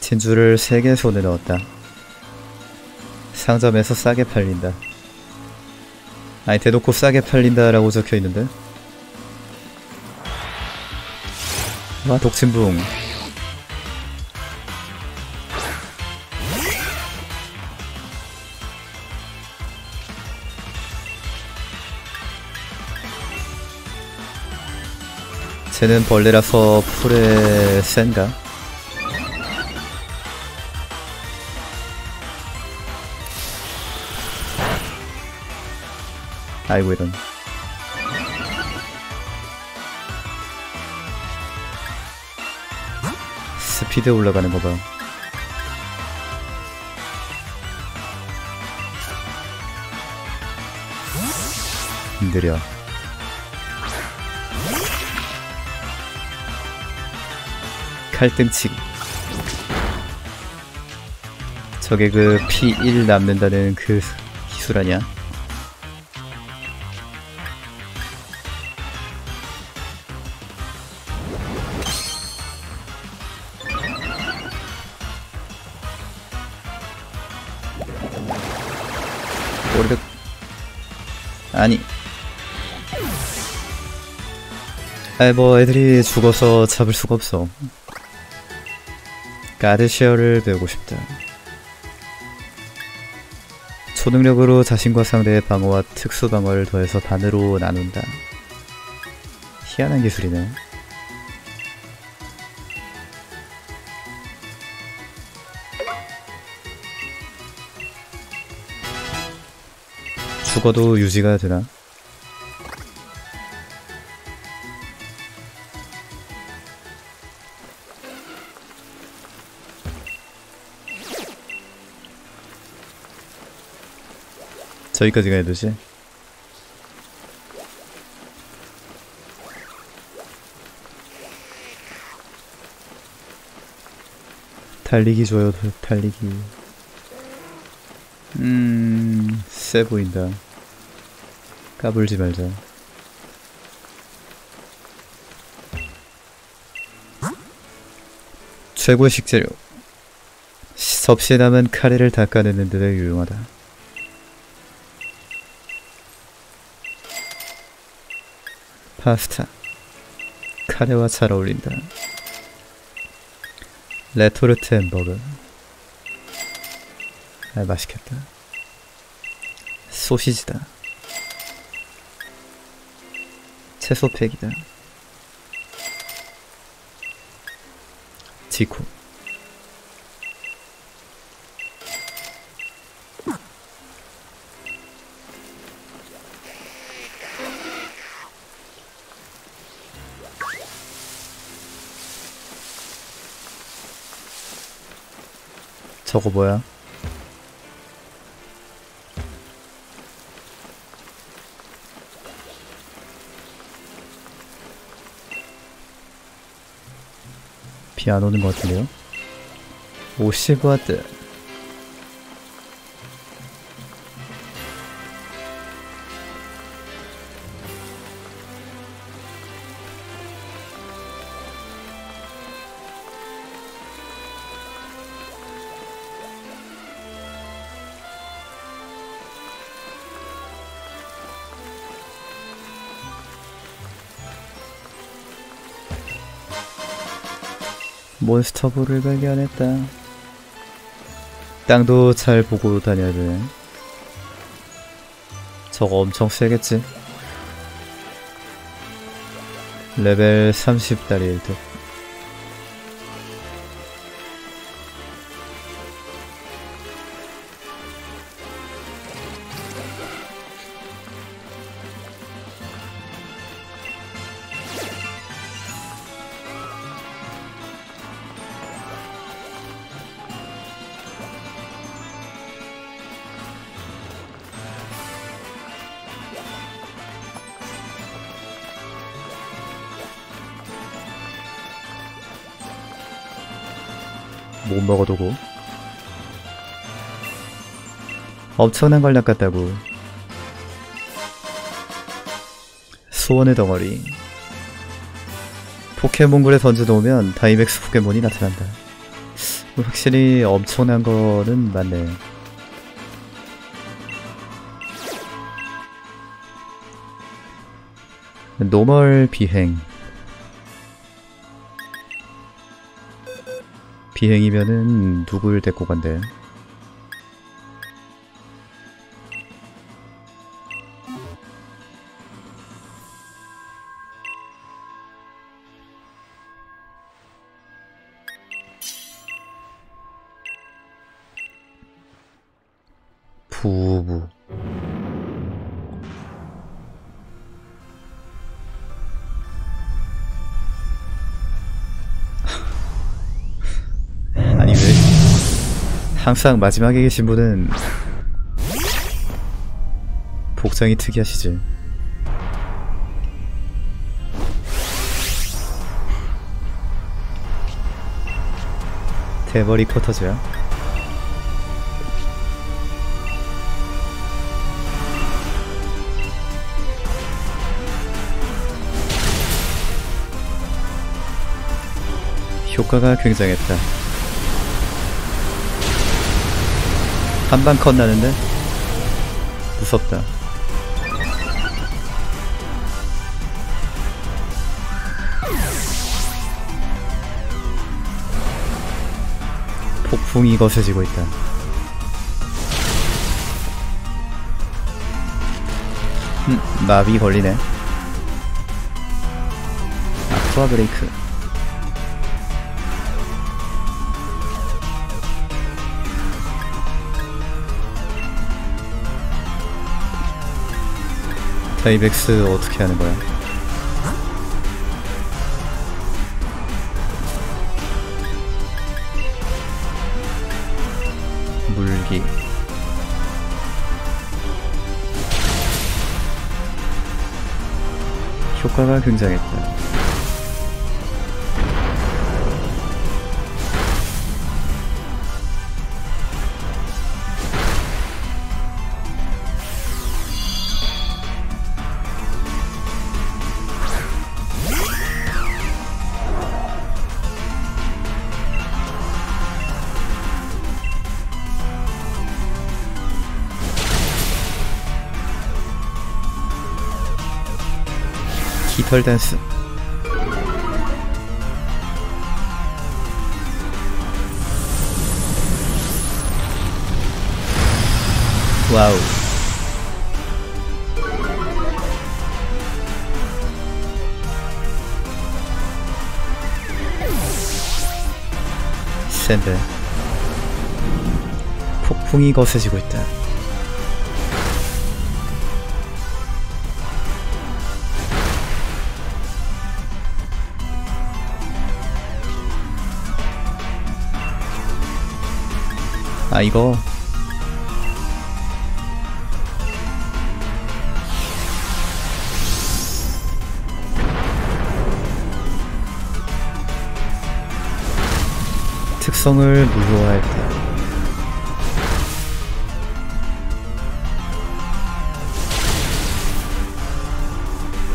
진주를 3개 손에 넣었다. 상점에서 싸게 팔린다. 아니 대놓고 싸게 팔린다 라고 적혀있는데? 와 독침붕 쟤는 벌레라서 풀에 센가? 아이고 이런. 스피드 올라가는 거봐. 느려 칼등치기 저게 그 P1 남는다는 그 기술 아니야? 오르륵 아니. 아이 뭐 애들이 죽어서 잡을 수가 없어 가드시어를 배우고 싶다. 초능력으로 자신과 상대의 방어와 특수 방어를 더해서 반으로 나눈다. 희한한 기술이네. 죽어도 유지가 되나? 저기까지 가야 되지? 달리기 달- 달리기. 음, 세 보인다. 까불지 말자. 최고 식재료. 섭씨 남은 카레를 닦아내는 데 유용하다. 파스타. 카레와 잘 어울린다. 레토르트 햄버거. 아, 맛있겠다. 소시지다. 채소팩이다. 지코. 저거 뭐야? 비 안 오는 것 같은데요? 50와트 몬스터볼을 발견했다. 땅도 잘 보고 다녀야 돼. 저거 엄청 세겠지? 레벨 30달일 듯. 먹어두고. 엄청난 걸 낚았다고. 소원의 덩어리. 포켓몬굴에 던져놓으면 다이맥스 포켓몬이 나타난다. 확실히 엄청난 거는 맞네. normal 비행. 비행이면은 누굴 데리고 간대? 항상 마지막에 계신 분은 복장이 특이하시지. 대머리 커터즈야. 효과가 굉장했다 한방 컷 나는데? 무섭다. 폭풍이 거세지고 있다. 음, 나비 걸리네. 아쿠아 브레이크. 자 이백스 어떻게 하는 거야? 물기 효과가 굉장했다 깃털 댄스. 와우. 센데 폭풍이 거세지고 있다 아 이거. 특성을 무효화했다.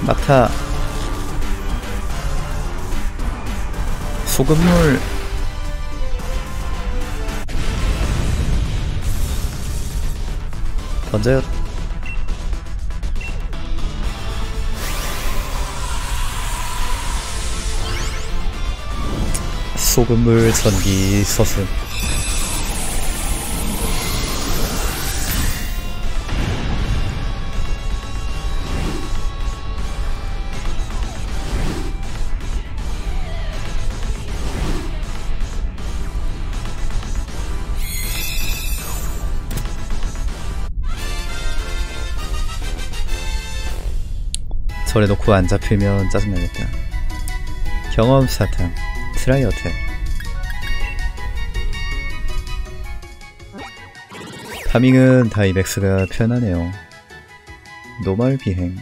막타. 소금물 던져요? 소금물 전기 서슴 저래 놓고 안 잡히면 짜증나겠다. 경험 사탕 tri attack farming은 다이맥스가 편하네요. normal 비행.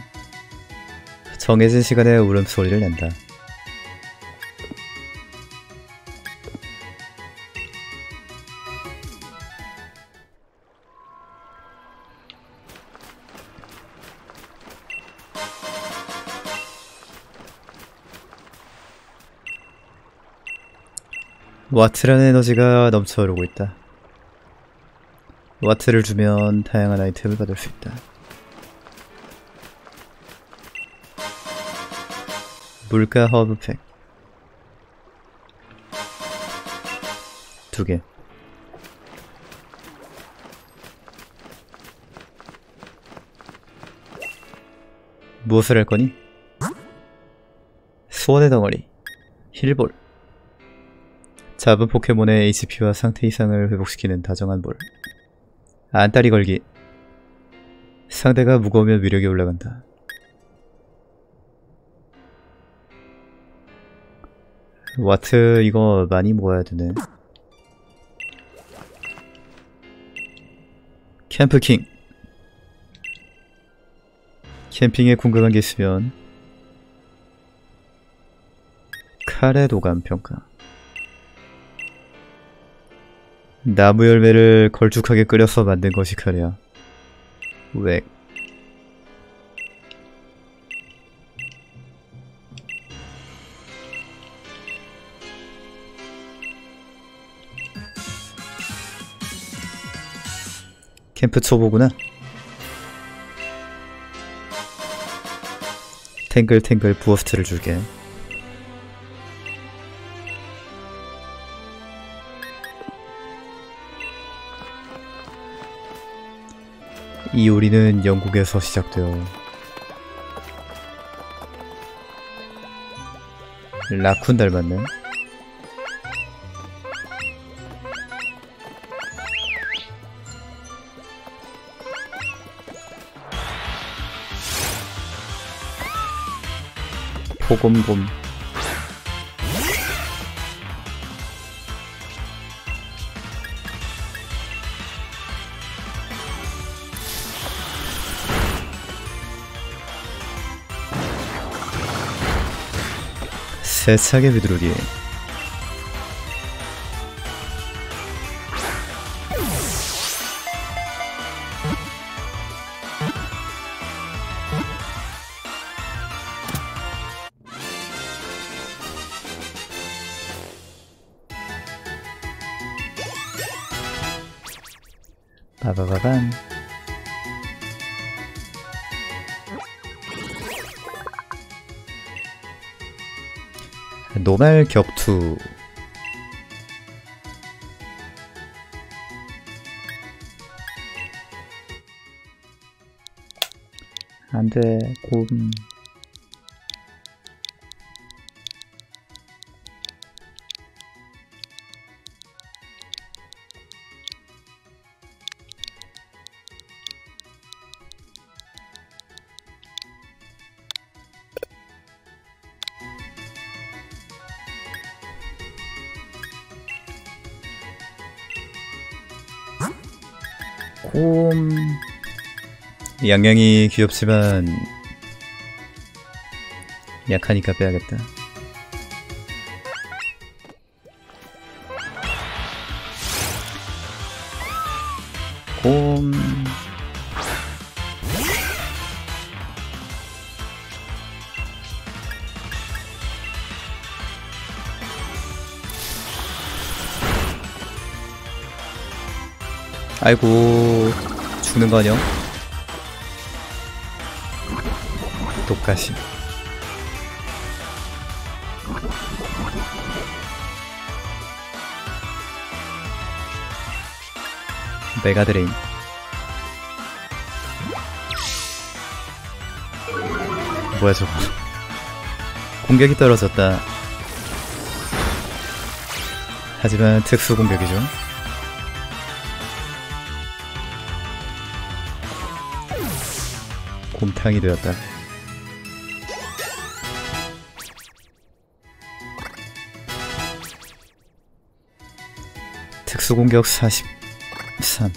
정해진 시간에 울음소리를 낸다 와트라는 에너지가 넘쳐 흐르고 있다. 와트를 주면 다양한 아이템을 받을 수 있다. 물가 허브팩 두 개. 무엇을 할 거니? 소원의 덩어리 힐볼 잡은 포켓몬의 HP와 상태 이상을 회복시키는 다정한 볼. 안다리 걸기. 상대가 무거우면 위력이 올라간다. 와트 이거 많이 모아야 되네. 캠프킹. 캠핑에 궁금한 게 있으면 카레 도감 평가. 나무 열매를 걸쭉하게 끓여서 만든 것이 카레야. 웩. 캠프 초보구나. 탱글탱글 부어스트를 줄게. 이 요리는 영국에서 시작되어 라쿤 닮았네. 포곰곰 세차게 비둘기. 빠바바밤 노말 격투. 안돼 곰곰 양양이 귀엽지만 약하니까 빼야겠다 곰 아이고 죽는 거 아니야? 똑같이 메가드레인 뭐야 저거? 공격이 떨어졌다. 하지만 특수 공격이죠. 곰탕이 되었다. 특수공격 43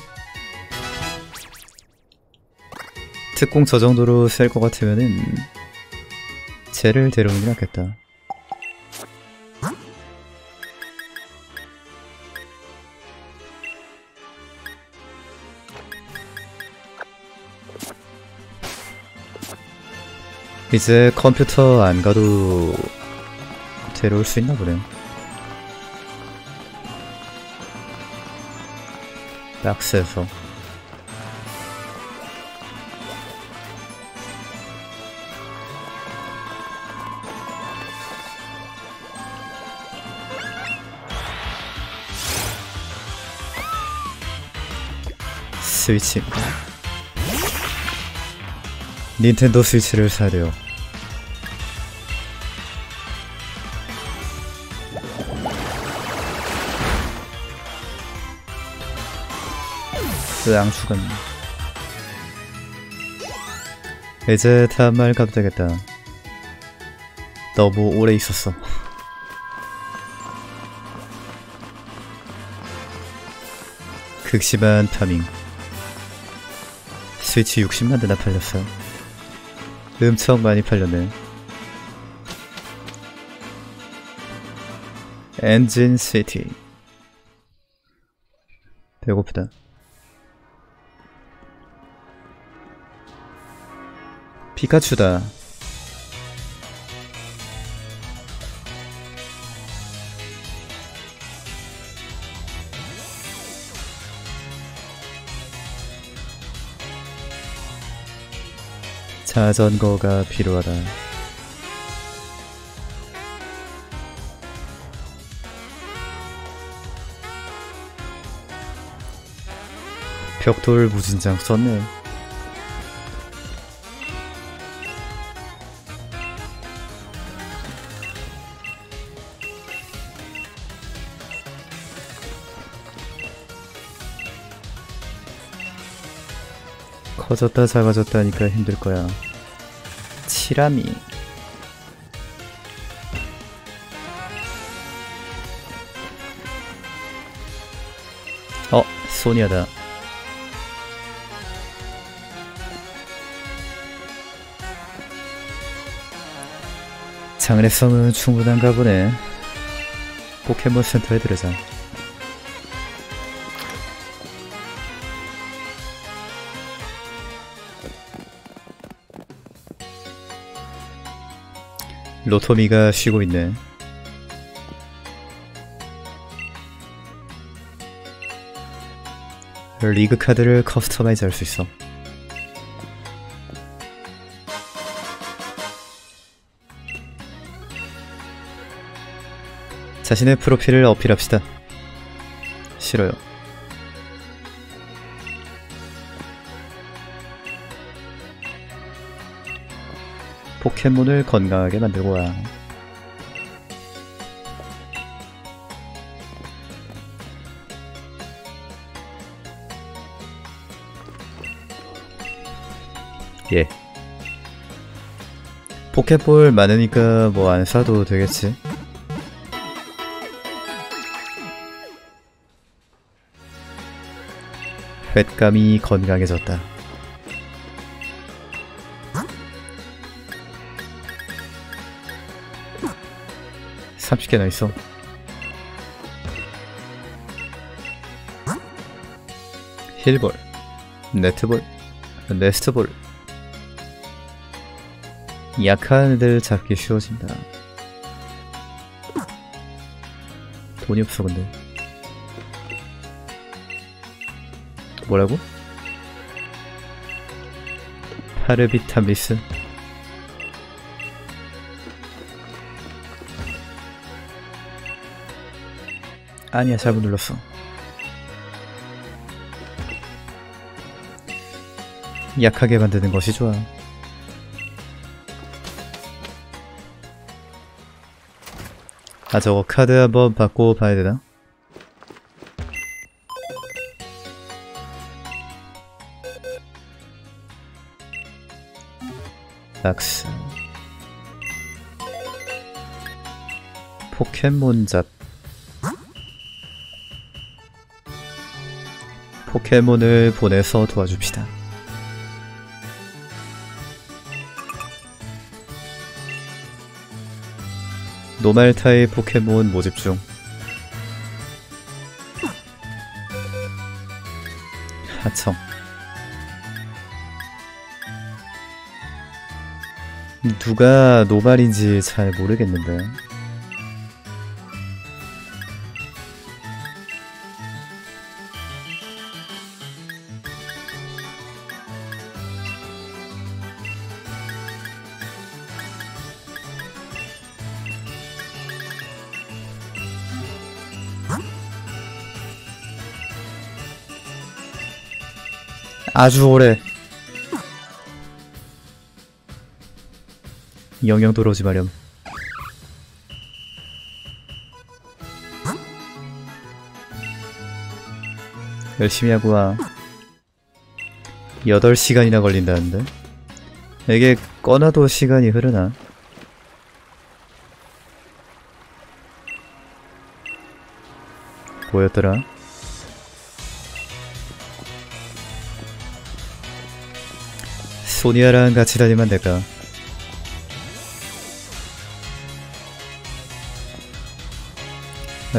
특공 저 정도로 셀것 같으면은 쟤를 데려오는 게 낫겠다. 이제 컴퓨터 안 가도 데려올 수 있나 보네. 박스에서 스위치 닌텐도 스위치를 사야. 양 죽었네. 이제 다음 말 가도 되겠다. 너무 오래 있었어. 극심한 파밍. 스위치 60만 대나 팔렸어. 엄청 많이 팔렸네. 엔진 시티. 배고프다. 피카츄다. 자전거가 필요하다. 벽돌 무진장 썼네. 커졌다 작아졌다 하니까 힘들 거야. 치라미. 어, 소니아다. 장래성은 충분한가 보네. 포켓몬 센터에 들어자. 로토미가 쉬고 있네. 리그 카드를 커스터마이즈 할 수 있어. 자신의 프로필을 어필합시다. 싫어요. 포켓몬을 건강하게 만들고 와. 예. 포켓볼 많으니까 뭐 안 사도 되겠지. 횟감이 건강해졌다. 삼십 개나 있어. 힐볼, 네트볼, 네스트볼. 약한 애들 잡기 쉬워진다. 돈이 없어 근데. 뭐라고? 파르비타미스 아니야 잘못 눌렀어. 약하게 만드는 것이 좋아. 아 저거 카드 한번 바꿔 봐야 되나? 락스. 포켓몬 잡 포켓몬을 보내서 도와줍시다. 노말 타입 포켓몬 모집 중. 하청. 누가 노말인지 잘 모르겠는데. 아주 오래. 영영 돌아오지 마렴. 열심히 하고 와. 8시간이나 걸린다는데? 이게 꺼놔도 시간이 흐르나? 뭐였더라? 소니아랑 같이 다니면 될까?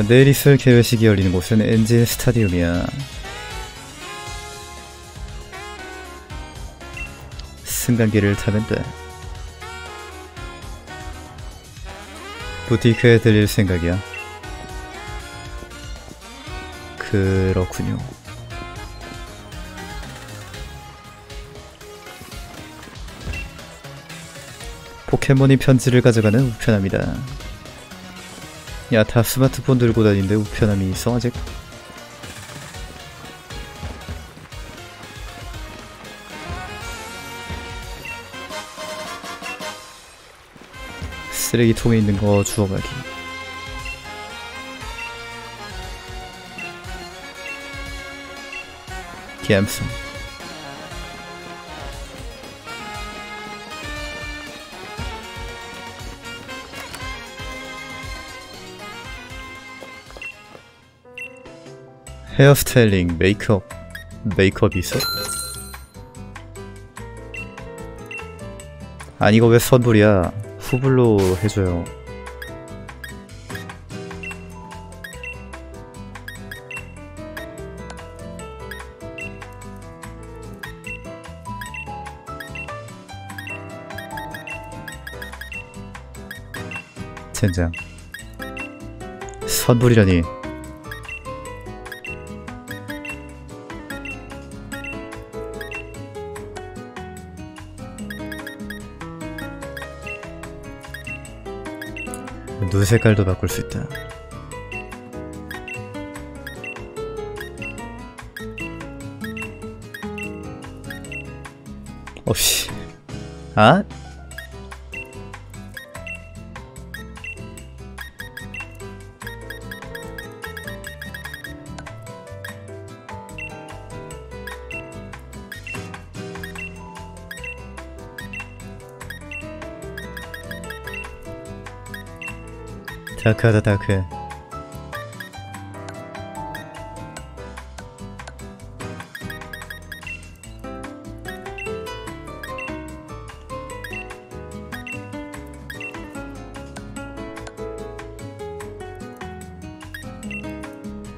내일 있을 개회식이 열리는 곳은 엔진 스타디움이야. 승강기를 타면 돼. 부티크에 들릴 생각이야. 그렇군요. 포켓몬이 편지를 가져가는 우편함이다. 야, 다 스마트폰 들고 다니는데 우편함이 있어, 아직? 쓰레기통에 있는 거 주워가기. 갬성. 헤어스타일링, 메이크업, 메이크업이 있어? 아니 이거 왜 선불이야? 후불로 해줘요. 젠장. 선불이라니. 눈 색깔도 바꿀 수 있다. 어씨. 아? 다크하다 다크해.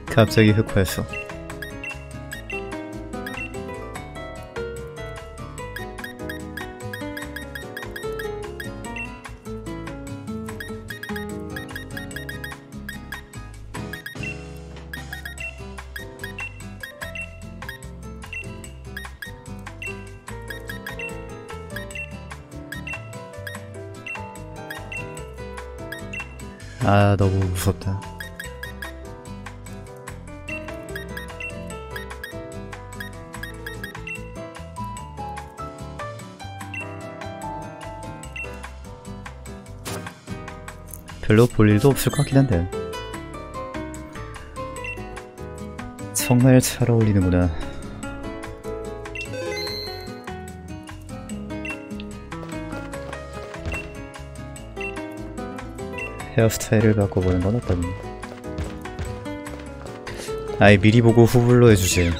갑자기 흑화했어. 무 무섭다. 별로 볼 일도 없을 것 같긴 한데. 정말 잘 어울리는구나. 헤어스타일을 바꿔보는 건 어떤가? 아예 미리 보고 후불로 해주지.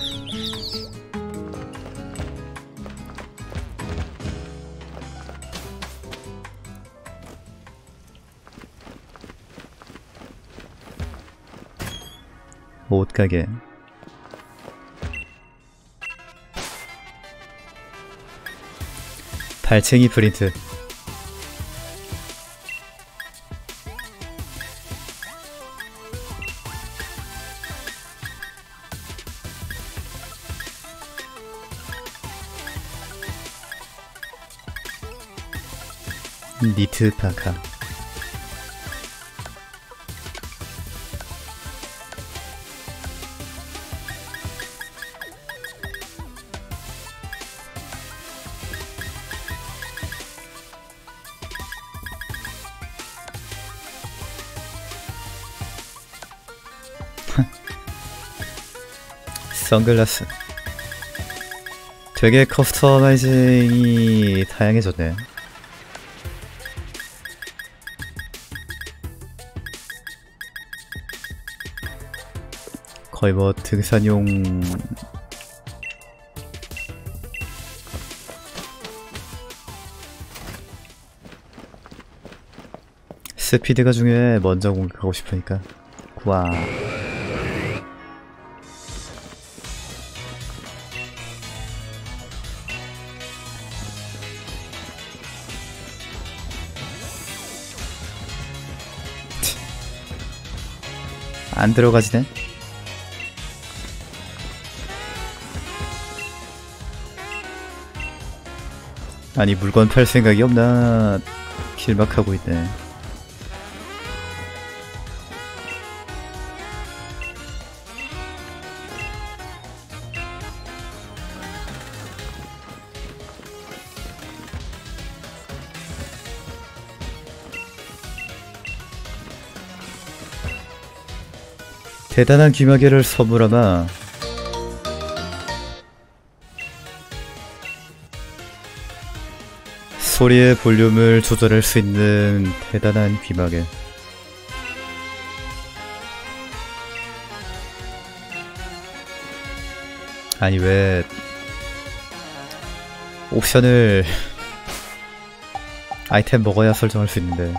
옷가게 발챙이 프린트 니트 파카. 선글라스. 되게 커스터마이징이 다양해졌네 거의 뭐 등산용 스피드가 중요해. 먼저 공격하고 싶으니까. 와안 들어가지네 아니 물건 팔 생각이 없나? 길막하고 있네. 대단한 귀마개를 선물하마 소리의 볼륨을 조절할 수 있는 대단한 귀마개. 아니 왜 옵션을 아이템 먹어야 설정할 수 있는데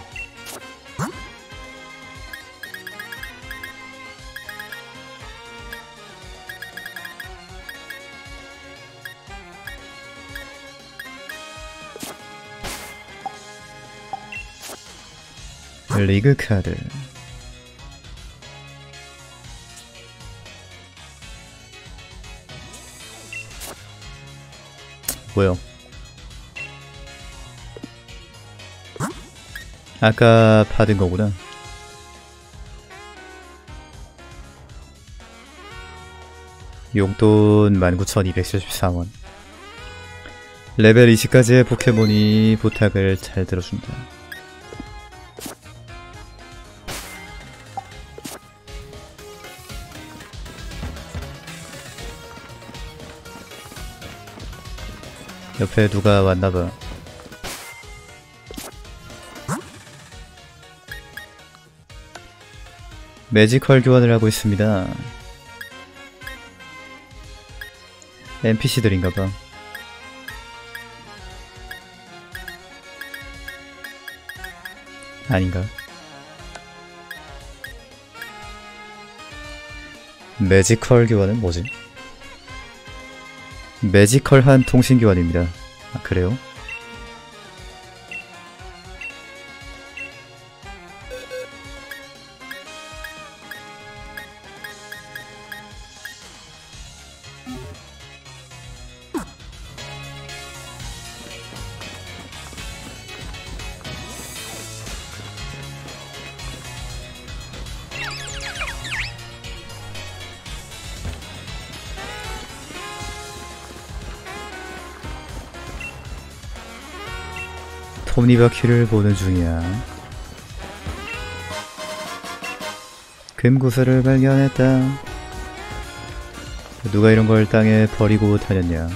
리그 카드 뭐요? 아까 받은 거구나. 용돈 19,274원. 레벨 20까지의 포켓몬이 부탁을 잘 들어준다. 옆에 누가 왔나봐. 매지컬 교환을 하고 있습니다. NPC들인가봐. 아닌가? 매지컬 교환은 뭐지? 매지컬한 통신 교환입니다. 아, 그래요? 톱니바퀴를 보는 중이야. 금구슬을 발견했다. 누가 이런 걸 땅에 버리고 다녔냐?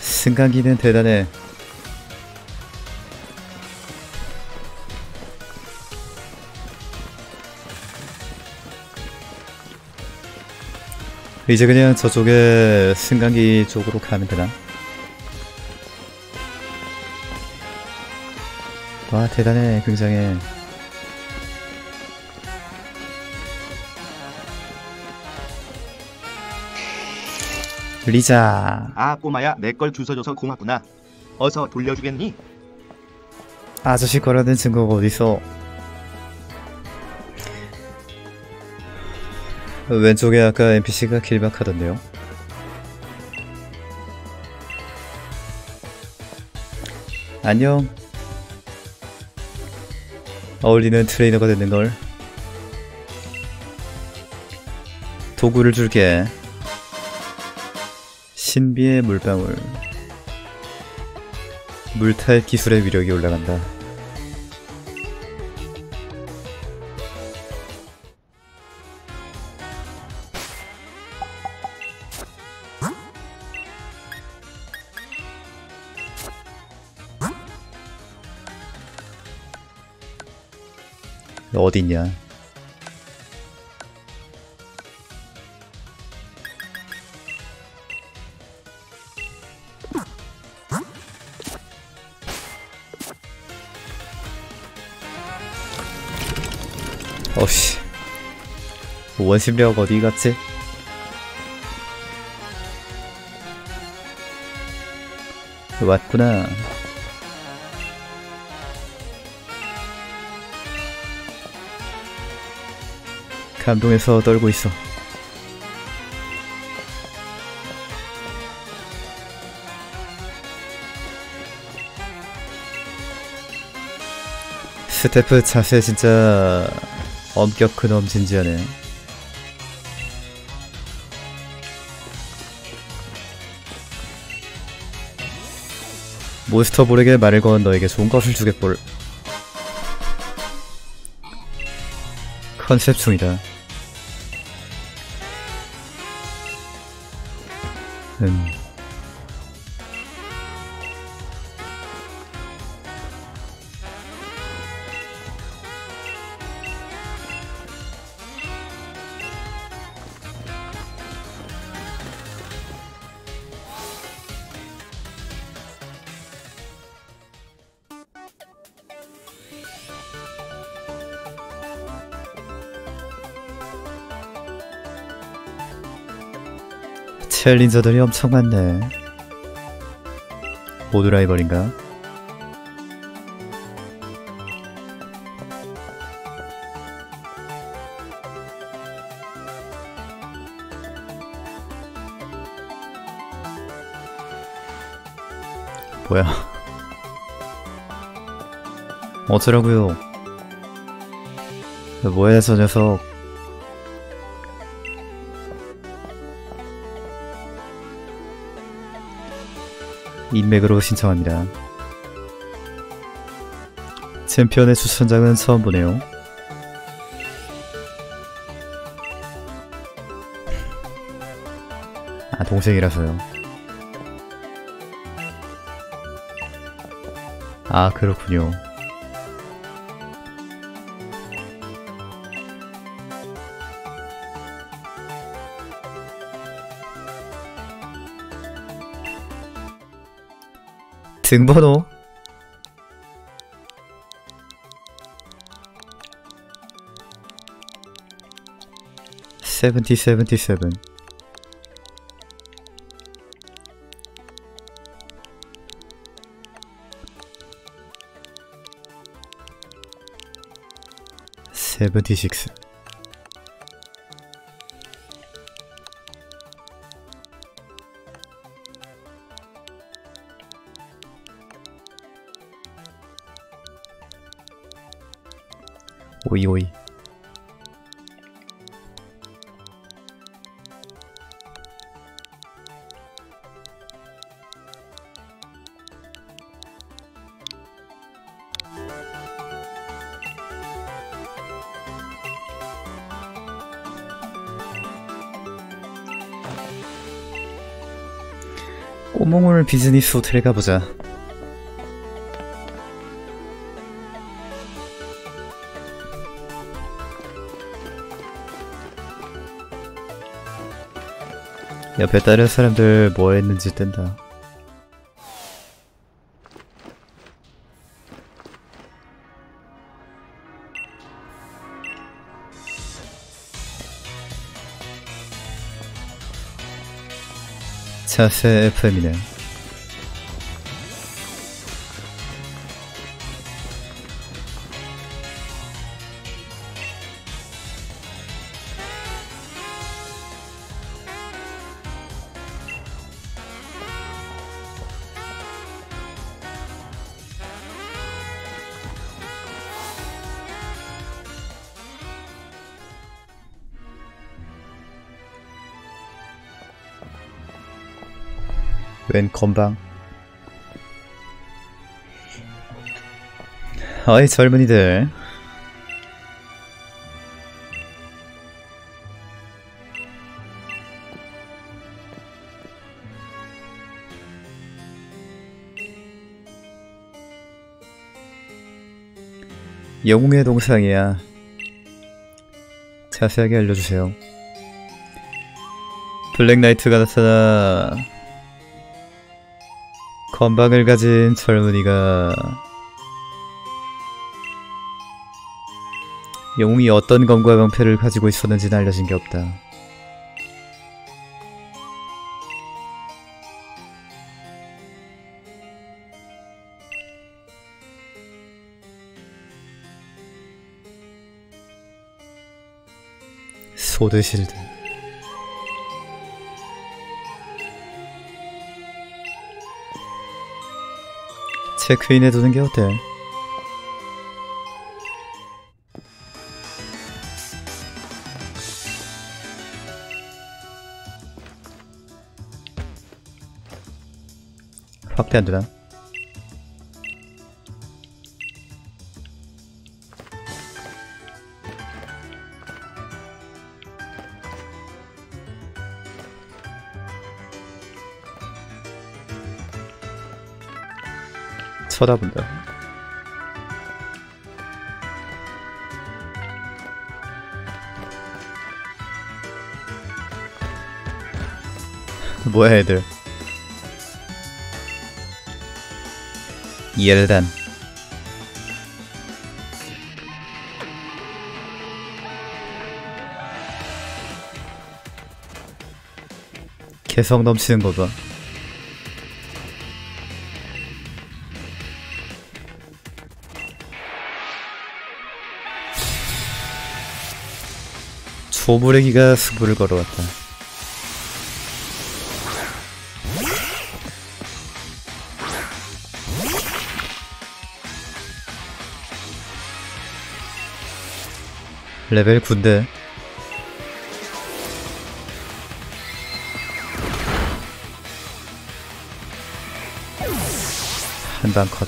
승강기는 대단해. 이제 그냥 저쪽에 승강기 쪽으로 가면 되나? 와 대단해 굉장해 리자 아 꼬마야 내 걸 주워줘서 고맙구나 어서 돌려주겠니? 아저씨 거라는 증거가 어딨어 왼쪽에 아까 NPC가 길막하던데요. 안녕. 어울리는 트레이너가 됐는걸. 도구를 줄게. 신비의 물방울. 물탈 기술의 위력이 올라간다 어딨냐 어씨 원심력 어디 갔지? 왔구나 감동해서 떨고 있어. 스태프 자세 진짜 엄격 근엄 진지하네. 몬스터볼에게 말을 건 너에게 좋은 것을 주겠볼. 컨셉 중이다 음 챌린저들이 엄청 많네. 모두 라이벌인가? 뭐야? 어쩌라고요? 뭐야 저 녀석? 인맥으로 신청합니다. 챔피언의 추천장은 처음 보네요. 아, 동생이라서요. 아, 그렇군요. 등번호? 세븐티 세븐티 오이 오이. 꼬몽을 비즈니스 호텔에 가보자 옆에 다른 사람들 뭐 했는지 뜬다. 자세 FM이네. 웬 건방? 어이 젊은이들. 영웅의 동상이야. 자세하게 알려주세요. 블랙나이트가 나타나 건방을 가진 젊은이가 영웅이 어떤 검과 방패를 가지고 있었는지는 알려진 게 없다. 소드 실드 체크인 해 두는 게 어때? 확대 안 되나? 쳐다본다. 뭐야 애들 일단 개성 넘치는 거 봐. 조무래기가 승부를 걸어왔다. 레벨 9인데 한방 컷.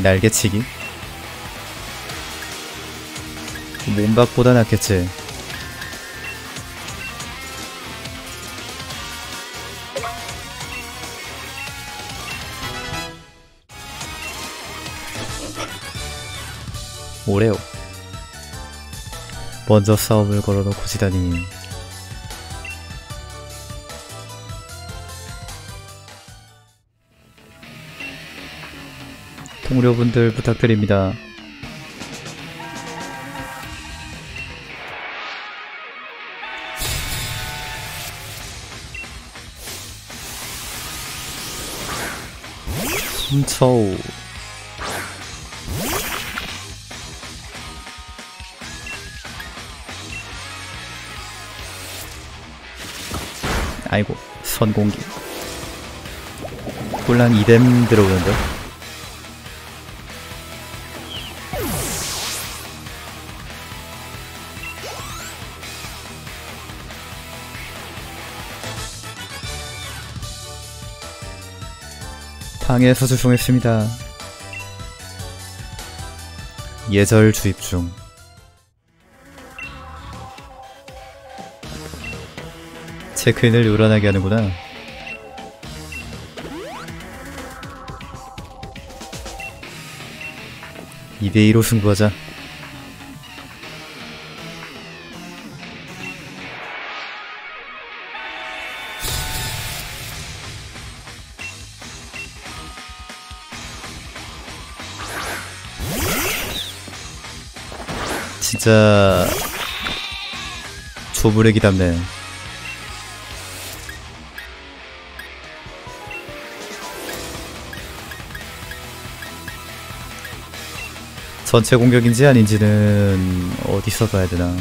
날개치기 몸박보다 낫겠지. 오레오. 먼저 싸움을 걸어놓고 지다니. 동료분들 부탁드립니다. 순초우. 아이고 선공기. 꿀랑 이뎀 들어오는데 방에서 주송했습니다. 예절 주입 중. 체크인을 요란하게 하는구나. 이대 2로 승부하자. 진짜 조부래기 답네. 전체 공격인지 아닌지는 어디서 봐야 되나?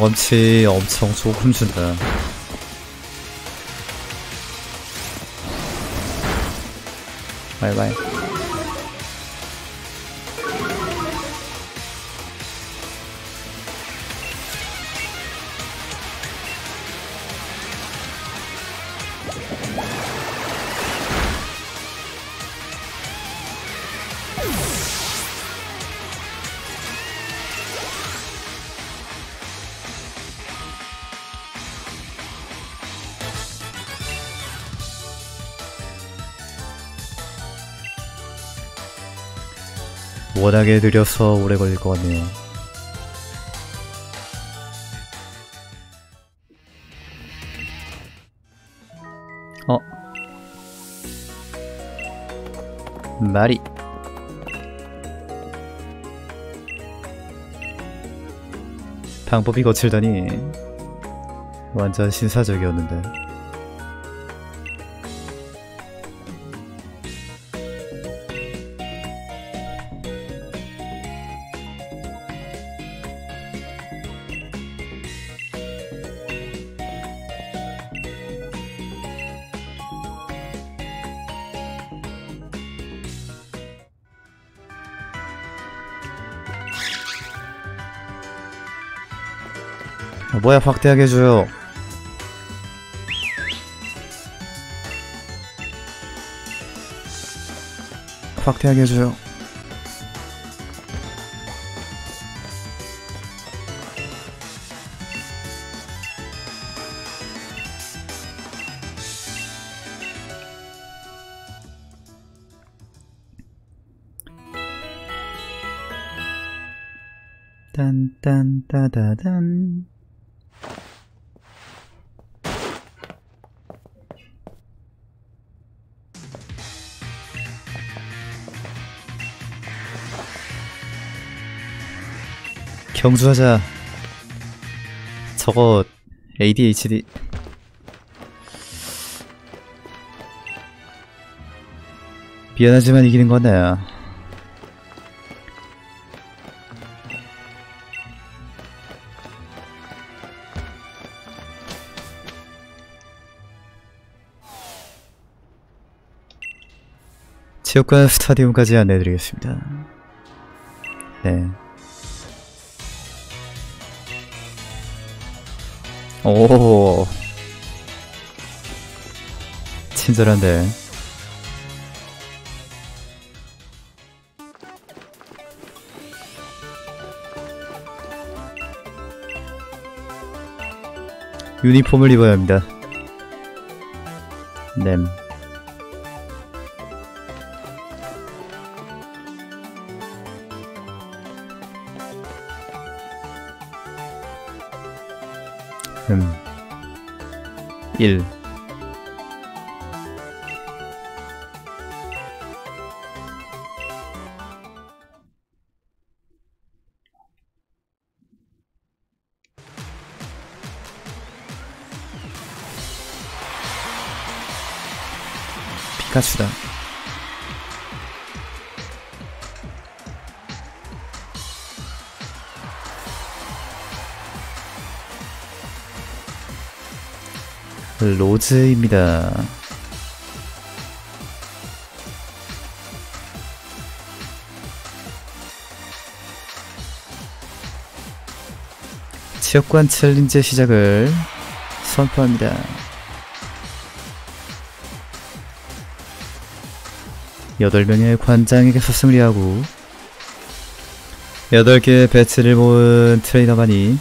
경험치 엄청 조금 준다. 바이바이. 워낙에 느려서 오래 걸릴 것 같네요. 어? 말이 방법이 거칠다니 완전 신사적이었는데 아, 뭐야 확대하게 해줘요. 확대하게 해줘요 경주하자 저거 ADHD 미안하지만 이기는 건 나야 체육관 스타디움까지 안내해드리겠습니다. 네. 오. 친절한데. 유니폼을 입어야 합니다. 냄. 1 피카츄다. 로즈입니다. 체육관 challenge 시작을 선포합니다. 여덟 명의 관장에게서 승리하고 여덟 개의 배지를 모은 트레이너만이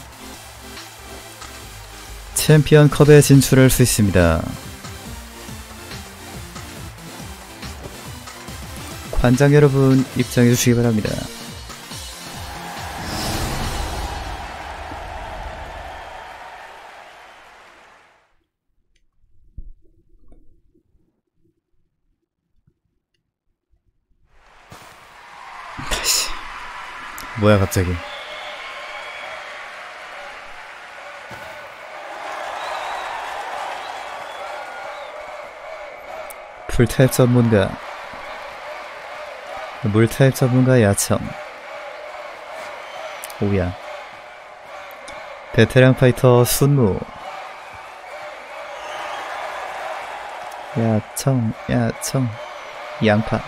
챔피언 컵에 진출할 수 있습니다. 관장 여러분 입장해 주시기 바랍니다. 뭐야 갑자기? 불타입 전문가. 물타입 전문가 야청. 오야. 베테랑 파이터 순무. 야청 야청. 양파.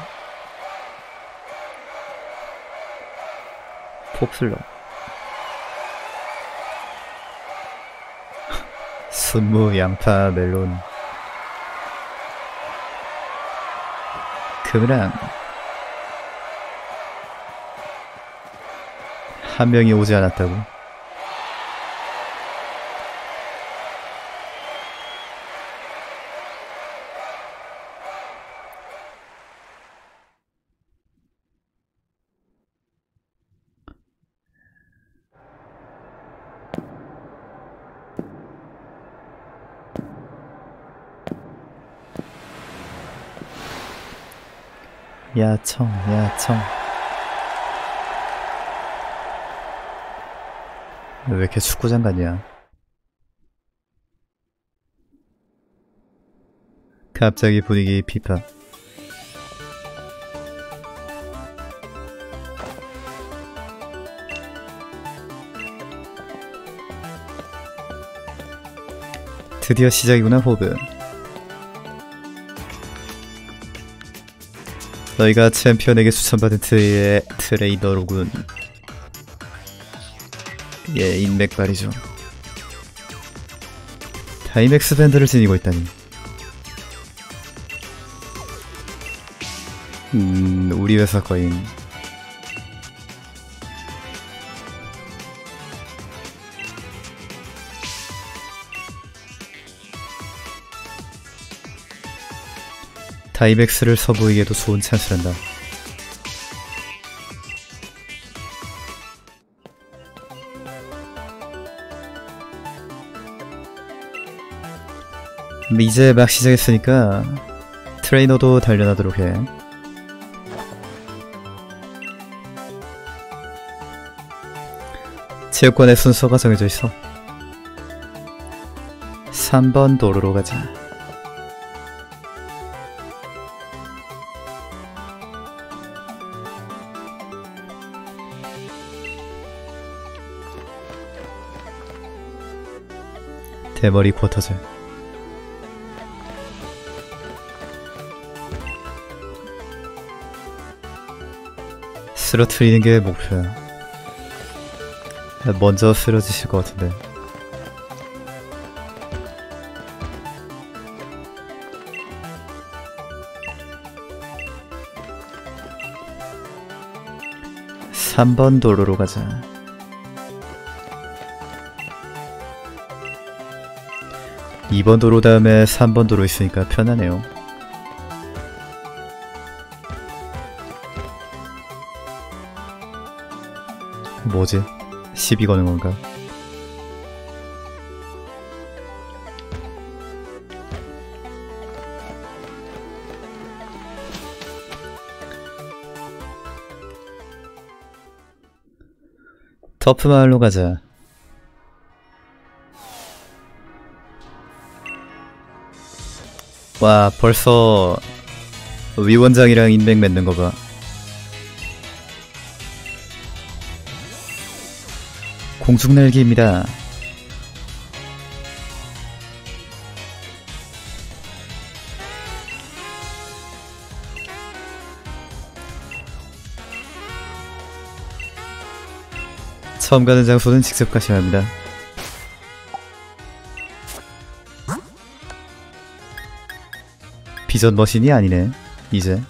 pop슬러. 순무 양파 멜론 그랑 한 명이 오지 않았다고? 야청, 야청. 왜 이렇게 축구장 같냐? 갑자기 분위기 피파. 드디어 시작이구나, 호브. 너희가 챔피언에게 추천받은 트레이의 트레이너로군. 예, 인맥발이죠. 다이맥스 밴드를 지니고 있다니. 음, 우리 회사 거인. 다이맥스를 서부에게도 좋은 찬스란다. 이제 막 시작했으니까 트레이너도 단련하도록 해. 체육관의 순서가 정해져 있어. 3번 도로로 가자. 대머리 쿼터즈. 쓰러트리는 게 목표야. 먼저 쓰러지실 것 같은데. 삼번 도로로 가자. 이번 도로 다음에 3번 도로 있으니까 편하네요. 뭐지? 시비 거는 건가? 터프 마을로 가자. 와, 벌써 위원장이랑 인맥 맺는 거 봐. 공중날개입니다. 처음 가는 장소는 직접 가셔야 합니다. 비전 머신이 아니네, 이제.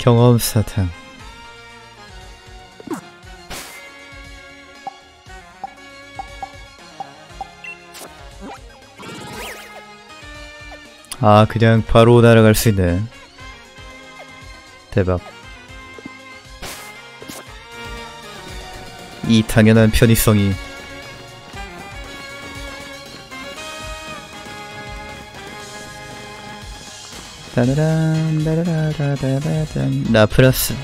경험 사탕. 아, 그냥 바로 날아갈 수 있네. 대박. 이 당연한 편의성이 따라란 따라라라라란 나 플러스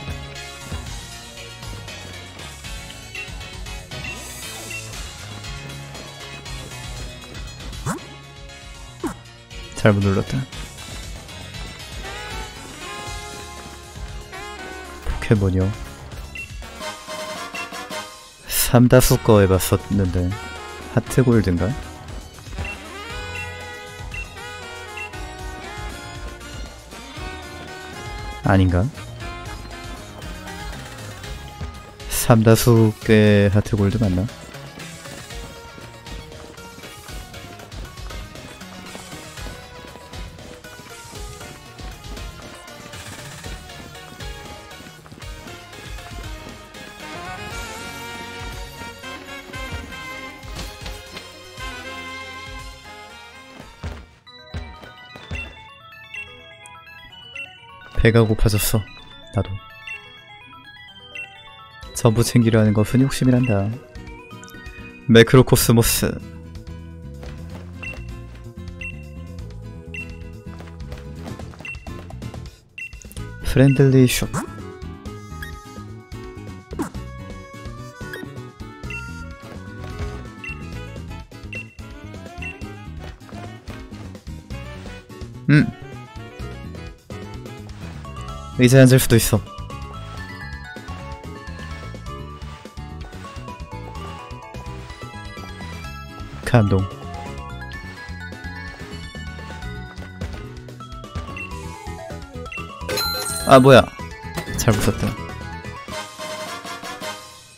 잘못 눌렀다 포켓몬이요 삼다수 거 해봤었는데 하트 골드인가? 아닌가? 삼다수 꽤 하트 골드 맞나? 배가 고파졌어. 나도. 전부 챙기려는 것은 욕심이란다. 매크로코스모스. 프렌들리 숍. 의자에 앉을 수도 있어. 감동. 아 뭐야? 잘 웃었다.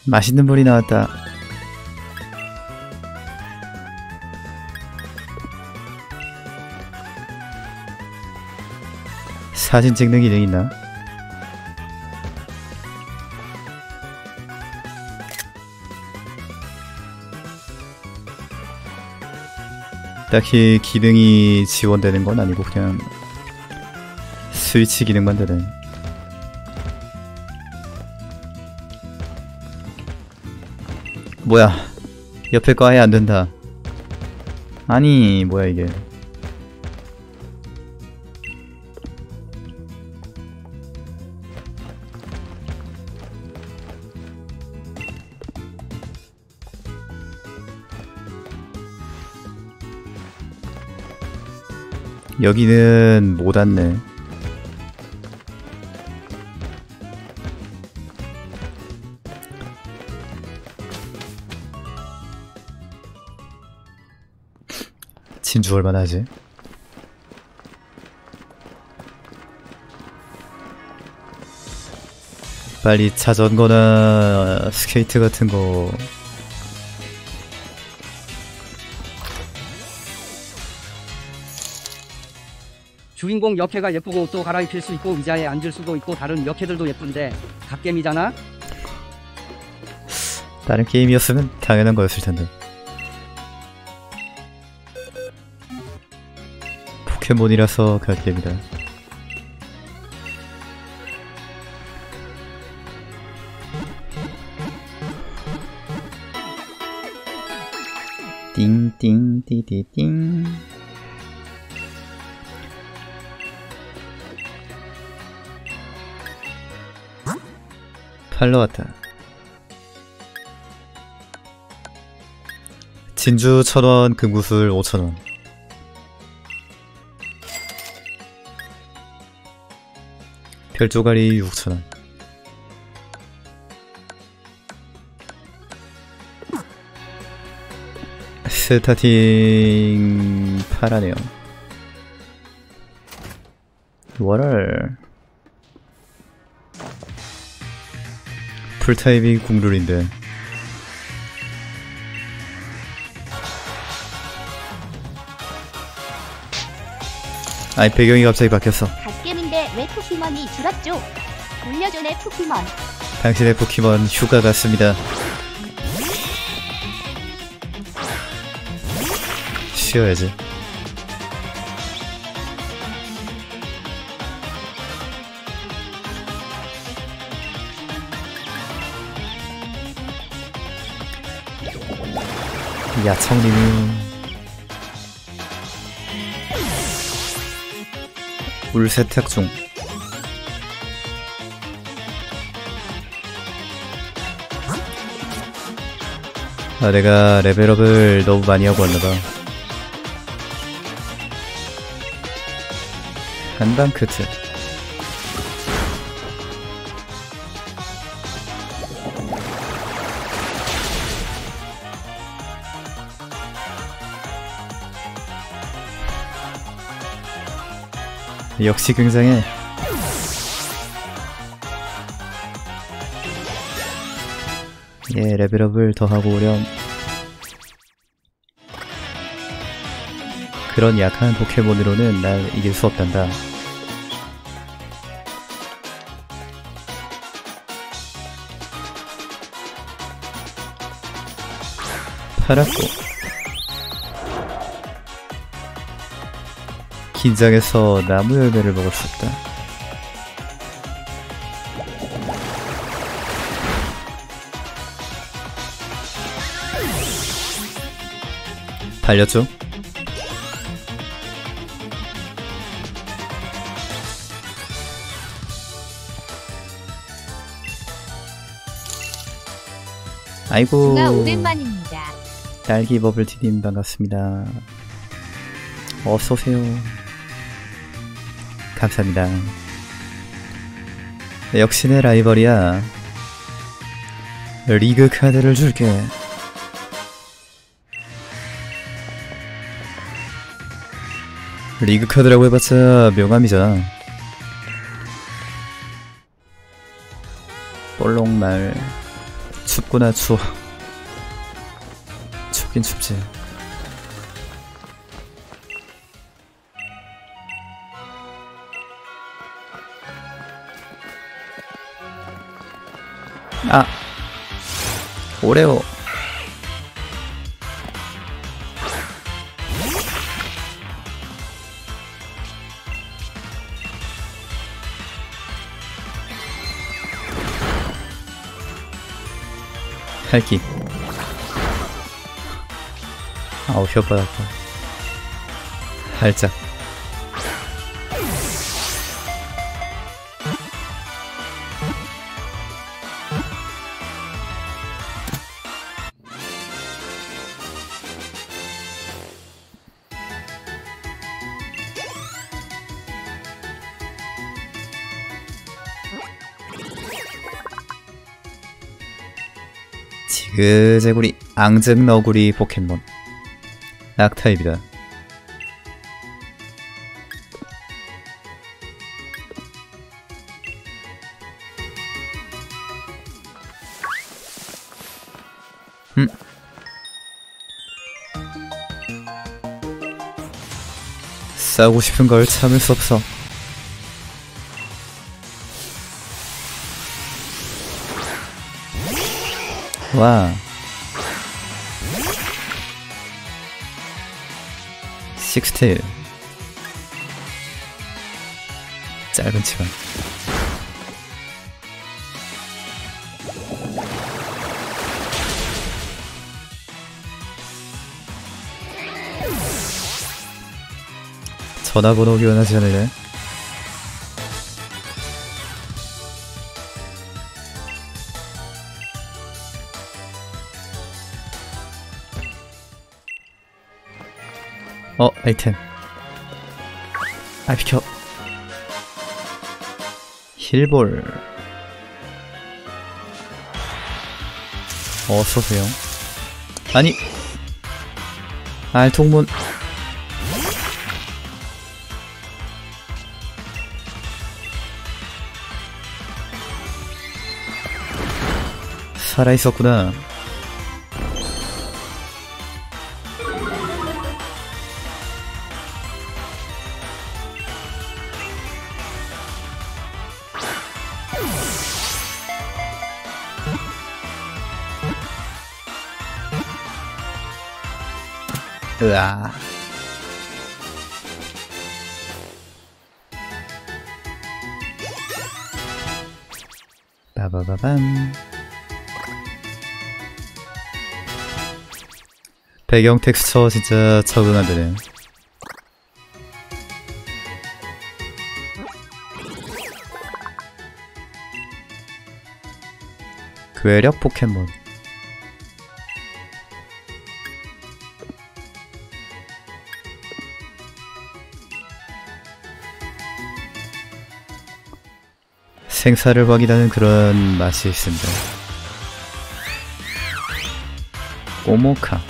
맛있는 물이 나왔다. 사진 찍는 기능 있나? 딱히 기능이 지원되는 건 아니고 그냥 스위치 기능만 되네. 뭐야? 옆에 거 아예 안 된다. 아니, 뭐야 이게? 여기는 못 왔네. 진주 얼마나 하지? 빨리 자전거나 스케이트 같은 거 주인공 역해가 예쁘고 옷도 갈아입힐 수 있고 의자에 앉을 수도 있고 다른 역해들도 예쁜데 갓겜이잖아? 다른 게임이었으면 당연한 거였을 텐데. 포켓몬이라서 갈게입니다. 띵띵띠디띵 팔로 왔다. 진주 1000원, 금구슬 5000원. 별조가리 6000원. 스타팅 파라네요. 월월 풀타입이 국룰인데 아니 배경이 갑자기 바뀌었어 갓겜인데 왜 포켓몬이 줄었죠? 돌려줘 내 포켓몬. 당신의 포켓몬 휴가 갔습니다 쉬어야지 야청님이 물 세탁 중 아, 내가 레벨업을 너무 많이 하고 왔나봐. 한방 크트. 역시 굉장해. 예, 레벨업을 더 하고 오렴. 그런 약한 포켓몬으로는 날 이길 수 없단다. 팔았고. 긴장해서 나무 열매를 먹을 수 없다. 달렸죠? 아이고 오랜만입니다. 딸기 버블티님 반갑습니다. 어서 오세요. 감사합니다. 역시 내 라이벌이야. 리그 카드를 줄게. 리그 카드라고 해봤자 명함이잖아. 볼록말 춥구나 추워. 춥긴 춥지. あ、俺を。Aqui. Ah, o 살짝 지그재구리 앙증너구리 포켓몬. 악타입이다. 음. 싸우고 싶은 걸 참을 수 없어. 와 식스테일 짧은 치마 전화번호 교환하지 않을래? 아이템. 아, 비켜. 힐볼. 어서오세요. 아니. 알통문. 살아있었구나. 으아. 빠바바밤. 배경 텍스처 진짜 적응 안 되네. 괴력 포켓몬. 생사를 확인하는 그런 맛이 있습니다. 꼬모카.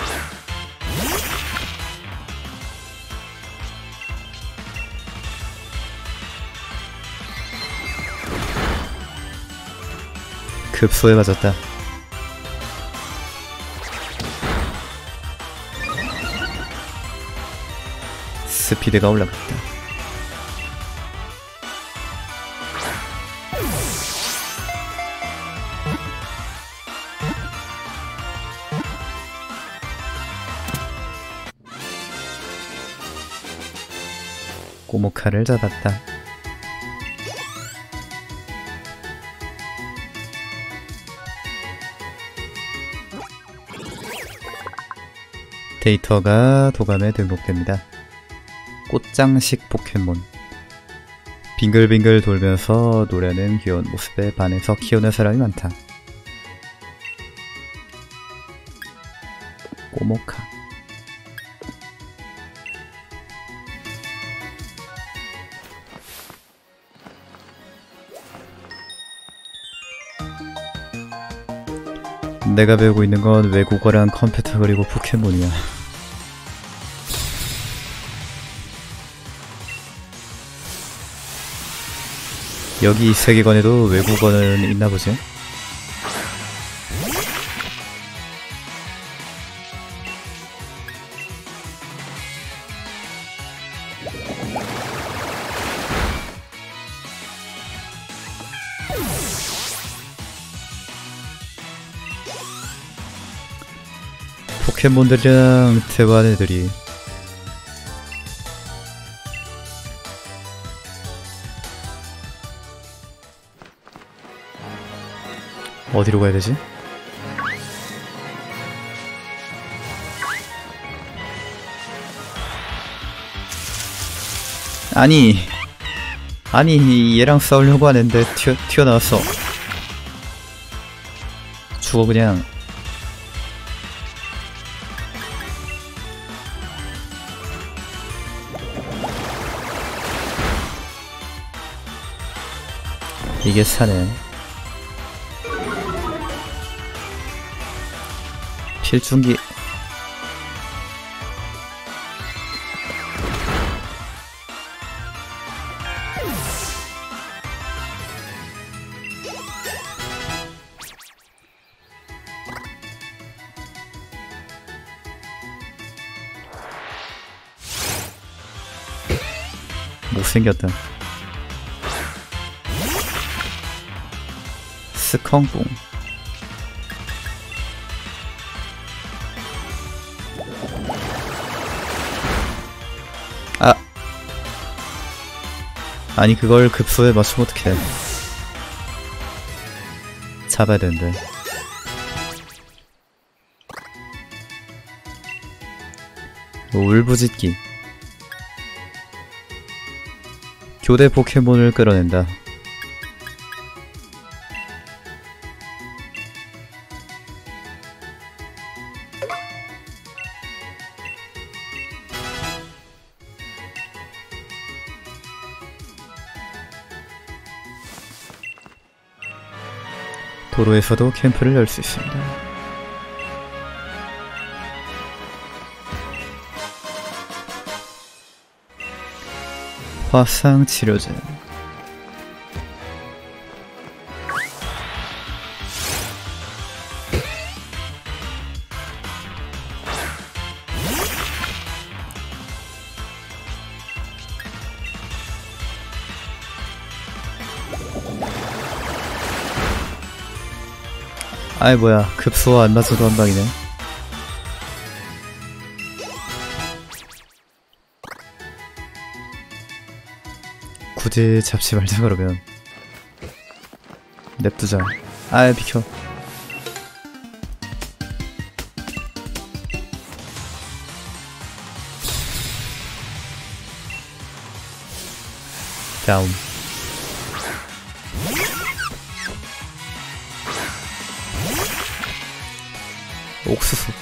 급소에 맞았다. 스피드가 올라갔다. 꼬모카를 잡았다. 데이터가 도감에 등록됩니다. 꽃장식 포켓몬. 빙글빙글 돌면서 노래는 귀여운 모습에 반해서 키우는 사람이 많다. 내가 배우고 있는 건 외국어랑 컴퓨터 그리고 포켓몬이야. 여기 이 세계관에도 외국어는 있나 보지? 포켓몬들이랑 대화하는 애들이. 어디로 가야 되지? 아니 아니 얘랑 싸우려고 하는데 튀어, 튀어나왔어 죽어 그냥. 이게 사네 필중기. 못생겼다 스컹뽕 아. 아니 그걸 급소에 맞추면 어떡해. 잡아야 되는데. 울부짖기. 교대 포켓몬을 끌어낸다 도로에서도 캠프를 열 수 있습니다. 화상 치료제 아이 뭐야. 급소와 안 맞아도 한 방이네. 굳이 잡지 말자 그러면. 냅두자. 아이 비켜. 다음 옥수수.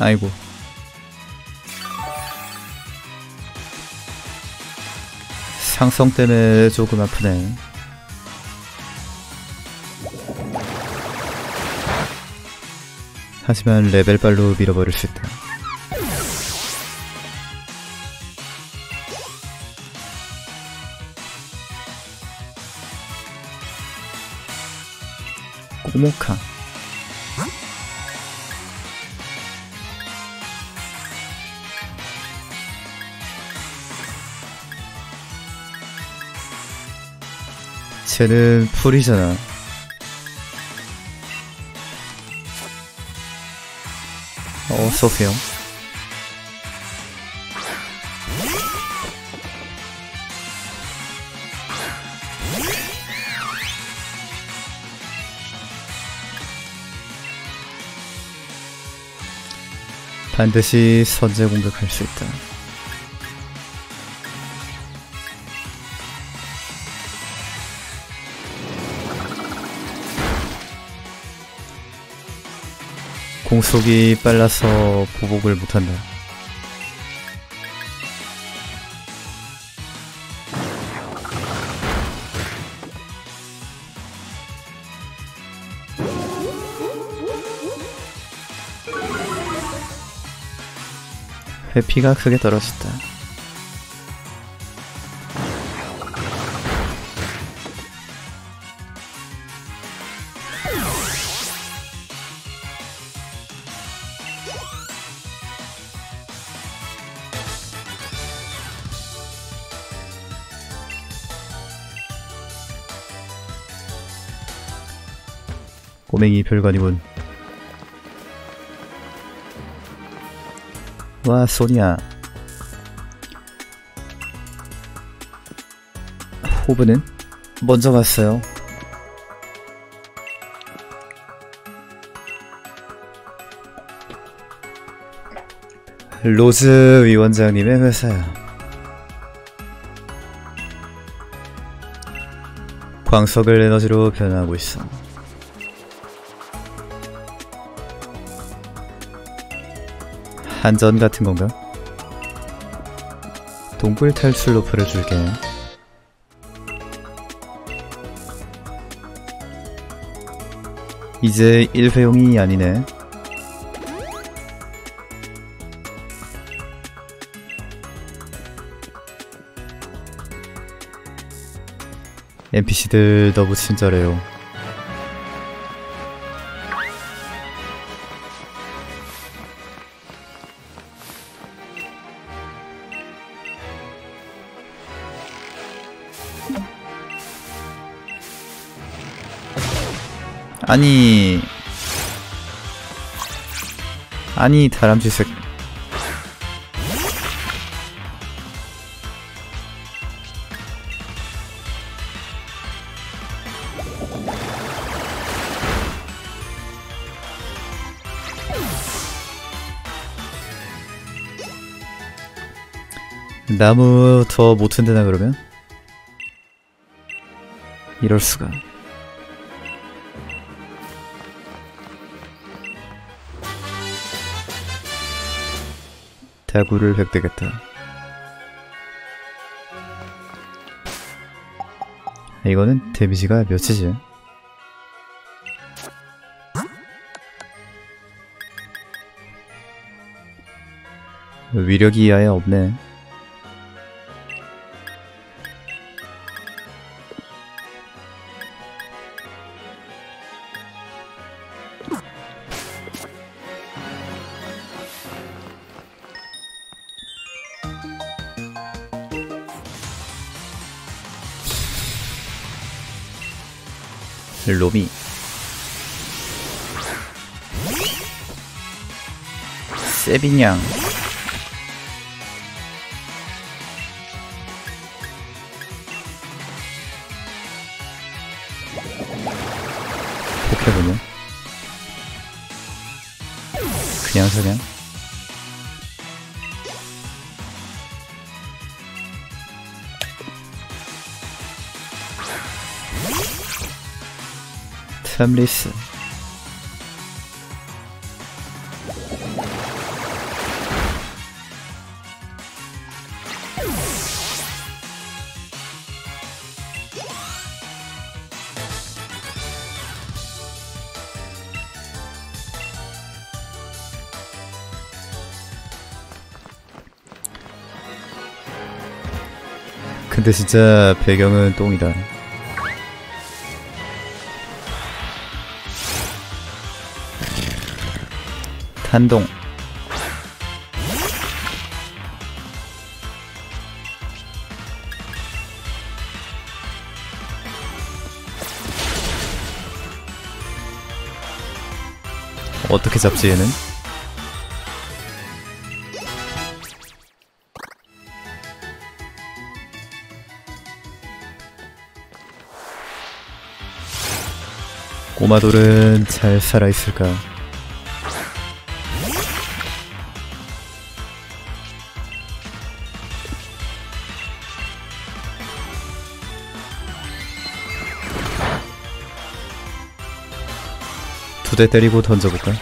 아이고. 상성 때문에 조금 아프네. 하지만 레벨빨로 밀어버릴 수 있다 꼬모카. 쟤는 풀이잖아. 어서오세요 반드시 선제 공격할 수 있다. 공속이 빨라서 보복을 못한다. 회피가 크게 떨어졌다. 꼬맹이 별관이군. 와, 소니야. 호브는 먼저 갔어요. 로즈 위원장님의 회사야. 광석을 에너지로 변화하고 있어. 한전 같은 건가? 동굴 탈출 로프를 줄게. 이제 일회용이 아니네. NPC들 너무 친절해요. 아니 아니 다람쥐 색 나무 더못 튼드나 그러면? 이럴 수가. 다구를 획득했다. 이거는 데미지가 몇이지? 위력이 아예 없네. 로미 세비냥 포켓몬이요? 그냥 사냥? 탐리스 근데 진짜 배경은 똥이다. 탄동 어떻게 잡지 얘는? 꼬마돌은 잘 살아있을까? 두 대 때리고 던져볼까?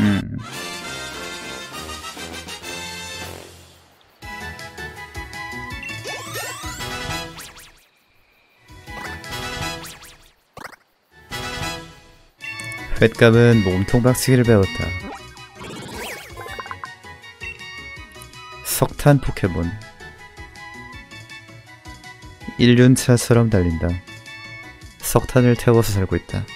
음. 횟감은 몸통 박치기를 배웠다. 석탄 포켓몬. 1륜차처럼 달린다. 석탄을 태워서 살고 있다.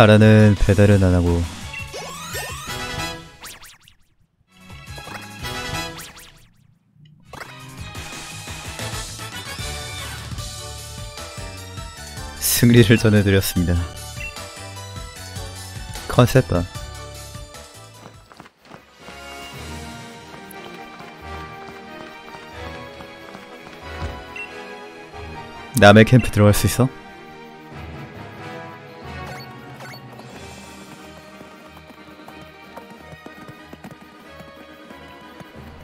하라는 배달은 안 하고 승리를 전해드렸습니다. 컨셉바 남의 캠프 들어갈 수 있어?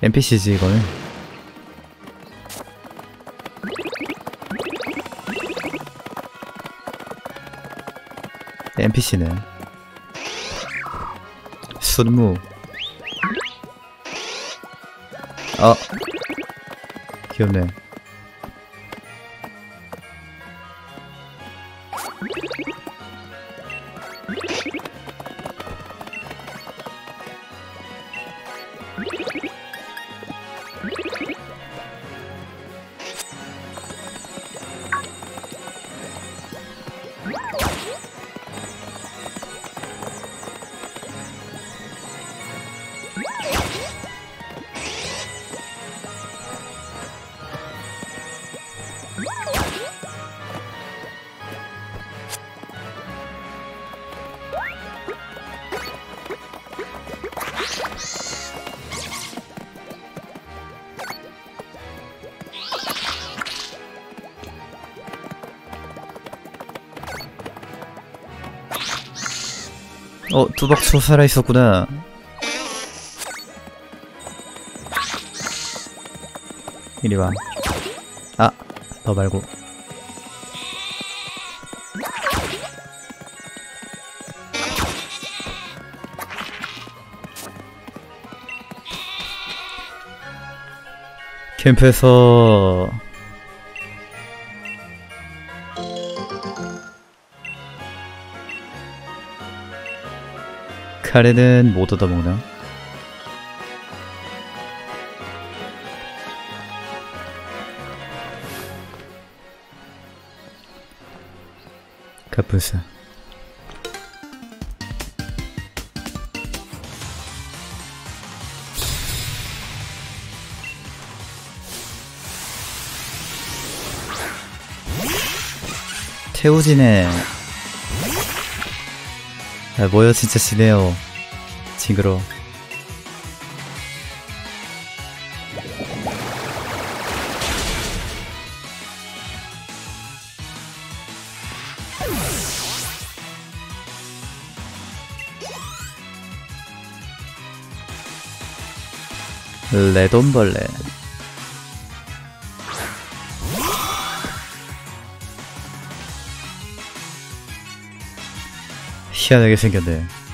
NPC지 이거는. NPC네 순무. 아 귀엽네 어 뚜벅초 살아있었구나. 이리와. 아 너 말고. 캠프에서 카레는 못 얻어먹나? 갑분싸 태우지네 아, 뭐요 진짜 지네요 징그러 레돈벌레. 희한하게 생겼네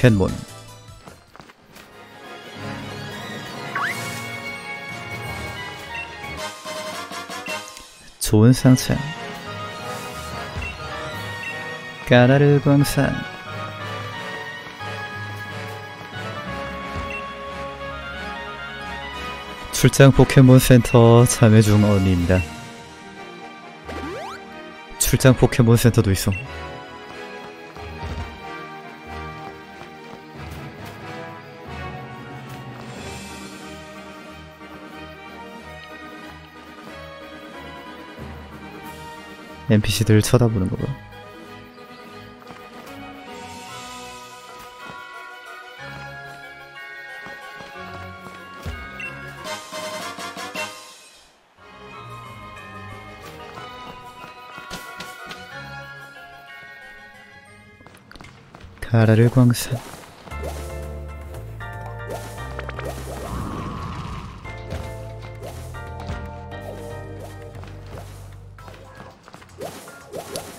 캔몬. 좋은 상처 까라르 광산 출장 포켓몬 센터 참여 중 언니입니다? 출장 포켓몬 센터도 있어 NPC들을 쳐다보는 거 봐. 카라를 광산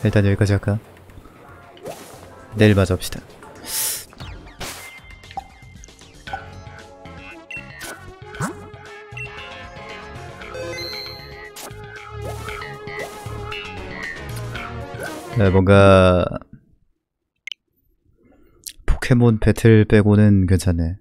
일단 여기까지 할까? 내일 마저 합시다 네, 뭔가 포켓몬 배틀 빼고는 괜찮네